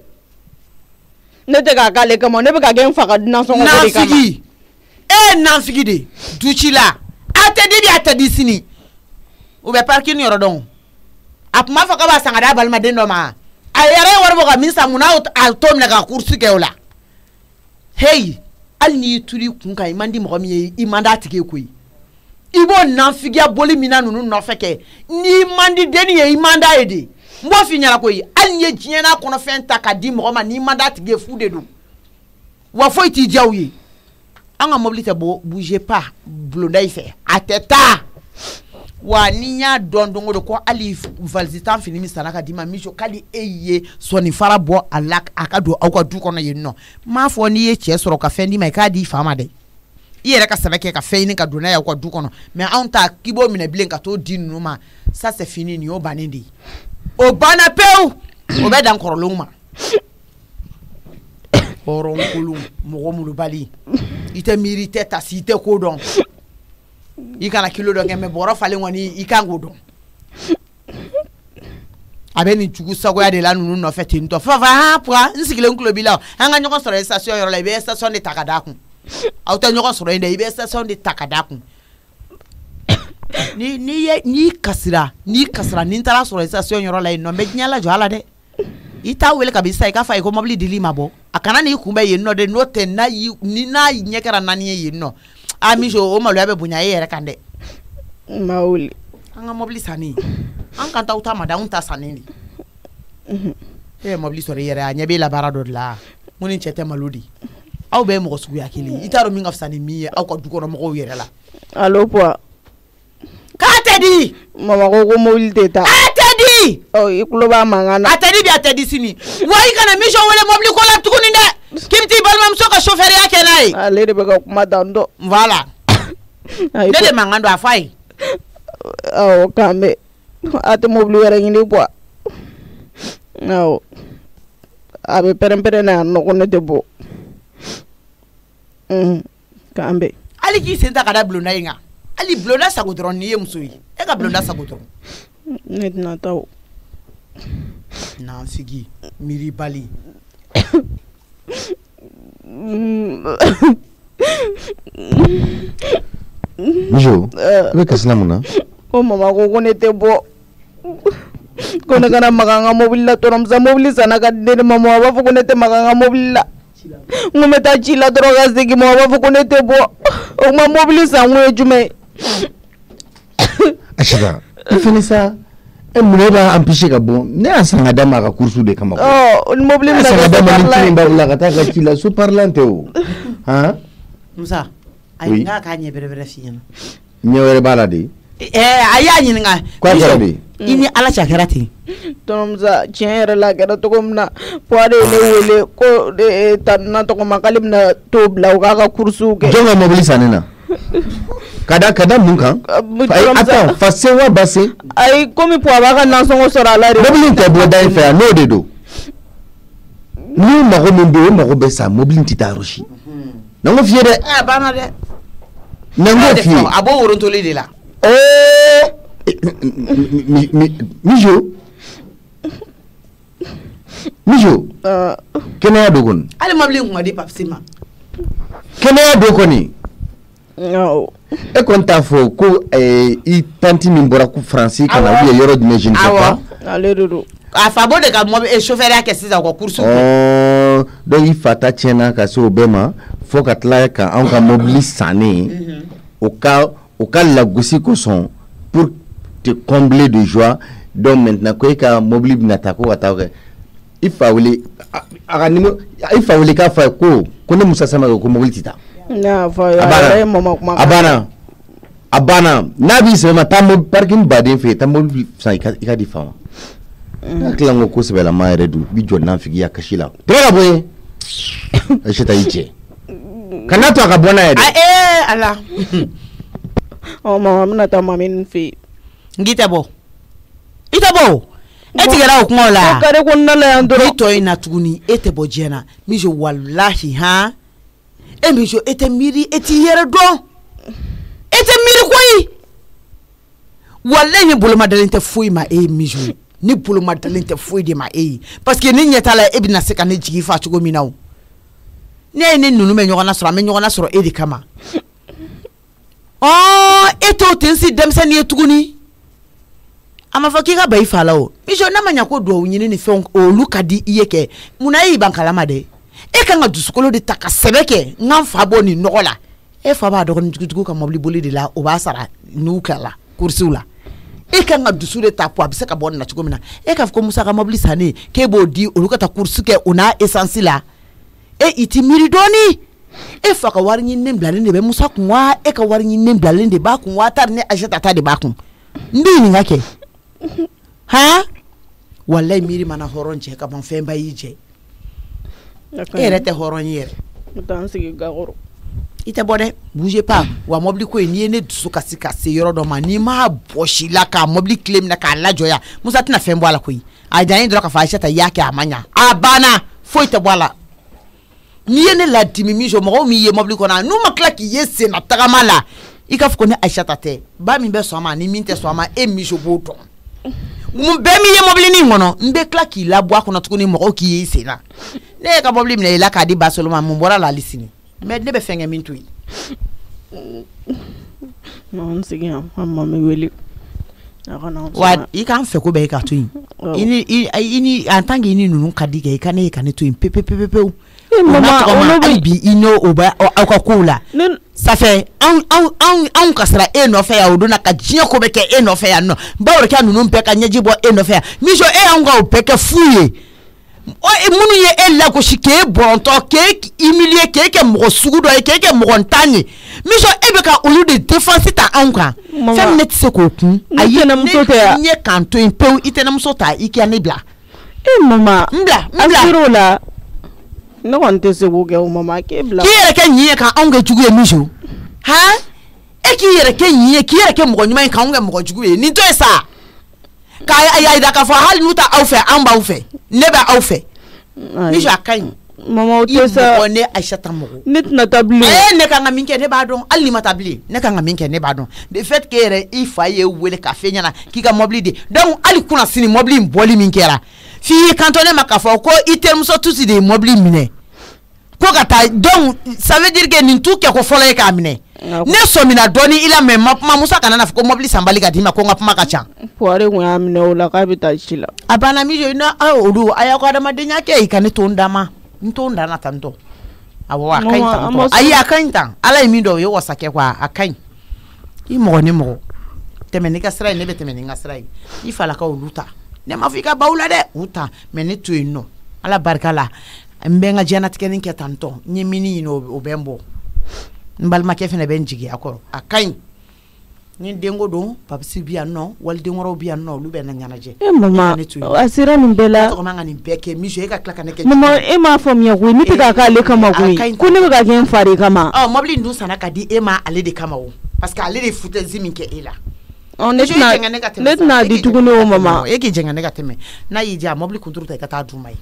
ne tɛ k'a k'ale kama ne bɛ ka kɛ n fa ka dunan sɔngɔ de kama. nansigi E nan figi de, duchi la, atedidi atedisi ni. Ouwe parkin yorodon. Ap ma fokaba sangada balma den do man. A yare warbo gwa min sa moun out, al to mne gang kursi ke yola. Hey, al ni ituri mkwa iman di mkwomi e iman dati ge kwe. Ibo nan figi ya boli minan unu nan feke. Ni iman di deni e iman da e de. Mwafi nye la kwe, al nye jenye la konofen takadim mkwoma ni iman dati ge fude do. Wafo iti djawi e. an ka mobili tɛ bouge pa bulonda i fɛ a tɛ taa wa ni n y'a dɔn don o don ko hali valisi tan fini min sanna ka d'i ma miso k'ali e ye sɔni fara bɔ a la a ka don aw ka du kɔnɔ yen nɔ n m'a fɔ n'i ye cɛ sɔrɔ ka fɛn d'i ma i k'a di i fa ma dɛ i yɛrɛ ka sɛbɛ kɛ ka fɛn ɲini ka don n'a ye aw ka du kɔnɔ mɛ anw ta k'i b'o minɛ bilen ka t'o di ninnu ma sa c'est fini nin y'o bannen de ye o banna pewu o bɛ dan kɔrɔlenw ma hɔrɔnkolon mɔgɔ mulubali i tɛ miiri i tɛ tasi i tɛ ko dɔn i kana kilo dɔ kɛ mɛ bɔrɔ falen kɔni i kan k'o dɔn a bɛ nin jugu sagoya de la ninnu nɔfɛ ten tɔ fafa ha puwa n sigilen tulo b'i la an ka ɲɔgɔn sɔrɔ station yɔrɔ la i bɛ station de ta ka d'a kun aw tɛ ɲɔgɔn sɔrɔ yen dɛ i bɛ station de ta ka d'a kun ni n'i ye n'i kasira n'i kasira ni n taara sɔrɔ e station yɔrɔ la yen nɔ n bɛ diɲɛ lajɔ a la dɛ. i t'a wele kabisa i k'a fɔ a ye ko mobili dili ma bɔ a kana n'i kunbɛn yen nɔ de n'o tɛ n'a y'i ni n'a ɲɛ kɛra naani ye yen nɔ a misi o maloya bɛ bonya e yɛrɛ kan dɛ. n ma wuli. an ka mobili sanni an kan t'aw ta ma dɛ anw ta sanni de. Mhm. e ye mobili sɔrɔ i yɛrɛ a ɲɛ b'e la baara dɔ de la n ko nin cɛ tɛ malo di aw bɛɛ ye mɔgɔ suguya kelen ye i t'a dɔn min ka fisa ni min ye aw ka dukɔnɔmɔgɔw yɛrɛ la. alo puwa. k'a tɛ di. mama ko ko mobili tɛ taa. atadi oh, i kulo b'a mankan na atadi bi atadi sini wa i kana mission wele mobili ko la tuguni dɛ k'i bi t'i balimamuso ka chauffeuriya kɛ n'a ye ale ah, de bɛ ka kuma dan dɔ voilà ne de mankan mm, don a f'a ye awɔ k'an bɛ a tɛ mobili wɛrɛ ɲini bɔ awɔ a bɛ pɛrɛnpɛrɛn na yan nɔ ko ne tɛ bɔ k'an bɛ hali k'i sen ta ka da bulonda in kan hali bulonda sago dɔrɔn n'i ye muso ye e ka bulonda sago dɔrɔn ne tɛna taa o n'an sigi miiribali jo i euh. bɛ kasila mun na ko oh, mama ko ko ne tɛ bɔ ko ne kana maga an ka mobili la tɔrɔmusa mobili sanna ka di ne de ma mama b'a fɔ ko ne tɛ maga an ka mobili la n ko n oh, bɛ taa ci la dɔrɔn ka segin mama b'a fɔ ko ne tɛ bɔ o kuma mobili san kun ye jumɛn ye asita Ifinisa fɛnɛ e sa e b'a empêché ka bɔ ne asanga dama ka kursu de kama oh ni mobili mina ka soparlan ye barila ka taa ka kila su parlante o ha musa ayi nga k'a nye bere bere ɲɛna nye wɛrɛ bala de eh a y'a nga k'a kɛra de e ala cha karate kɛra ten tɔnɔmusa tiɲɛ la a to komna min na poade wele ko e, tanina tɔgɔma k'ale to bila u k'a ka kurusiw kɛ jɔn ka mobili ka da ka da mun kan ayi uh, attends fa se wa ba se ayi komi puwa b'a ka nansɔngɔ sɔrɔ e a la de mobili in tɛ bɔ da in fɛ yan n'o de don n'u mago min bɛ yen o mago bɛ sa mobili in tɛ taa yɔrɔ si na n ko mhm. f'i ye dɛ eh, a banna dɛ na n k'o ah, f'i ye a b'o worontoli de la ɛɛ eh! mi, mijo uh. kɛnɛya do kɔni hali mobili in kun ka di papisi ma kɛnɛya do kɔni. e kɔni t'a fɔ ko eh, i tanti min bɔra ko faransi ka na u ye yɔrɔ jumɛn je ne sais pas ale de don a fa b'o de ka mɔbili sofɛriya eh, kɛ sisan u ka kurusi kɛ oh, donc i fa ta tiɲɛna ka se o bɛɛ ma fo ka tila ka anw ka mɔbili sannen mhm. o ka o ka lagosi kosɔn pour te combler de joie donc maintenant ko e ka mɔbili bɛna ta ko ka taa kɛ i fa wele a ka numéro i fa wele k'a fa ye ko ko ne musa sama ko mɔbili ti taa. abana a banna n'a b'i sɛbɛ ma taa mobili parking baden fɛ yen taa mobili san i e e ka di fa mm. ma ne hakili ko sɛbɛlama yɛrɛ don i bi jɔ nanfigiya kasi la tɛmɛ ka bɔ yen ayisata y'i cɛ ka n'a to a ka bɔ n'a ye dɛ. ee ala ɔ mama n bɛna taa mami ninnu fɛ yen. n k'i tɛ bɔ i tɛ bɔ o e tigɛra o kumaw la. o kari ko n nana yan dɔrɔn. ne tɔ in na tuguni e tɛ bɔ diɲɛ na mise walahi han e mijo e tɛ miiri e t'i yɛrɛ dɔn e tɛ miiri koyi walayi ni bolomadalen tɛ foyi ma e ye mijo ye ni bolomadalen tɛ foyi de ma e ye paseke ne ɲɛ t'a la e bɛna se ka ne jigi fa cogo min na o ne ye ne ninnu bɛ ɲɔgɔn na sɔrɔ an bɛ ɲɔgɔn na sɔrɔ e de kama ɔɔ e t'o ten si denmisɛnnin ye tuguni a ma fɔ k'i ka ba i fa la o mijo n'a ma ɲɛ ko duwawu ɲini ni fɛnw olu ka di i ye kɛ munna e y'i ban kalama dɛ e kan ka dusukolo de ta ka sɛbɛ kɛ n ka n fa bɔ nin nɔgɔ la e fa b'a dɔgɔnin jugujugu ka mɔbili boli de la o b'a sara n'u kilala kurusiw la e kan ka dusu de ta po a bɛ se ka bɔ nin na cogo min na e k'a fɔ ko musa ka mɔbili sannen k'e b'o di olu ka taa kurusi kɛ o n'a esansi la e i ti miiri dɔɔnin e fa ka wari ɲininen bilalen de bɛ musa kun wa e ka wari ɲininen bilalen de b'a kun wa tari ne azeta ta de b'a kun n bɛ ɲininka kɛ han walayi miiri mana hɔrɔn cɛ ka ban fɛnba y'i jɛ e yɛrɛ tɛ hɔrɔn ye yɛrɛ i tɛ bɔ dɛ bouge pas wa mɔbili ko ye n'i ye ne dusu kasi ka se yɔrɔ dɔ ma n'i m'a bɔsi la k'a mɔbili tile minɛ k'a lajɔya musa tɛna fɛn bɔ a la koyi a janye dɔrɔn k'a fɔ ayisata i y'a kɛ a ma ɲa a banna foyi tɛ bɔ a la n'i ye ne ladimi min sɔ mɔgɔw m'i ye mɔbili kɔnɔ n'u ma tila k'i ye senna tagama la i k'a fɔ ko ni ayisata tɛ ba min bɛ sɔn a ma ani min tɛ sɔn a ma e min sɔ b'o dɔn bɛɛ min ye mɔbili nin kɔnɔ n bɛ tila k'i labɔ a kɔnɔ tuguni mɔgɔw k'i ye i sen na ne ye ka mɔbili minɛ i la k'a di basolo ma mun bɔra la hali sini mɛ ne bɛ fɛn kɛ min to yen. n segin yan a ma mi wele. wa oh. i k'an fɛ ko bɛɛ ye ka to yen i ni i ni en tant que i ni ninnu ka di kɛ i ka ne ye ka ne to yen pepepepewu. bi i n'o o bɛ aw ka kow la safɛ anw anw anw anw kasira e nɔfɛ yan o don na ka diɲɛ ko bɛ kɛ e nɔfɛ yan nɔ bawo de kɛ ninnu bɛɛ ka ɲɛji bɔ e nɔfɛ yan misɔ e y'anw ka o bɛɛ kɛ fu ye e, minnu ye e lagosi k'e bɔrɔntɔ k'e humilier k'e kɛ mɔgɔ sugu dɔ ye k'e kɛ mɔgɔ ntan ye misɔ e bɛ ka olu de défense ta anw kan fɛn min ne tɛ se k'o kun ayi ne ɲɛ k'an to yen pewu i tɛnɛmuso ta i kɛ ne bila. e mama n bila n bila a ser'o la. ne kɔni tɛ se k'o kɛ o mama k'e bila. k'i yɛrɛ kɛ ɲi ye k'anw kɛ jugu ye misiw han e k'i yɛrɛ kɛ ɲi ye k'i yɛrɛ kɛ mɔgɔ ɲuman ye k'anw kɛ mɔgɔ jugu ye nin to ye sa k'a y'a yira k'a fɔ hali n'u ta aw fɛ an b'aw fɛ ne bɛ aw fɛ misi a ka ɲi. mama o tɛ sa i mɔgɔ ne ayisata mɔgɔ. Eh, ne tɛna taa bilen. ee ne kan ka min kɛ ne b'a dɔn hali n'i ma taa bilen ne kan ka min kɛ ne b'a dɔn de fait que e yɛrɛ i fa y'e wele k'a f'e ɲɛna k'i ka mɔbili di donc hali kunna sini mɔbili in bɔli min kɛra f'i kantɔne ma k'a fɔ ko i terimuso tusi de ye mɔbili minɛ ko ka taa donc ça veut dire que nin t'u kɛ ko fɔlɔ ye k'a minɛ ah ne sɔmina dɔɔni i la mɛ n ma kuma musa kana na fɔ ko mɔbili sanbali ka d'i ma ko n ka kuma ka ca. puwari kun y'a minɛ o la k'a bɛ taa ci la. a banna mi jɔ n'a a olu a y'aw ka adamadenya kɛ i ka ne to n dama n to n dan na tan tɔ awɔ a ka ɲi tan ayi a ka ɲi tan ala ye min dɔn o ye wasa kɛ kuwa a ka ɲi i mɔgɔ ni mɔgɔ tɛmɛ n'i ka sira ye ne bɛ tɛmɛ ni n ka sira ye i falaka olu ta. ne ma fɔ i ka baw la dɛ u ta mɛ ne to yen nɔ ala barika la n bɛ n ka diɲɛnatigɛnin kɛ tan tɔ n ye min ɲini o bɛ n bɔ n balimakɛ fana bɛ n jigiya kɔrɔ a ka ɲi ni denko don papisi bi yan nɔ waliden wɛrɛw bi yan nɔ olu bɛ na ɲɛnajɛ e mama a sera nin bɛɛ la tɔgɔ man ka nin bɛɛ kɛ misu e ka tila ka ne kɛ mama e m'a faamuya koyi ne tɛ k'a k'ale kama koyi oh, ko ne bɛ ka kɛ n fa de kama ɔ mobili in dun sanna ka di e ma ale de kama o parce que ale de ye futɛzi min kɛ e eh, la Oh, ne tɛna di tuguni o ma ma e k'i jɛngɛ ne ka n'a y'i diya mɔbili kunturu ta i ka taa d'u ma ye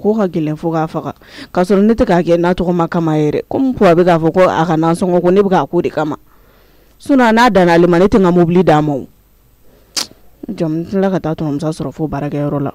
ko ka gɛlɛn fo k'a faga k'a sɔrɔ ne k'a kɛ n'a tɔgɔ ma kama yere komi puwa bɛ k'a fɔ ko a ka nansɔngɔ ko ne bɛ k'a ko de kama sinɔ n'a danna ale ma ne tɛ n ka mobili d'a ma o jamu tila ka taa tɔnɔmusa sɔrɔ fo baarakɛyɔrɔ la